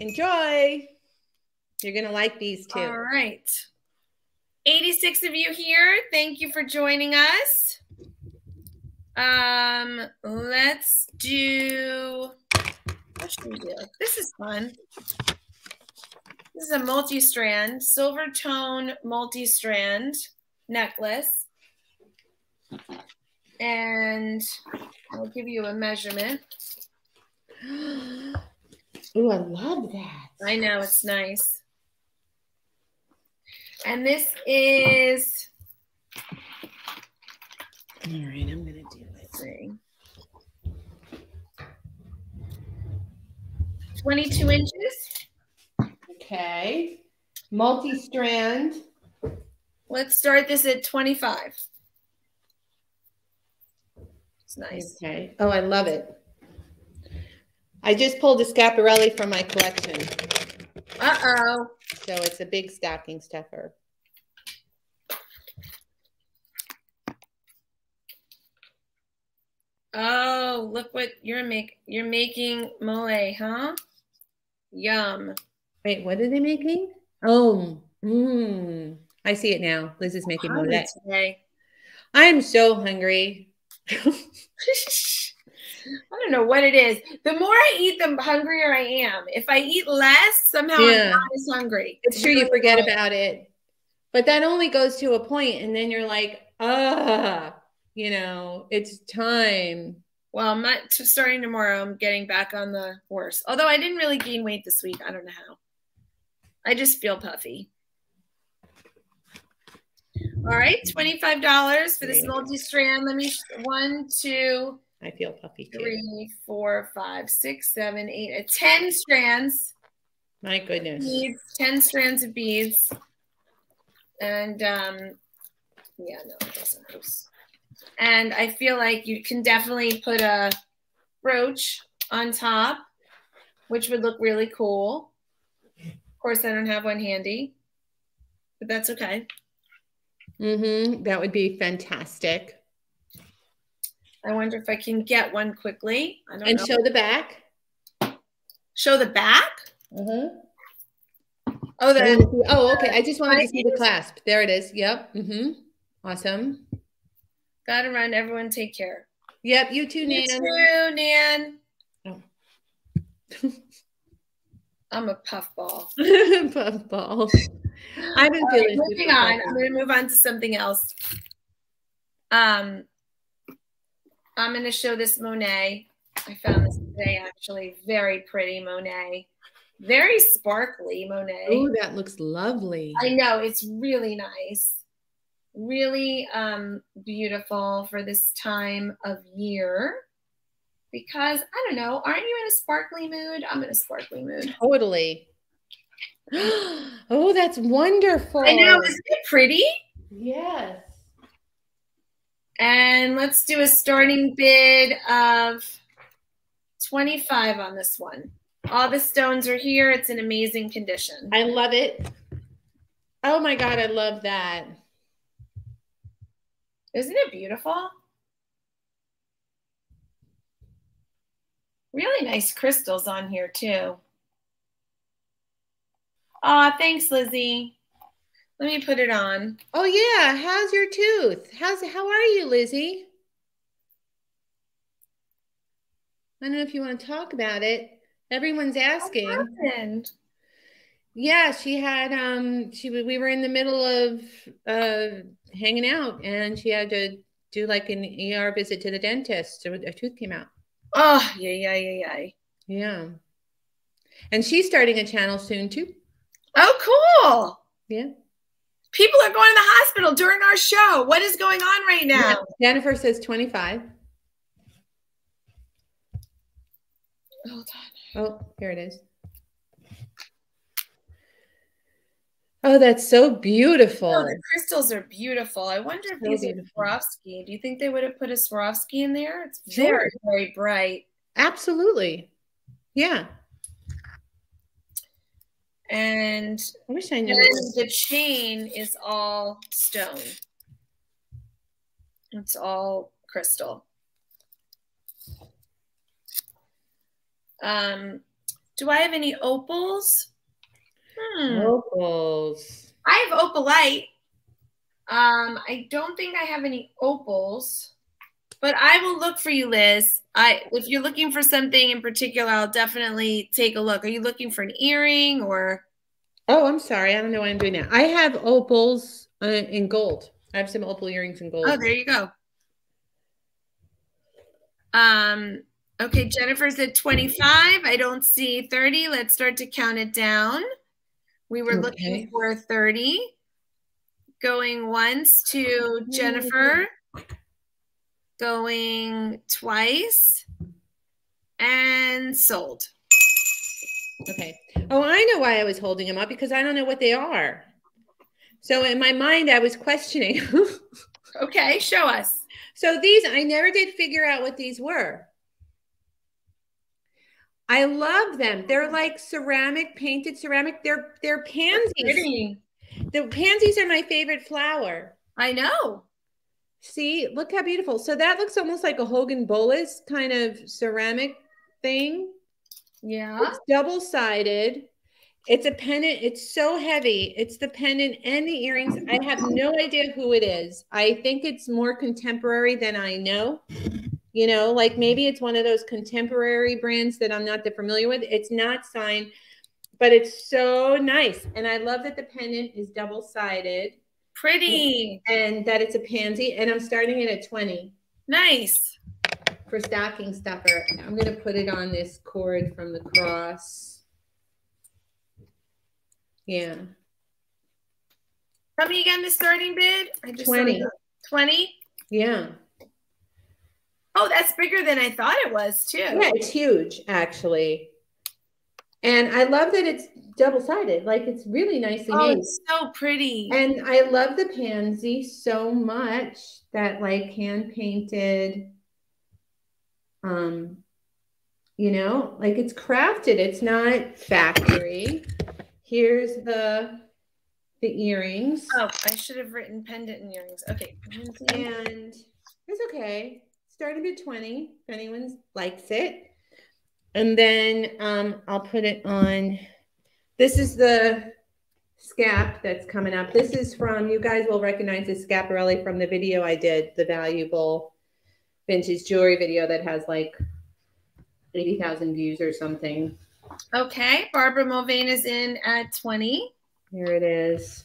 Enjoy. You're gonna like these too. All right. 86 of you here. Thank you for joining us. Um, let's do what should we do? This is fun. This is a multi-strand, silver tone multi-strand necklace. And I'll give you a measurement. *gasps* Oh, I love that. I know, it's nice. And this is. All right, I'm going to do it. See. 22 inches. Okay. Multi strand. Let's start this at 25. It's nice. Okay. Oh, I love it. I just pulled a Schiaparelli from my collection. Uh-oh. So it's a big stocking stuffer. Oh, look what you're make you're making mole, huh? Yum. Wait, what are they making? Oh, mm, I see it now. Liz is making mole. Today. I'm so hungry. *laughs* I don't know what it is. The more I eat, the hungrier I am. If I eat less, somehow yeah. I'm not as hungry. It's true, you forget about it. But that only goes to a point, and then you're like, ah, you know, it's time. Well, I'm not starting tomorrow, I'm getting back on the horse. Although I didn't really gain weight this week. I don't know how. I just feel puffy. All right, $25 for this multi-strand. Let me, one, two, I feel puffy too. Three, four, five, six, seven, eight, uh, 10 strands. My goodness. Beads, 10 strands of beads. And um, yeah, no, it doesn't. And I feel like you can definitely put a brooch on top, which would look really cool. Of course, I don't have one handy, but that's okay. Mm-hmm. That would be fantastic. I wonder if I can get one quickly. I don't And know. show the back. Show the back. Mm-hmm. Oh, the Oh, okay. I just wanted to see the clasp. There it is. Yep. Mm-hmm. Awesome. gotta run. Everyone, take care. Yep. You too, Nan. You too, Nan. Oh. *laughs* I'm a puffball. *laughs* Puffball. I've been right, feeling moving on. I'm going to move on to something else. Um, I'm going to show this Monet. I found this today, actually. Very pretty Monet. Very sparkly Monet. Oh, that looks lovely. I know it's really nice. Really um, beautiful for this time of year. Because I don't know, aren't you in a sparkly mood? I'm in a sparkly mood. Totally. *gasps* Oh, that's wonderful. I know, isn't it pretty? Yes. And let's do a starting bid of 25 on this one. All the stones are here. It's in amazing condition. I love it. Oh my God, I love that. Isn't it beautiful? Really nice crystals on here too. Aw, thanks, Lizzie. Let me put it on. Oh yeah, how's your tooth? How's how are you, Lizzie? I don't know if you want to talk about it. Everyone's asking. What happened? Yeah, she had um she w- we were in the middle of uh hanging out and she had to do like an ER visit to the dentist. So a tooth came out. Oh, yeah, yeah, yeah, yeah. Yeah. And she's starting a channel soon too. Oh, cool. Yeah. People are going to the hospital during our show. What is going on right now? Jennifer says 25. Hold Oh, here it is. Oh, that's so beautiful. Oh, the crystals are beautiful. I wonder if So these are Swarovski. Do you think they would have put a Swarovski in there? It's Sure. very, very bright. Absolutely. Yeah. And I wish I then knew. the chain is all stone. It's all crystal. Um, do I have any opals? Hmm. Opals. I have opalite. Um, I don't think I have any opals, but I will look for you, Liz. I if you're looking for something in particular, I'll definitely take a look. Are you looking for an earring or? Oh, I'm sorry. I don't know what I'm doing now. I have opals uh, in gold. I have some opal earrings in gold. Oh, there you go. Um. Okay, Jennifer's at 25. I don't see 30. Let's start to count it down. We were Okay. looking for 30. Going once to Jennifer. Going twice. And sold. Okay. Oh, I know why I was holding them up because I don't know what they are. So in my mind, I was questioning. *laughs* Okay, show us. so these, I never did figure out what these were. I love them. They're like ceramic, painted ceramic. They're they're pansies. The pansies are my favorite flower. I know. See, look how beautiful. So that looks almost like a Hogan Bolas kind of ceramic thing. Yeah. It's double sided. It's a pendant. It's so heavy. It's the pendant and the earrings. I have no idea who it is. I think it's more contemporary than I know. You know, like mm-hmm. maybe it's one of those contemporary brands that I'm not that familiar with. It's not signed, but it's so nice. And I love that the pendant is double sided Pretty. and that it's a pansy. And I'm starting it at 20 Nice. for stocking stuffer. I'm going to put it on this cord from the cross. Yeah. Tell me again the starting bid. I just 20. 20. Yeah. Oh, that's bigger than I thought it was too. Yeah, it's huge actually. And I love that it's double sided. Like it's really nicely Oh, made. it's so pretty. And I love the pansy so much that like hand painted um you know, like it's crafted. It's not factory. Here's the the earrings. Oh, I should have written pendant and earrings. Okay. And it's okay. Starting at 20, if anyone likes it. And then um, I'll put it on. This is the scap that's coming up. This is from, you guys will recognize this Schiaparelli from the video I did, the valuable vintage jewelry video that has like 80,000 views or something. Okay. Barbara Mulvane is in at 20. Here it is.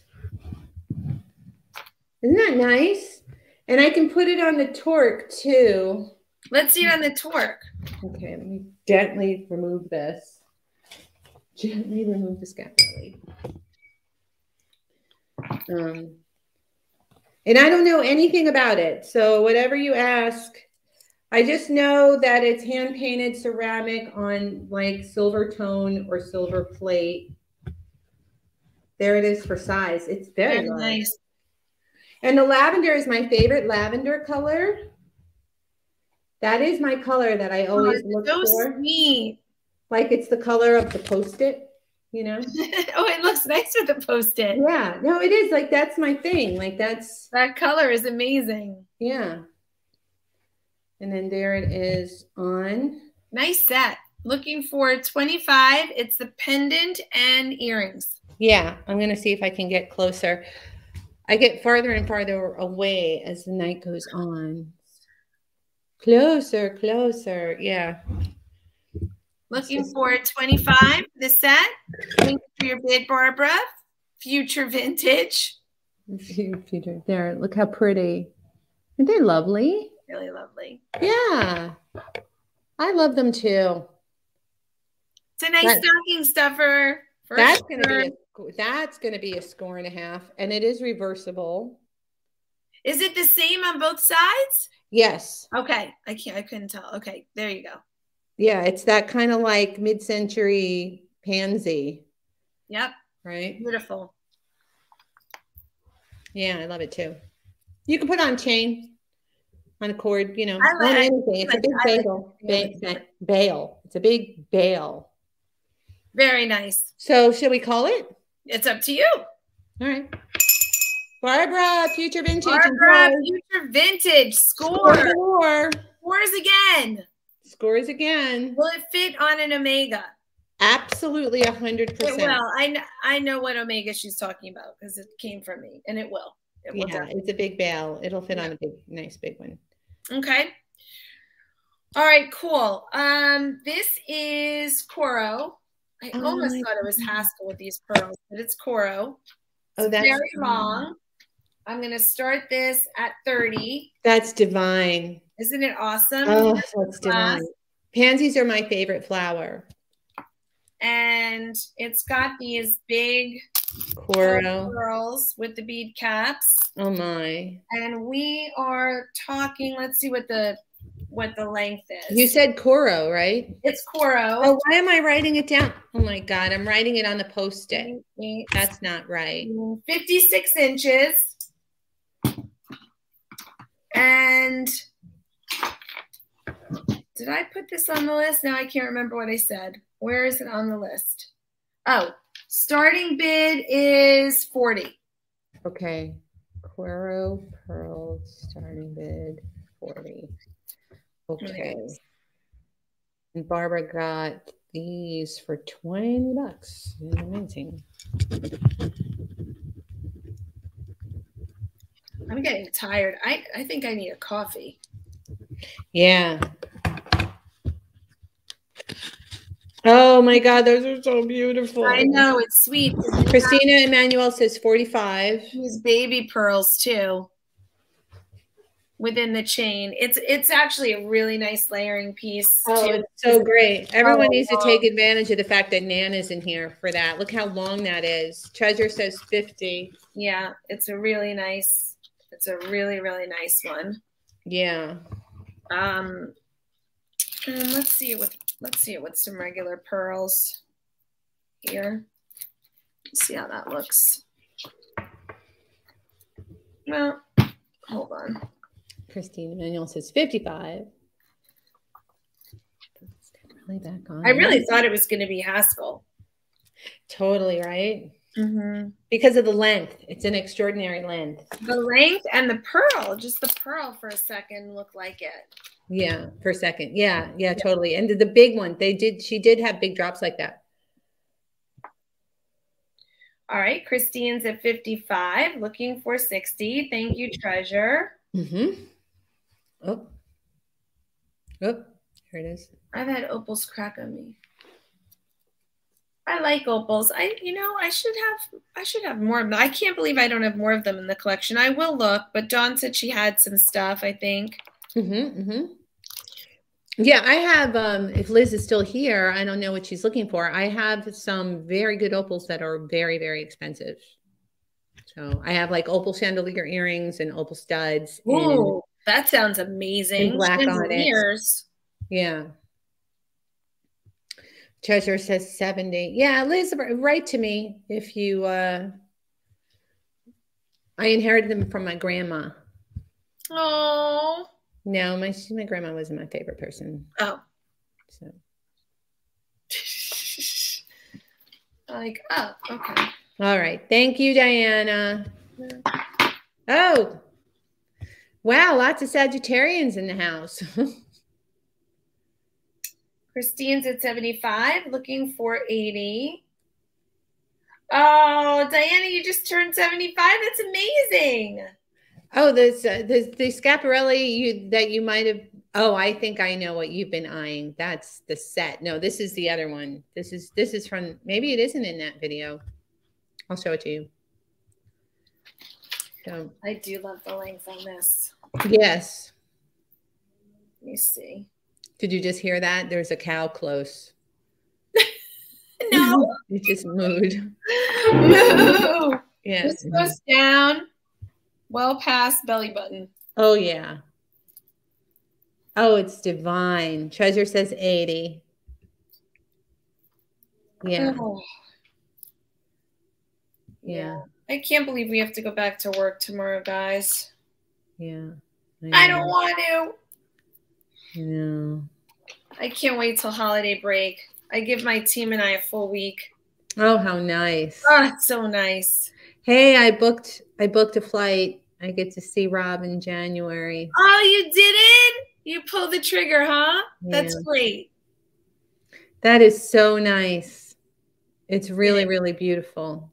Isn't that nice? And I can put it on the torque too. Let's see it on the torque. Okay, let me gently remove this. Gently remove the schiaparelli. Um, and I don't know anything about it. So whatever you ask, I just know that it's hand painted ceramic on like silver tone or silver plate. There it is for size. It's very, very nice. And the lavender is my favorite lavender color. That is my color that I oh, always oh, look so for. Sweet. Like it's the color of the post-it, you know? *laughs* oh, it looks nice with the post-it. Yeah. No, it is. Like that's my thing. Like that's that color is amazing. Yeah. And then there it is on. Nice set. Looking for 25. It's the pendant and earrings. Yeah, I'm going to see if I can get closer. I get farther and farther away as the night goes on. Closer, closer. Yeah. Looking for 25 the set. Looking for your bid, Barbara. Future vintage. Future. There, look how pretty. Aren't they lovely? Really lovely. Yeah. I love them too. It's a nice that, stocking stuffer. That's sure. gonna be that's gonna be a score and a half, and it is reversible. Is it the same on both sides? Yes. Okay. I can't I couldn't tell. Okay, there you go. Yeah, it's that kind of like mid-century pansy. Yep. Right. Beautiful. Yeah, I love it too. You can put on chain, on a cord, you know, on anything. It's a big bail. Bail. It's a big bail. Very nice. So, should we call it? It's up to you. All right. Barbara, future vintage. Barbara, future vintage. Score. Score. Scores again. Scores again. Will it fit on an Omega? Absolutely, a hundred percent. It will. I know, I know what Omega she's talking about because it came from me, and it will. It will yeah, definitely. it's a big bail. It'll fit yeah. on a big, nice, big one. Okay. All right, cool. Um, this is Coro. I oh almost thought it was Haskell with these pearls, but it's Coro. Oh, that's very long. I'm going to start this at 30. That's divine. Isn't it awesome? Oh, that's divine. Pansies are my favorite flower. And it's got these big coral pearls with the bead caps. Oh my. And we are talking, let's see what the what the length is. You said Coro, right? It's Coro. Oh, why am I writing it down? Oh my God, I'm writing it on the post-it. That's not right. 56 inches. And did I put this on the list? Now I can't remember what I said. Where is it on the list? Oh, starting bid is 40. Okay. Coro Pearl starting bid 40. Okay. And Barbara got these for 20 bucks. Amazing. I'm getting tired. I, I think I need a coffee. Yeah. Oh my God, those are so beautiful. I know, it's sweet. Christina Emmanuel says 45. These baby pearls too within the chain. It's it's actually a really nice layering piece. Oh, it's so great. Everyone oh, needs to take advantage of the fact that Nana's in here for that. Look how long that is. Treasure says 50. Yeah, it's a really nice, it's a really, really nice one. Yeah. Um and let's see it with let's see it with some regular pearls here. Let's see how that looks. Well, hold on. Christine Manuel says 55. Really back on. I really thought it was going to be Haskell. Totally right. Mm-hmm. because of the length. It's an extraordinary length. The length and the pearl, just the pearl for a second looked like it. Yeah, per second. Yeah, yeah, totally. And the, the big one, they did. She did have big drops like that. All right, Christine's at 55, looking for 60. Thank you, Treasure. Mm-hmm. Oh, oh, here it is. I've had opals crack on me. I like opals. I, you know, I should have, I should have more of them. I can't believe I don't have more of them in the collection. I will look, but Dawn said she had some stuff. I think. Mm-hmm, mm-hmm. Yeah, I have. Um, if Liz is still here, I don't know what she's looking for. I have some very good opals that are very, very expensive. So I have like opal chandelier earrings and opal studs. Ooh, that sounds amazing. And black on it. Yeah. Treasure says 70. Yeah, Liz, write to me if you uh I inherited them from my grandma. Oh, No, my my grandma wasn't my favorite person. oh. So *laughs* like, oh, okay. all right. Thank you, Diana. Oh. Wow, lots of Sagittarians in the house. *laughs* Christine's at 75, looking for 80. Oh, Diana, you just turned 75. That's amazing. oh, this uh, the the Schiaparelli you that you might have Oh, I think I know what you've been eyeing. That's the set. No, this is the other one. This is this is from maybe it isn't in that video. I'll show it to you. So, I do love the length on this. yes. Let me see. Did you just hear that? There's a cow close. *laughs* No. *laughs* It just moved. no. *laughs* Yes. This goes down well past belly button. Oh yeah. Oh, it's divine. Treasure says 80. Yeah. Oh, Yeah. I can't believe we have to go back to work tomorrow, guys. Yeah. I don't want to. No. I can't wait till holiday break. I give my team and I a full week. Oh, how nice. Oh, it's so nice. Hey, I booked I booked a flight. I get to see Rob in January. Oh, you did it? You pulled the trigger, huh? That's great. That is so nice. It's really, really beautiful.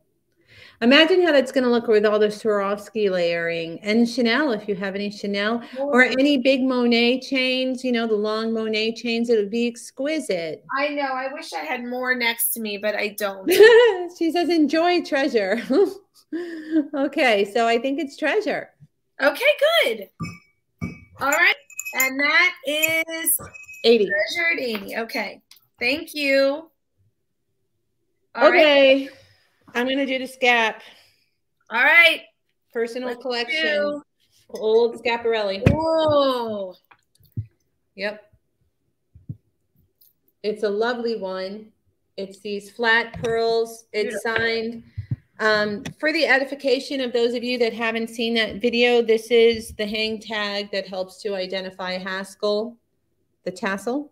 Imagine how that's going to look with all the Swarovski layering and Chanel, if you have any Chanel or any big Monet chains, you know, the long Monet chains, it would be exquisite. I know. I wish I had more next to me, but I don't. *laughs* she says, enjoy treasure. *laughs* okay, so I think it's treasure. Okay, good. All right. And that is 80. treasure at 80. Okay. Thank you. All right. I'm going to do the Scap All right. personal Let's collection. do- Old Schiaparelli. Whoa. Yep. It's a lovely one. It's these flat pearls. It's Beautiful. signed. Um, for the edification of those of you that haven't seen that video, this is the hang tag that helps to identify Haskell, the tassel,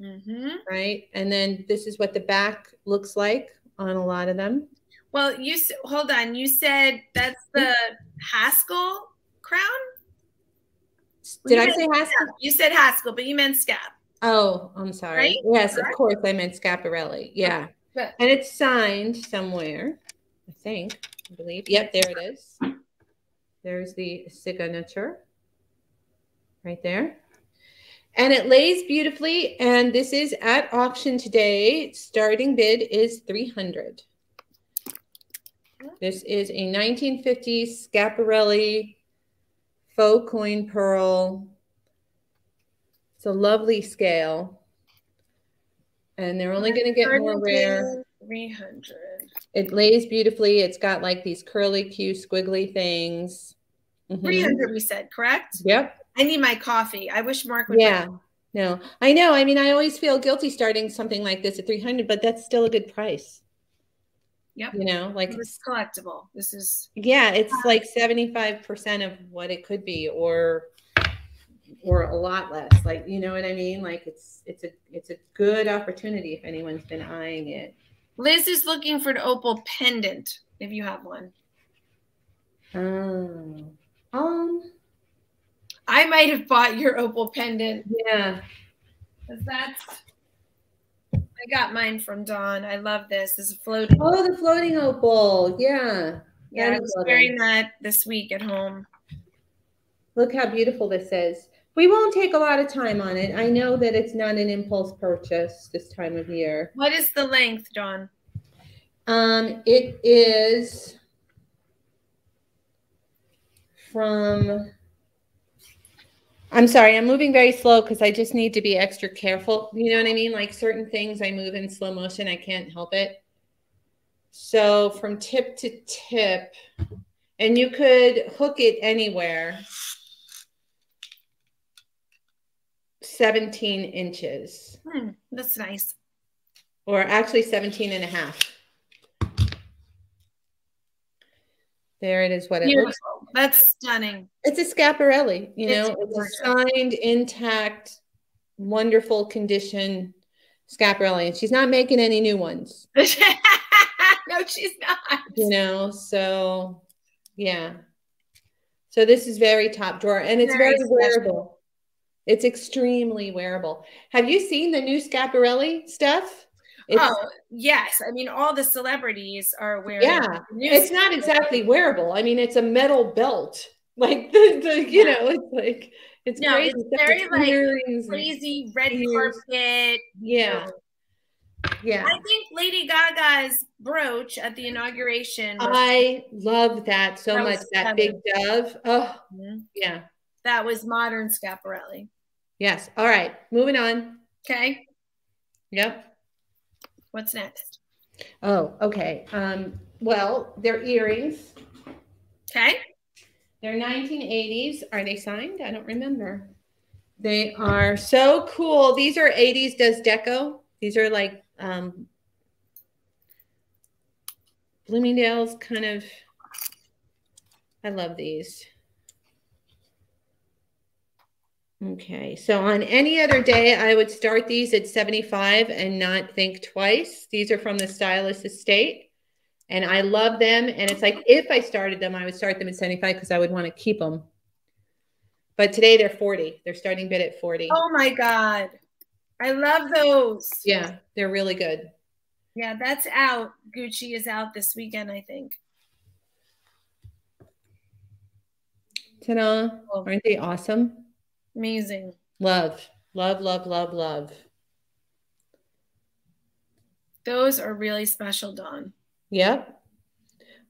Mm-hmm. right? And then this is what the back looks like on a lot of them. Well, you hold on. You said that's the Haskell crown. Did You I say Haskell? You said Haskell, but you meant Scap. Oh, I'm sorry. Right? Yes, of course I meant Schiaparelli. Yeah. Good. And it's signed somewhere, I think, I believe. Yep, there it is. There's the signature right there. And it lays beautifully. And this is at auction today. Starting bid is 300. This is a 1950 Schiaparelli faux coin pearl. It's a lovely scale. And they're only going to get more rare. 300. It lays beautifully. It's got like these curly Q squiggly things. Mhm. 300, we said, correct? Yep. I need my coffee. I wish Mark would. Yeah. No, I know. I mean, I always feel guilty starting something like this at 300, but that's still a good price. Yep. You know, like, This is collectible. This is yeah, it's like 75% of what it could be or or a lot less. Like, you know what I mean? Like it's it's a it's a good opportunity if anyone's been eyeing it. Liz is looking for an opal pendant if you have one. Um, um, I might have bought your opal pendant. yeah. That's I got mine from Dawn. I love this. This is floating. Oh, the floating opal. Yeah. Yeah, that I was wearing that this week at home. Look how beautiful this is. We won't take a lot of time on it. I know that it's not an impulse purchase this time of year. What is the length, Dawn? Um, it is from. I'm sorry, I'm moving very slow because I just need to be extra careful. You know what I mean? Like certain things I move in slow motion, I can't help it. So from tip to tip, and you could hook it anywhere. 17 inches, Hmm, that's nice. or actually 17 and a half. There it is, what it looks Beautiful. That's stunning. It's a Schiaparelli, you It's know, it's a signed, intact, wonderful condition Schiaparelli. And she's not making any new ones, *laughs* no, she's not. you know, so yeah. So this is very top drawer and it's Very very, wearable. It's extremely wearable. Have you seen the new Schiaparelli stuff? It's, oh, yes. I mean, all the celebrities are wearing Yeah, it's not exactly wearable. I mean, it's a metal belt. *laughs* Like the, the you Yeah. know, it's like it's No, crazy. it's very, like, crazy red carpet. Yeah, yeah. I think Lady Gaga's brooch at the inauguration I love that so That much. That big dove. Oh, Mhm. yeah. that was modern Schiaparelli. Yes. All right. Moving on. Okay, Yep. What's next? Oh, okay. Um, well, they're earrings. Okay, They're 1980s. Are they signed? I don't remember. They are so cool. These are 80s Does Deco. These are like um, Bloomingdale's kind of. I love these. Okay, so on any other day, I would start these at 75 and not think twice. These are from the Stylist Estate, and I love them. And it's like if I started them, I would start them at 75 because I would want to keep them. But today they're 40. They're starting bid at 40. Oh my God. I love those. Yeah, they're really good. Yeah, that's out. Gucci is out this weekend, I think. Ta-da! Oh. Aren't they awesome? Amazing. Love, love, love, love, love. Those are really special, Dawn. Yep.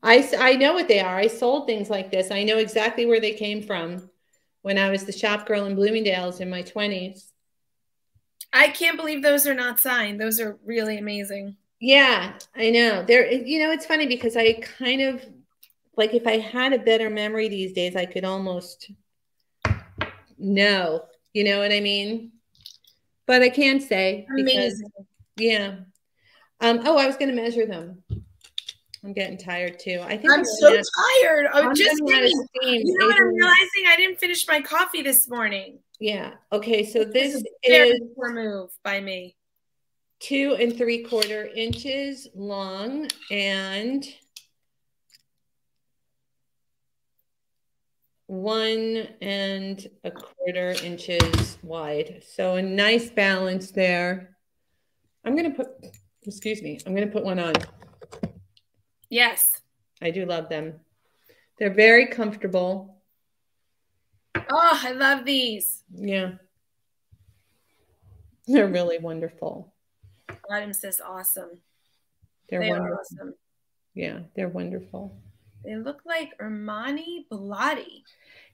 I, I know what they are. I sold things like this. I know exactly where they came from when I was the shop girl in Bloomingdale's in my 20s. I can't believe those are not signed. Those are really amazing. Yeah, I know. There, you know, it's funny because I kind of like if I had a better memory these days, I could almost know. You know what I mean? But I can't say because Amazing. yeah. Um. Oh, I was going to measure them. I'm getting tired too. I think I'm I'm so gonna- tired. I'm I'm just running out of steam. You know what I'm realizing? I didn't finish my coffee this morning. Yeah. Okay. So this is a is poor move by me. two and three quarter inches long and one and a quarter inches wide. So a nice balance there. I'm going to put, excuse me, I'm going to put one on. Yes. I do love them. They're very comfortable. Oh, I love these. Yeah. They're really wonderful. Adam says awesome. They're they are wonderful. awesome. Yeah, they're wonderful. They look like Armani Bilotti.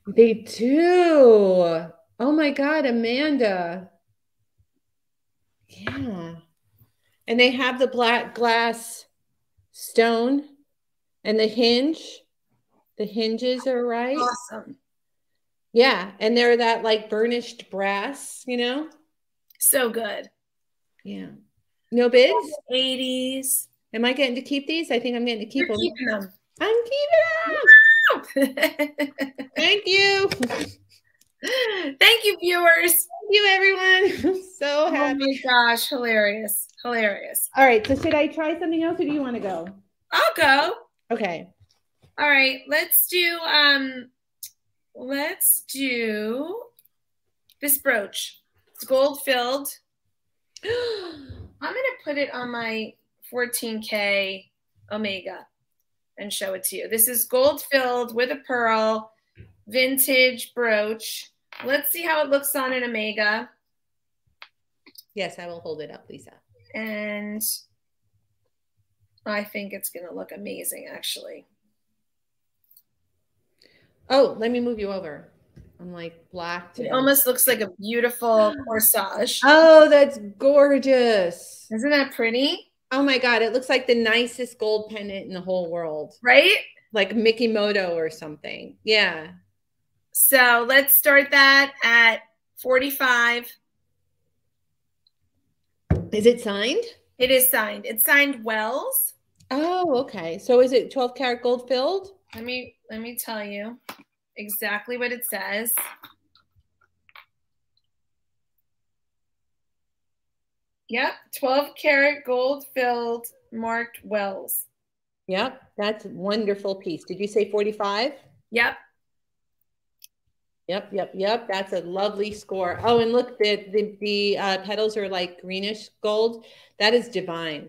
They do. Oh my God, Amanda. Yeah. And they have the black glass stone and the hinge. The hinges are right. Awesome. Yeah. And they're that like burnished brass, you know? So good. Yeah. No bids? 80s. Am I getting to keep these? I think I'm getting to keep You're them. keeping them. I'm keeping them. Thank *laughs* you. Thank you, viewers. Thank you, everyone. I'm so happy. Oh my gosh, hilarious. Hilarious. All right. So should I try something else or do you want to go? I'll go. Okay. All right. Let's do um let's do this brooch. It's gold filled. *gasps* I'm gonna put it on my 14K Omega and show it to you. This is gold filled with a pearl, vintage brooch. Let's see how it looks on an Omega. Yes, I will hold it up, Lisa. And I think it's going to look amazing, actually. Oh, let me move you over. I'm like black. It almost looks like a beautiful *gasps* corsage. Oh, that's gorgeous. Isn't that pretty? Oh my God. It looks like the nicest gold pendant in the whole world. Right? Like Mikimoto or something. Yeah. So let's start that at 45. Is it signed? It is signed. It's signed Wells. Oh, okay. So is it 12 karat gold filled? Let me let me tell you exactly what it says. Yep, 12 karat gold filled marked Wells. Yep, that's a wonderful piece. Did you say 45? Yep. Yep, yep, yep. That's a lovely score. Oh, and look, the the, the uh, petals are like greenish gold. That is divine.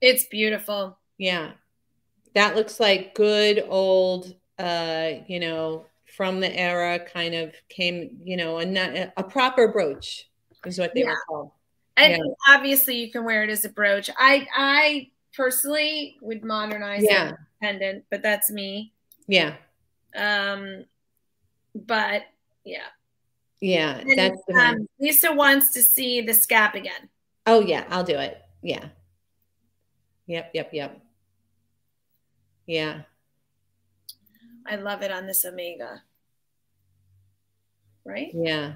It's beautiful. Yeah, that looks like good old, uh, you know, from the era kind of came, you know, a, a proper brooch is what they yeah. were called. And yeah. obviously, you can wear it as a brooch. I I personally would modernize yeah. it pendant, but that's me. Yeah. Um, but yeah. Yeah, and, that's um, Lisa wants to see the scap again. Oh yeah, I'll do it. Yeah. Yep, yep, yep. Yeah. I love it on this Omega. Right? Yeah.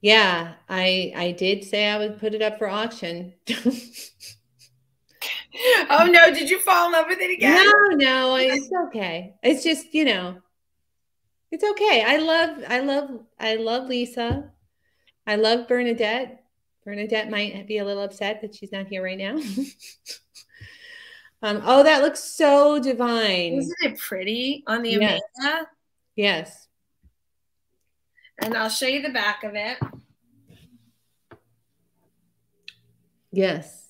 Yeah, I I did say I would put it up for auction. *laughs* oh no, did you fall in love with it again? No, no, it's okay. It's just, you know, it's okay. I love, I love, I love Lisa. I love Bernadette. Bernadette might be a little upset that she's not here right now. *laughs* um, oh, that looks so divine. Isn't it pretty on the yes. Omega? Yes. And I'll show you the back of it. Yes.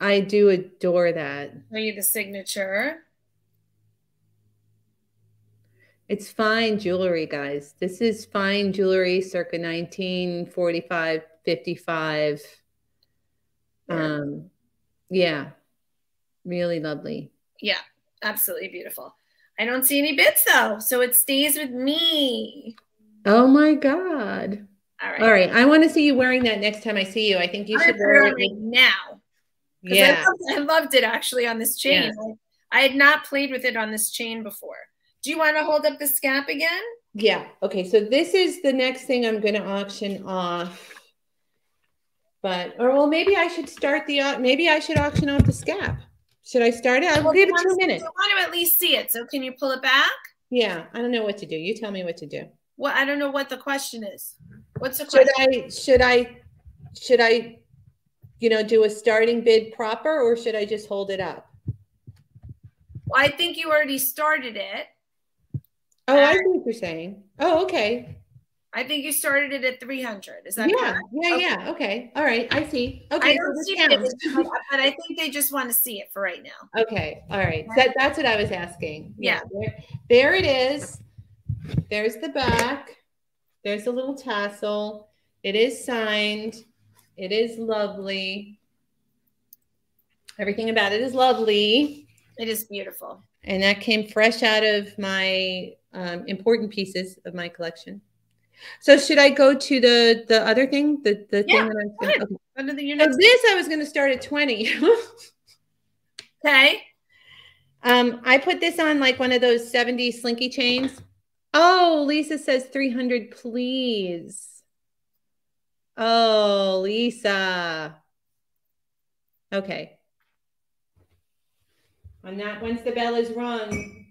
I do adore that. Show you the signature. It's fine jewelry, guys. This is fine jewelry circa 1945, 55. Um, yeah, really lovely. Yeah, absolutely beautiful. I don't see any bits though, so it stays with me. Oh my God. All right. All right. I want to see you wearing that next time I see you. I think you should wear it right now. Yeah. I loved, I loved, it actually on this chain. Yeah. I had not played with it on this chain before. Do you want to hold up the scap again? Yeah. Okay. So this is the next thing I'm going to auction off. But, or well, maybe I should start the, maybe I should auction off the scap. Should I start it? I'll well, give it two minutes. I want to at least see it. So can you pull it back? Yeah. I don't know what to do. You tell me what to do. Well, I don't know what the question is. What's the question? Should I, should I, should I, you know, do a starting bid proper or should I just hold it up? Well, I think you already started it. Oh, I uh, see what you're saying. Oh, okay. I think you started it at 300. Is that yeah, correct? Yeah, okay. yeah. Okay. All right. I see. Okay. I don't so see it, *laughs* but I think they just want to see it for right now. Okay. All right. That, that's what I was asking. Yeah. yeah. There, there it is. There's the back. There's a little tassel. It is signed. It is lovely. Everything about it is lovely. It is beautiful. And that came fresh out of my um, important pieces of my collection. So should I go to the the other thing? The the yeah, thing that I was gonna, okay. Under the this I was going to start at 20. okay. *laughs* Um, I put this on like one of those 70 slinky chains. Oh, Lisa says 300, please. Oh, Lisa. Okay. On that, once the bell is rung,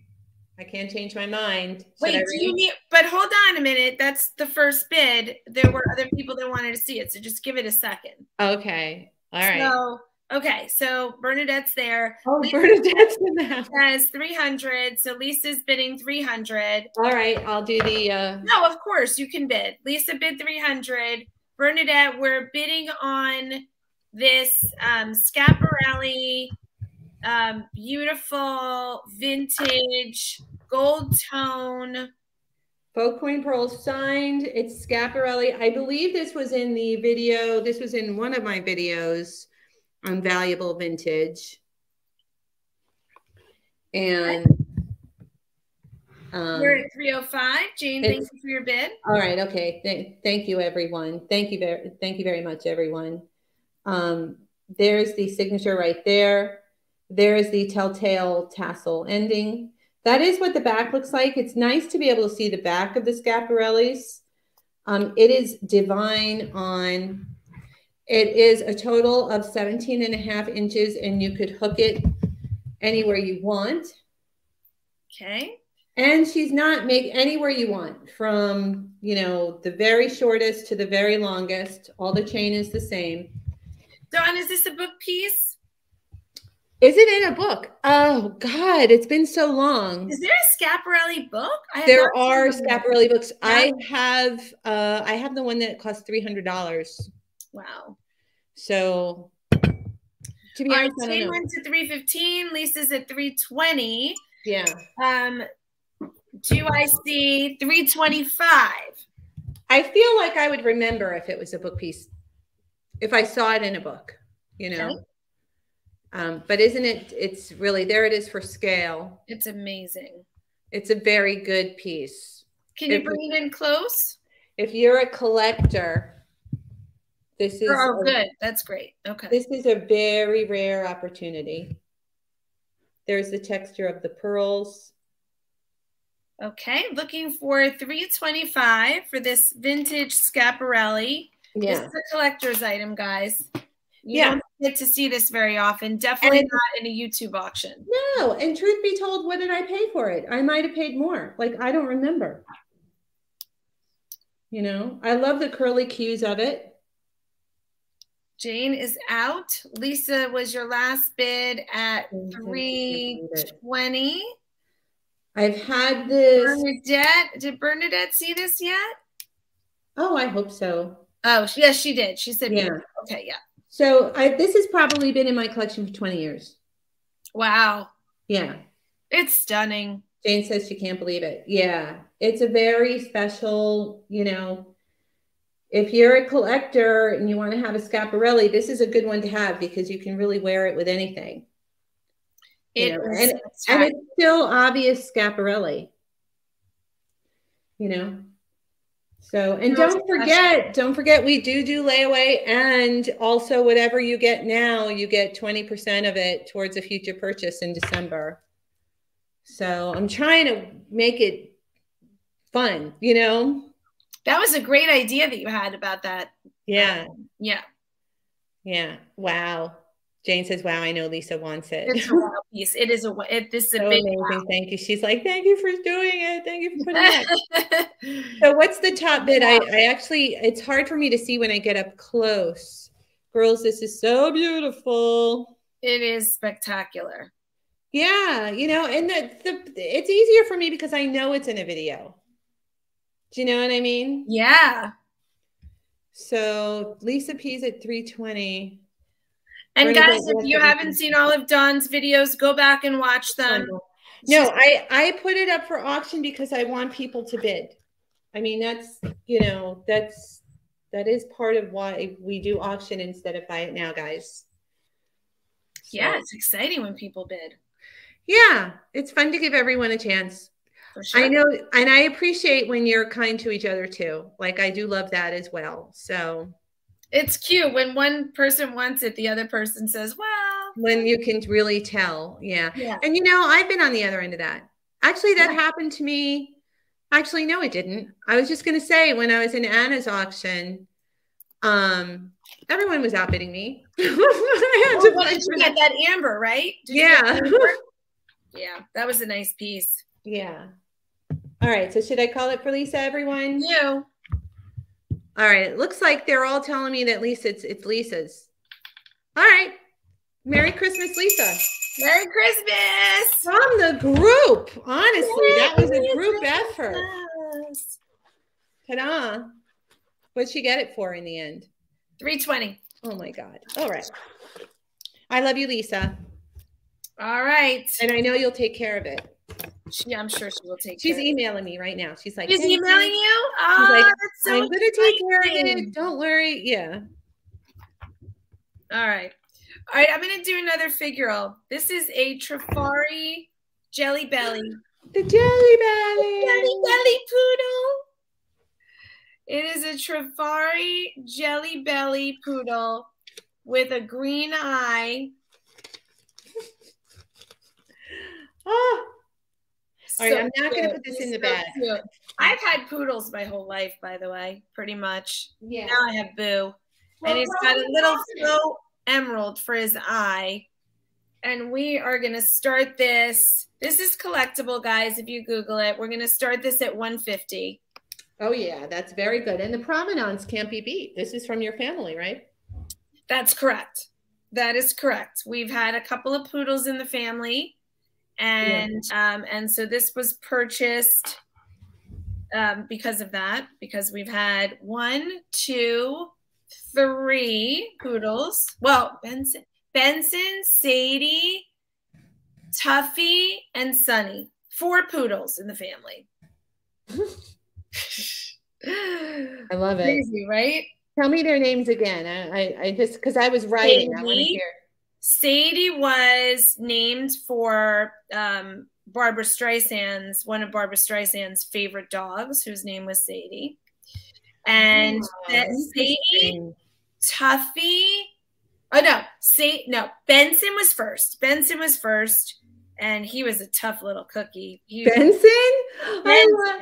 I can't change my mind. Should Wait, do you need? But hold on a minute. That's the first bid. There were other people that wanted to see it, so just give it a second. Okay. All right. So okay, so Bernadette's there. oh, Lisa Bernadette's in the house. says 300. So Lisa's bidding 300. All right. I'll do the. Uh, No, of course you can bid. Lisa bid 300. Bernadette, we're bidding on this um, Schiaparelli, um, beautiful vintage gold tone. Folk Coin Pearls signed. It's Schiaparelli. I believe this was in the video. This was in one of my videos on valuable vintage. And um, We're at 305. Jane, thank you for your bid. all right. Okay. Th- thank you, everyone. Thank you very, thank you very much, everyone. Um, there's the signature right there. There is the telltale tassel ending. That is what the back looks like. It's nice to be able to see the back of the Schiaparellis. Um, it is divine on, it is a total of 17 and a half inches and you could hook it anywhere you want. Okay. And she's not make anywhere you want from, you know, the very shortest to the very longest. All the chain is the same. Dawn, is this a book piece? Is it in a book? Oh God, it's been so long. Is there a Schiaparelli book? I have There are. Schiaparelli books. I have uh I have the one that costs three hundred dollars. Wow. So to be right, honest, Jane know. went to 315. Lisa's at 320. Yeah. Um, do I see 325? I feel like I would remember if it was a book piece, if I saw it in a book, you know. Okay. Um, but isn't it? It's really there. It is for scale. It's amazing. It's a very good piece. Can you If- bring it in close? If you're a collector, this is Oh, a- good. That's great. Okay. this is a very rare opportunity. There's the texture of the pearls. Okay. Looking for 325 for this vintage Schiaparelli. Yeah. This is a collector's item, guys. You Yeah. don't get to see this very often. Definitely And- not in a YouTube auction. No, and truth be told, what did I pay for it? I might have paid more. Like I don't remember. You know, I love the curly cues of it. Jane is out. Lisa was your last bid at 320. I've had this. Bernadette, did Bernadette see this yet? Oh, I hope so. Oh, yes, she did. She said, Yeah. okay, yeah. So I this has probably been in my collection for 20 years. Wow. Yeah. It's stunning. Jane says she can't believe it. Yeah. It's a very special, you know, if you're a collector and you want to have a Schiaparelli, this is a good one to have because you can really wear it with anything. You It know, and, and it's still obvious Schiaparelli. You know. So, and No, don't forget, don't forget, we do do layaway, and also whatever you get now, you get twenty percent of it towards a future purchase in December. So I'm trying to make it fun, you know. That was a great idea that you had about that. Yeah, um, Yeah. yeah. Wow. Jane says, "Wow, I know Lisa wants it." It's a wow piece. It is a it, this is a so big amazing. Thank you. She's like, "Thank you for doing it. Thank you for putting it." *laughs* So what's the top bid? I, I actually, it's hard for me to see when I get up close. Girls, this is so beautiful. it is spectacular. Yeah, you know, and the, the it's easier for me because I know it's in a video. Do you know what I mean? Yeah. So Lisa P's at 320. And guys, if you haven't seen all of Dawn's videos, go back and watch them. No, I I put it up for auction because I want people to bid. I mean, that's, you know, that's that is part of why we do auction instead of buy it now, guys. So- Yeah, it's exciting when people bid. Yeah, it's fun to give everyone a chance. Sure. I know, and I appreciate when you're kind to each other too. Like I do love that as well. So It's cute when one person wants it, the other person says, "Well, when you can really tell, yeah. yeah, And you know, I've been on the other end of that. Actually, that Yeah. happened to me. Actually, no, it didn't. I was just gonna say when I was in Anna's auction, um, everyone was outbidding me. *laughs* I had to what did you get that. amber right? Did Yeah. amber? *laughs* yeah, that was a nice piece. Yeah. All right. So should I call it for Lisa, everyone? You. All right. It looks like they're all telling me that Lisa, it's, it's Lisa's. All right. Merry Christmas, Lisa. Merry Christmas. From the group. Honestly, that was a group effort. Ta-da. What'd she get it for in the end? 320. Oh my God. All right. I love you, Lisa. All right. And I know you'll take care of it. She, I'm sure she will take She's care emailing me right now. She's like, She's "Thank emailing you." She's Oh, like, ah, so I'm gonna take care of it. Don't worry. Yeah. All right. All right, I'm going to do another figural. This is a Trifari Jelly Belly. The Jelly Belly. Jelly Belly Poodle. It is a Trifari Jelly Belly Poodle with a green eye. Oh, *laughs* All right, So I'm not going to put this in the so bag. Cute. I've had poodles my whole life, by the way, pretty much. yeah. Now I have Boo. And he's got a little faux emerald for his eye. And we are going to start this. This is collectible, guys. If you Google it, we're going to start this at 150. Oh yeah, that's very good. And the provenance can't be beat. This is from your family, right? That's correct. That is correct. We've had a couple of poodles in the family, and um, and so this was purchased um, because of that. Because we've had one, two, three poodles. Well, Benson, Benson, Sadie, Tuffy, and Sunny. Four poodles in the family. I love it. Crazy, right? Tell me their names again. I, I, I just because I was writing. I want to hear. Sadie was named for um, Barbra Streisand's one of Barbra Streisand's favorite dogs, whose name was Sadie. And Oh, Sadie. Tuffy, oh no, Say no, Benson was first. Benson was first, and he was a tough little cookie. He Benson. I love-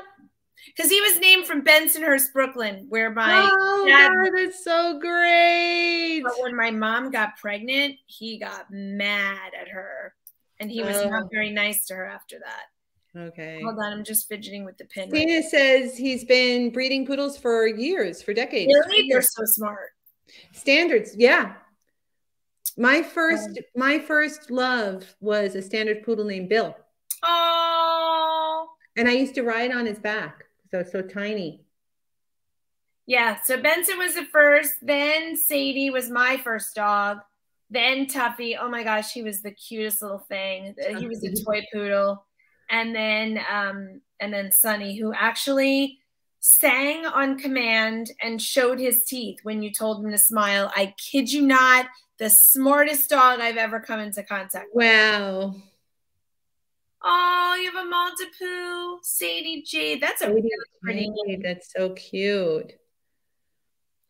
because he was named from Bensonhurst, Brooklyn, where my oh, dad- God, that's so great. But when my mom got pregnant, he got mad at her. And he was Oh. not very nice to her after that. Okay. Hold on, I'm just fidgeting with the pin. right says he's been breeding poodles for years, for decades. Really? They're so smart. Standards, yeah. My first, oh. my first love was a standard poodle named Bill, Oh, and I used to ride on his back. So so tiny. yeah. So Benson was the first. Then Sadie was my first dog. Then Tuffy. Oh my gosh, he was the cutest little thing. He was a toy *laughs* poodle. And then, um, and then Sunny, who actually sang on command and showed his teeth when you told him to smile. I kid you not, the smartest dog I've ever come into contact with. Wow. Oh, you have a Maltipoo, Sadie Jade. That's a really pretty name. That's so cute.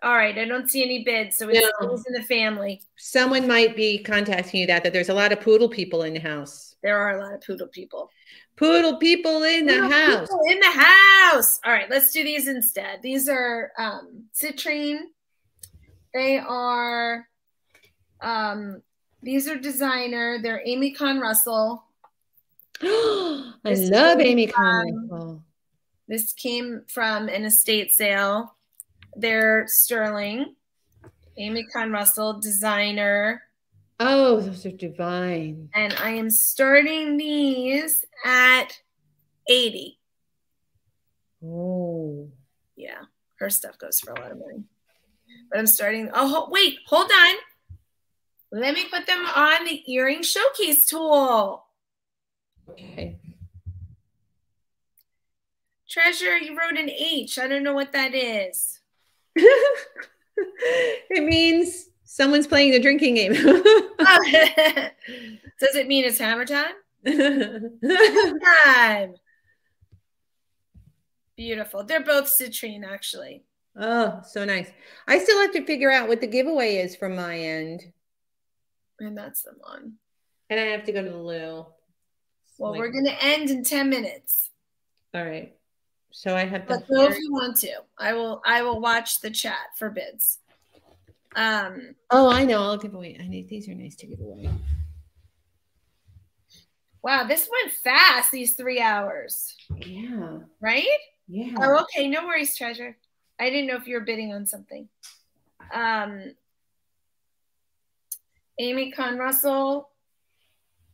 All right, I don't see any bids, so it's No. always in the family. Someone might be contacting you that that there's a lot of poodle people in the house. There are a lot of poodle people. Poodle people in the house. people in the house. All right, let's do these instead. These are um, citrine. They are. Um, these are designer. They're Amy Kahn Russell. *gasps* I This love Amy Carmichael. This came from an estate sale. They're sterling. Amy Kahn Russell, designer. Oh, those are divine. And I am starting these at 80. Oh. Yeah, her stuff goes for a lot of money. But I'm starting. Oh, wait, hold on. Let me put them on the earring showcase tool. Okay. Treasure, you wrote an H. I don't know what that is. *laughs* it means someone's playing the drinking game. Oh, *laughs* *laughs* Does it mean it's hammer time? Time. Beautiful. They're both citrine, actually. oh, so nice. I still have to figure out what the giveaway is from my end. And that's the one. And I have to go to the loo. Well, Like- we're going to end in 10 minutes. All right. So I have to. But go if you want to. I will I will watch the chat for bids. Um Oh, I know. I'll give away. I need these are nice to give away. Wow, this went fast, these three hours. Yeah. Right? Yeah. Oh, okay. No worries, treasure. I didn't know if you were bidding on something. Um, Amy Kahn Russell,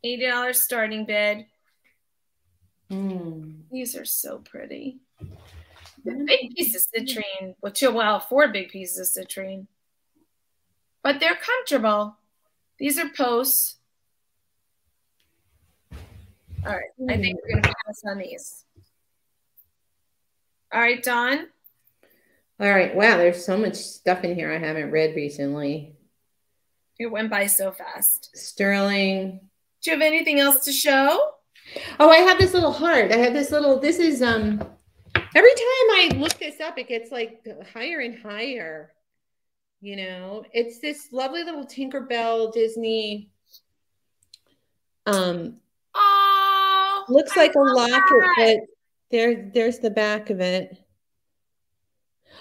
$80 starting bid. Mm. These are so pretty. The big piece of citrine, well, two, well, four big pieces of citrine. But they're comfortable. These are posts. All right, I think we're gonna pass on these. All right, Dawn. All right. Wow, there's so much stuff in here I haven't read recently. It went by so fast. Sterling. Do you have anything else to show? Oh, I have this little heart. I have this little, this is, um, every time I look this up, it gets like higher and higher. You know, it's this lovely little Tinkerbell Disney. Um, Oh, looks I like a locket, but there, there's the back of it.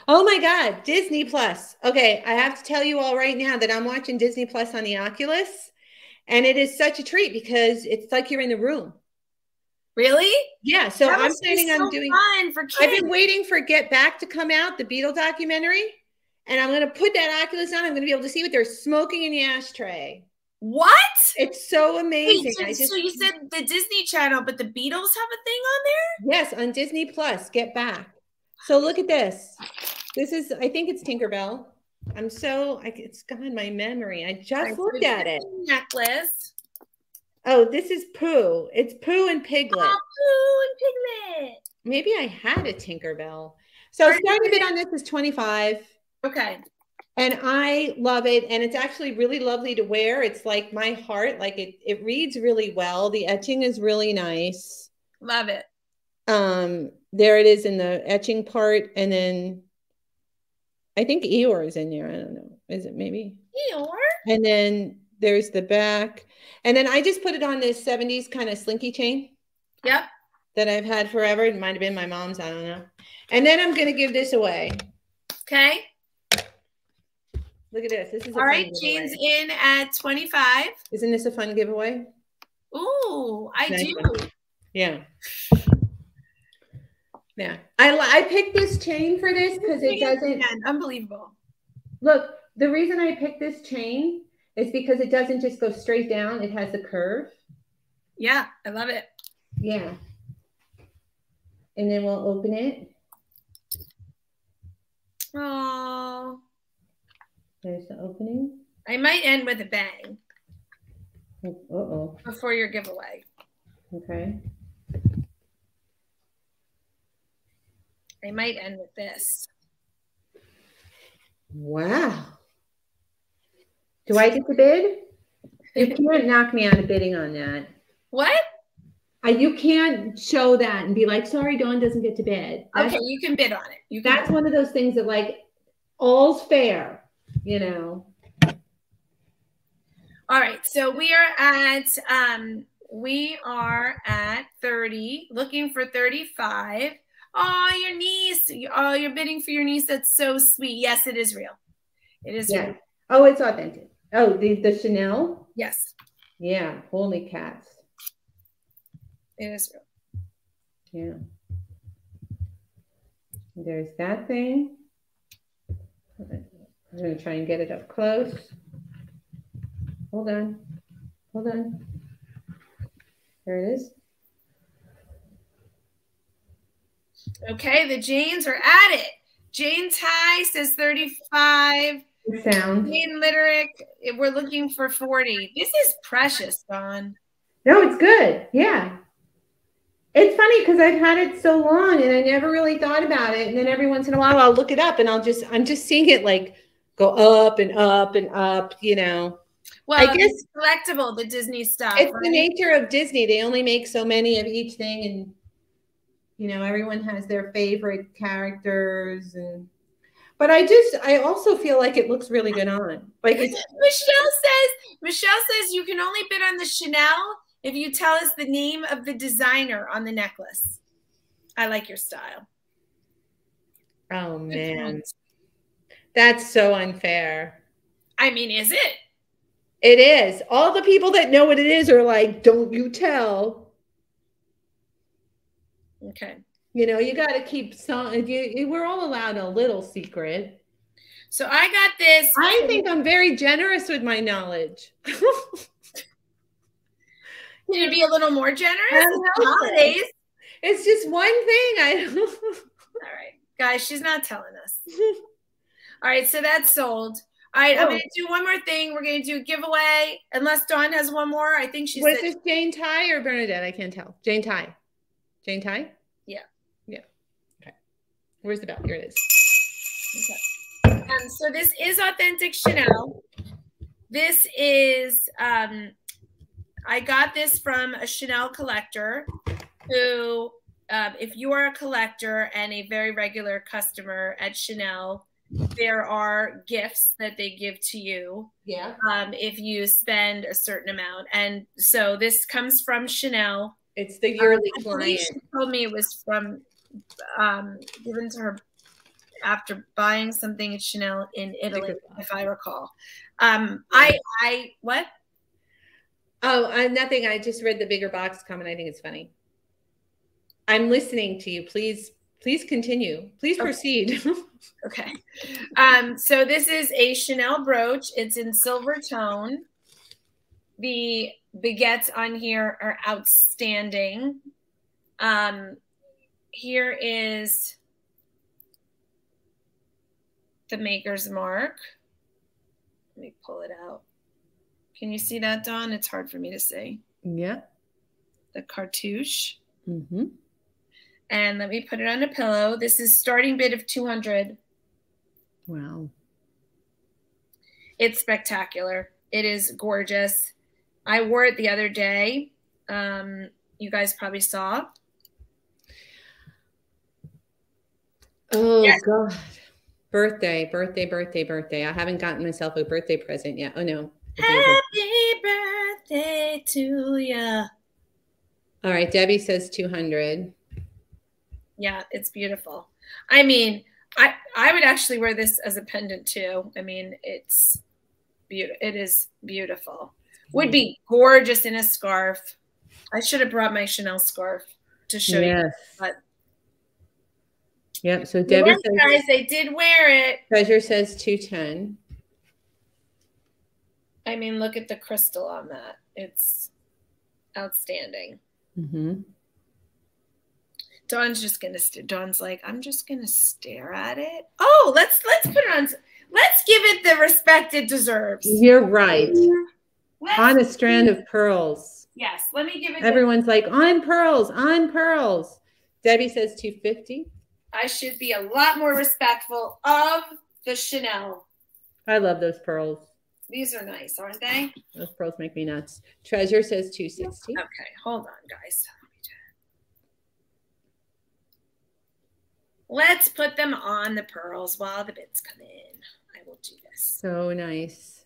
Oh my God, Disney Plus. Okay, I have to tell you all right now that I'm watching Disney Plus on the Oculus, and it is such a treat because it's like you're in the room. Really? Yeah, so That I'm planning so on doing. fun for kids. I've been waiting for Get Back to come out, the Beatle documentary, and I'm going to put that Oculus on. I'm going to be able to see what they're smoking in the ashtray. what? It's so Wait, amazing. so, I just so you said the Disney Channel, but the Beatles have a thing on there? yes on Disney Plus. Get Back. So look at this. This is I think it's Tinkerbell. I'm so I, it's gone my memory. I just so looked at it. Necklace. Oh, this is Pooh. It's Pooh and Piglet. Oh, Pooh and Piglet. Maybe I had a Tinkerbell. So starting bid on this is 25. Okay. and I love it. And it's actually really lovely to wear. It's like my heart, like it, it reads really well. The etching is really nice. Love it. Um, there it is in the etching part. And then I think Eeyore is in there. I don't know. Is it maybe? Eeyore. And then there's the back. And then I just put it on this 70s kind of slinky chain Yep. that I've had forever. It might have been my mom's. I don't know. And then I'm going to give this away. Okay. Look at this. This is All right. Jane's in at 25. Isn't this a fun giveaway? Ooh, I Nice do. one. Yeah. Yeah. I I picked this chain for this because it doesn't Unbelievable. look. The reason I picked this chain is because it doesn't just go straight down. It has a curve. Yeah, I love it. Yeah. And then we'll open it. Oh, There's the opening. I might end with a bang Uh oh. before your giveaway. Okay. I might end with this. Wow. Do I get the bid? You can't knock me out of bidding on that. What? I, you can't show that and be like, sorry, Dawn doesn't get to bid. That's, Okay, you can bid on it. You that's one of those things that like all's fair, you know. All right, so we are at um we are at 30, looking for 35. Oh, your niece. Oh, you're bidding for your niece. That's so sweet. Yes, it is real. It is Yeah. real. Oh, it's authentic. Oh, the, the Chanel? Yes, Yeah. Holy cats. it is real. Yeah. There's that thing. I'm going to try and get it up close. Hold on. Hold on. There it is. Okay, the Janes are at it. Jane Ty says 35. Sound. Jane Litterick, we're looking for 40. This is precious, Dawn. No, it's good. Yeah. It's funny because I've had it so long and I never really thought about it. And then every once in a while I'll look it up and I'll just, I'm just seeing it like go up and up and up, you know. Well, I guess- it's collectible, the Disney stuff. It's right? the nature of Disney. They only make so many of each thing, and you know, everyone has their favorite characters. And but I just, I also feel like it looks really good on. Like *laughs* Michelle says, Michelle says you can only bid on the Chanel if you tell us the name of the designer on the necklace. I like your style. oh man, that's so unfair. I mean, is it? It is. All the people that know what it is are like, don't you tell. Okay. You know, you got to keep some. You, we're all allowed a little secret. So I got this. I think I'm very generous with my knowledge. *laughs* Can you be a little more generous? Holidays. It's just one thing. I. *laughs* all right, guys. She's not telling us. all right, so that's sold. All right, oh. I'm going to do one more thing. We're going to do a giveaway. Unless Dawn has one more. I think she's. Was this Jane Ty or Bernadette? I can't tell. Jane Ty. Jane Ty? Yeah. Yeah. Okay. Where's the bell? Here it is. Okay. Um, so this is authentic Chanel. This is, um, I got this from a Chanel collector who, um, if you are a collector and a very regular customer at Chanel, there are gifts that they give to you. Yeah. Um, if you spend a certain amount. And so this comes from Chanel. It's the yearly um, client. She told me it was from um, given to her after buying something at Chanel in Italy, if I recall. Um, I I what? Oh, uh, nothing. I just read the bigger box comment. I think it's funny. I'm listening to you. Please, please continue. Please okay. proceed. *laughs* okay. Um, so this is a Chanel brooch. It's in silver tone. The baguettes on here are outstanding. Um, here is the maker's mark. Let me pull it out. Can you see that, Dawn? It's hard for me to see. Yeah. The cartouche. Mm-hmm. And let me put it on a pillow. This is starting bid of 200. Wow. It's spectacular. It is gorgeous. I wore it the other day. Um, you guys probably saw. Oh yes. God. Birthday, birthday, birthday, birthday. I haven't gotten myself a birthday present yet. Oh no. Happy birthday to ya. All right, Debbie says 200. Yeah, it's beautiful. I mean, I I would actually wear this as a pendant too. I mean, it's beautiful. It is beautiful. Would be gorgeous in a scarf. I should have brought my Chanel scarf to show yes. you, but Yep. So Debbie says, guys, they did wear it. Treasure says 210. I mean, look at the crystal on that. It's outstanding. Mm-hmm. Dawn's just gonna. St- Dawn's like, I'm just gonna stare at it. Oh, let's let's put it on. Let's give it the respect it deserves. You're right. Let's on a strand of pearls. Yes. Let me give it. Everyone's like on pearls, on pearls. Debbie says 250. I should be a lot more respectful of the Chanel. I love those pearls. These are nice, aren't they? Those pearls make me nuts. Treasure says 260. Okay, hold on, guys. Let's put them on the pearls while the bits come in. I will do this. So nice.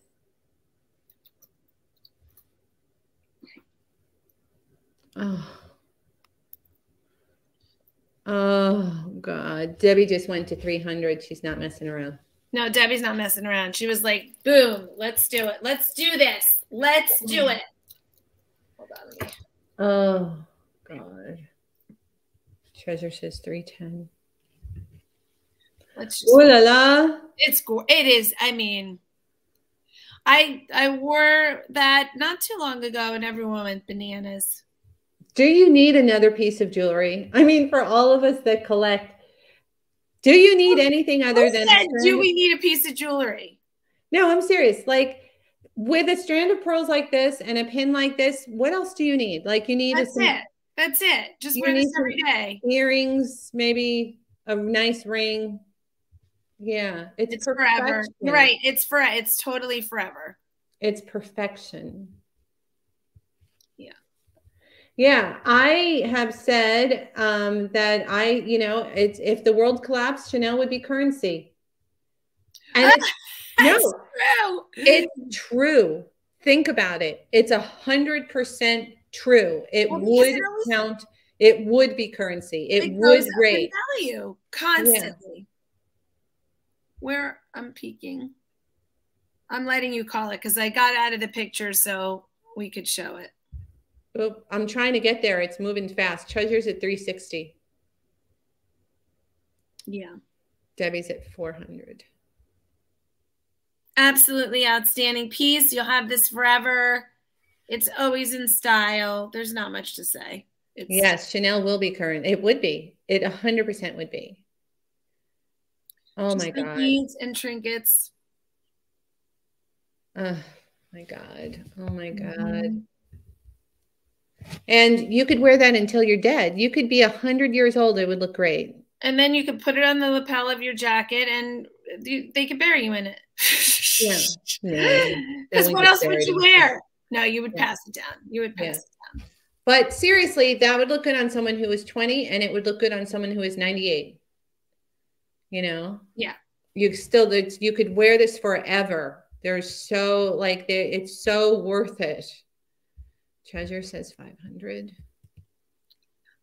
Oh. Oh God. Debbie just went to 300. She's not messing around. No, Debbie's not messing around. She was like, boom, let's do it. Let's do this. Let's do it. Hold on. Oh God. Treasure says 310. Let's just Ooh la la. It's it is. I mean, I I wore that not too long ago and everyone went bananas. Do you need another piece of jewelry? I mean, for all of us that collect, do you need anything other than said, do we need a piece of jewelry? No, I'm serious. Like with a strand of pearls like this and a pin like this, what else do you need? Like you need That's a, it. That's it. Just wear this every day. Earrings, maybe a nice ring. Yeah, it's, it's forever. Right. It's for it's totally forever. It's perfection. Yeah. I have said um, that I, you know, it's if the world collapsed, Chanel would be currency. And it's, *laughs* no, true. It's true. Think about it. It's a hundred percent true. It well, would count. It would be currency. It, it would rate value constantly. Yeah where I'm peeking. I'm letting you call it because I got out of the picture so we could show it. Oh, I'm trying to get there. It's moving fast. Treasure's at 360. Yeah. Debbie's at 400. Absolutely outstanding piece. You'll have this forever. It's always in style. There's not much to say. It's yes, Chanel will be current. It would be. It 100% would be. Oh my god. Beads and trinkets. Oh my god. Oh my god. Mm-hmm. And you could wear that until you're dead. You could be a hundred years old. It would look great. And then you could put it on the lapel of your jacket, and they could bury you in it. yeah. *laughs* Because what else would you wear? No, you would yeah. pass it down. You would pass yeah. it down. But seriously, that would look good on someone who was 20 and it would look good on someone who is 98. You know? Yeah. You still you could wear this forever. There's so like it's so worth it. Treasure says 500.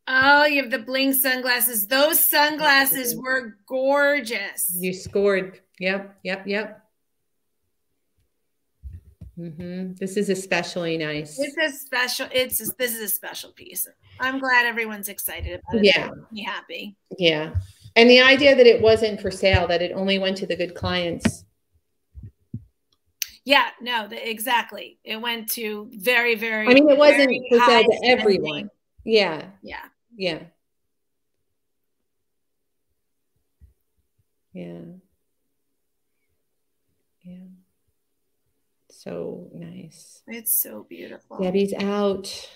Oh, you have the bling sunglasses. Those sunglasses were gorgeous. You scored. Yep, yep, yep. Mm-hmm. This is especially nice. It's a special. It's a, this is a special piece. I'm glad everyone's excited about it. Yeah, be happy. Yeah, and the idea that it wasn't for sale, that it only went to the good clients. Yeah, no, the, exactly. It went to very, very. I mean, it wasn't for sale to everyone. Yeah. Yeah. Yeah. Yeah. Yeah so nice. It's so beautiful. Debbie's out.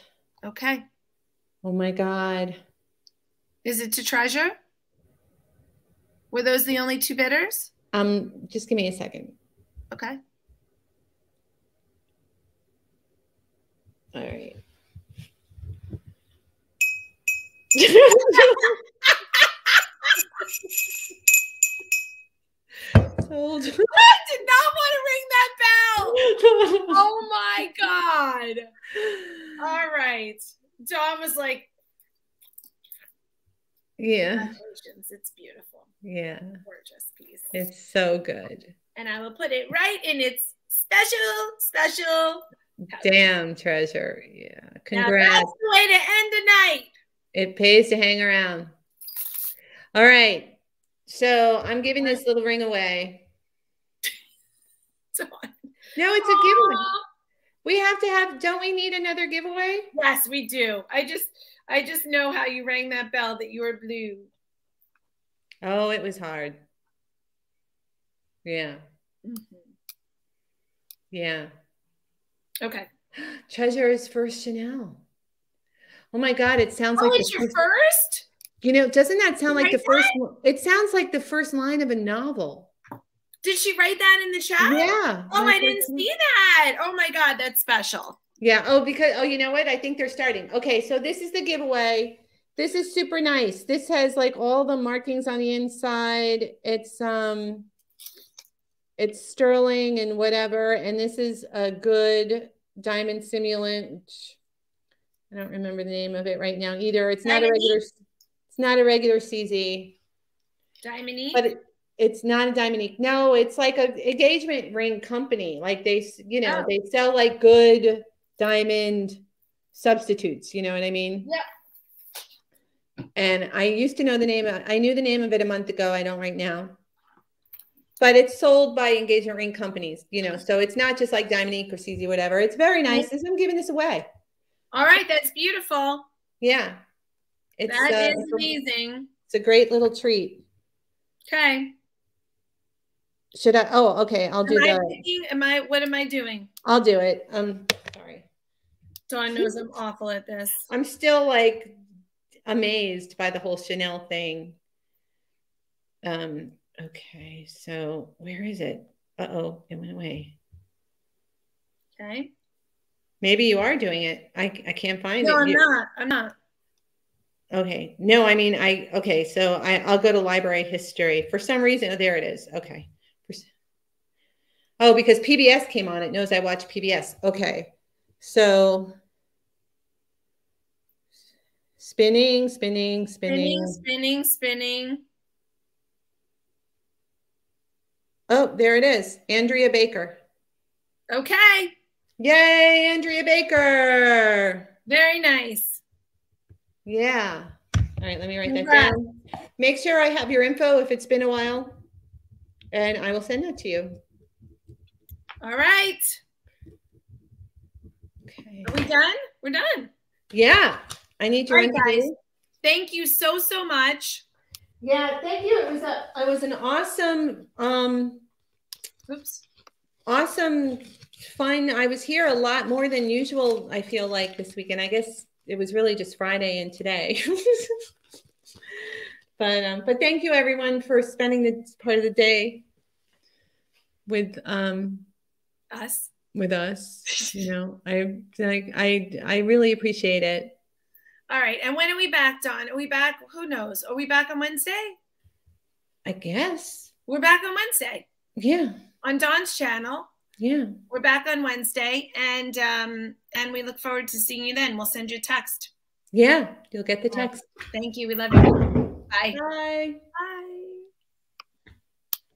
Okay. Oh my God. Is it to treasure? Were those the only two bidders? Um, just give me a second. Okay. All right. Sold. *laughs* *laughs* I did not want to ring that bell. oh my god. All right. Dawn was like, Yeah. It's beautiful. Yeah. Gorgeous piece. It's so good. And I will put it right in its special, special. Damn treasure. Yeah. Congrats. Now that's the way to end the night. It pays to hang around. All right. So I'm giving this little ring away. *laughs* No, it's a giveaway. We have to have. Don't we need another giveaway? Yes, we do. I just, I just know how you rang that bell that you were blue. Oh, it was hard. Yeah. Mm-hmm. Yeah. Okay. Treasure is first Chanel. Oh my God! It sounds oh, like it's your first. You know, doesn't that sound like the first? It sounds like the first line of a novel. Did she write that in the chat? Yeah. Oh, I didn't see that. Oh my God, that's special. Yeah. Oh, because oh, you know what? I think they're starting. Okay, so this is the giveaway. This is super nice. This has like all the markings on the inside. It's um it's sterling and whatever. And this is a good diamond simulant. I don't remember the name of it right now either. It's not a regular it's not a regular CZ. Diamond But it, it's not a Diamond No, it's like a engagement ring company. Like they, you know, oh. they sell like good diamond substitutes. You know what I mean? Yeah. And I used to know the name. Of, I knew the name of it a month ago. I don't right now. But it's sold by engagement ring companies, you know, so it's not just like Diamond or CZ, whatever. It's very nice. I'm giving this away. All right, that's beautiful. Yeah. It's, that uh, is amazing. It's a great little treat. Okay. Should I? Oh, okay. I'll do that. Am I? What am I doing? I'll do it. Um, sorry. Dawn knows I'm awful at this. I'm still like amazed by the whole Chanel thing. Um. Okay. So where is it? Uh oh, it went away. Okay. Maybe you are doing it. I I can't find no, it. No, I'm you, not. I'm not. Okay. No, I mean, I, okay. So I, I'll go to library history. For some reason, oh, there it is. Okay. Oh, because PBS came on. It knows I watch PBS. Okay. So spinning, spinning, spinning. Spinning, spinning, spinning. Oh, there it is. Andrea Baker. Okay. Yay, Andrea Baker. Very nice. Yeah. All right, let me write that down. Make sure I have your info if it's been a while, and I will send that to you. All right. Okay. Are we done? We're done. Yeah. I need your All right, guys. Thank you so so much. Yeah, thank you. It was a it was an awesome um oops. Awesome fun. I was here a lot more than usual, I feel like this weekend. I guess it was really just Friday and today. *laughs* but um but thank you everyone for spending this part of the day with um us with us *laughs* you know i like i i really appreciate it all right. And when are we back, Dawn? Are we back? Who knows? Are we back on Wednesday? I guess. We're back on Wednesday. Yeah. On Dawn's channel. Yeah. We're back on Wednesday and um and we look forward to seeing you then. We'll send you a text. Yeah, you'll get the text. Thank you. We love you. Bye. Bye. Bye.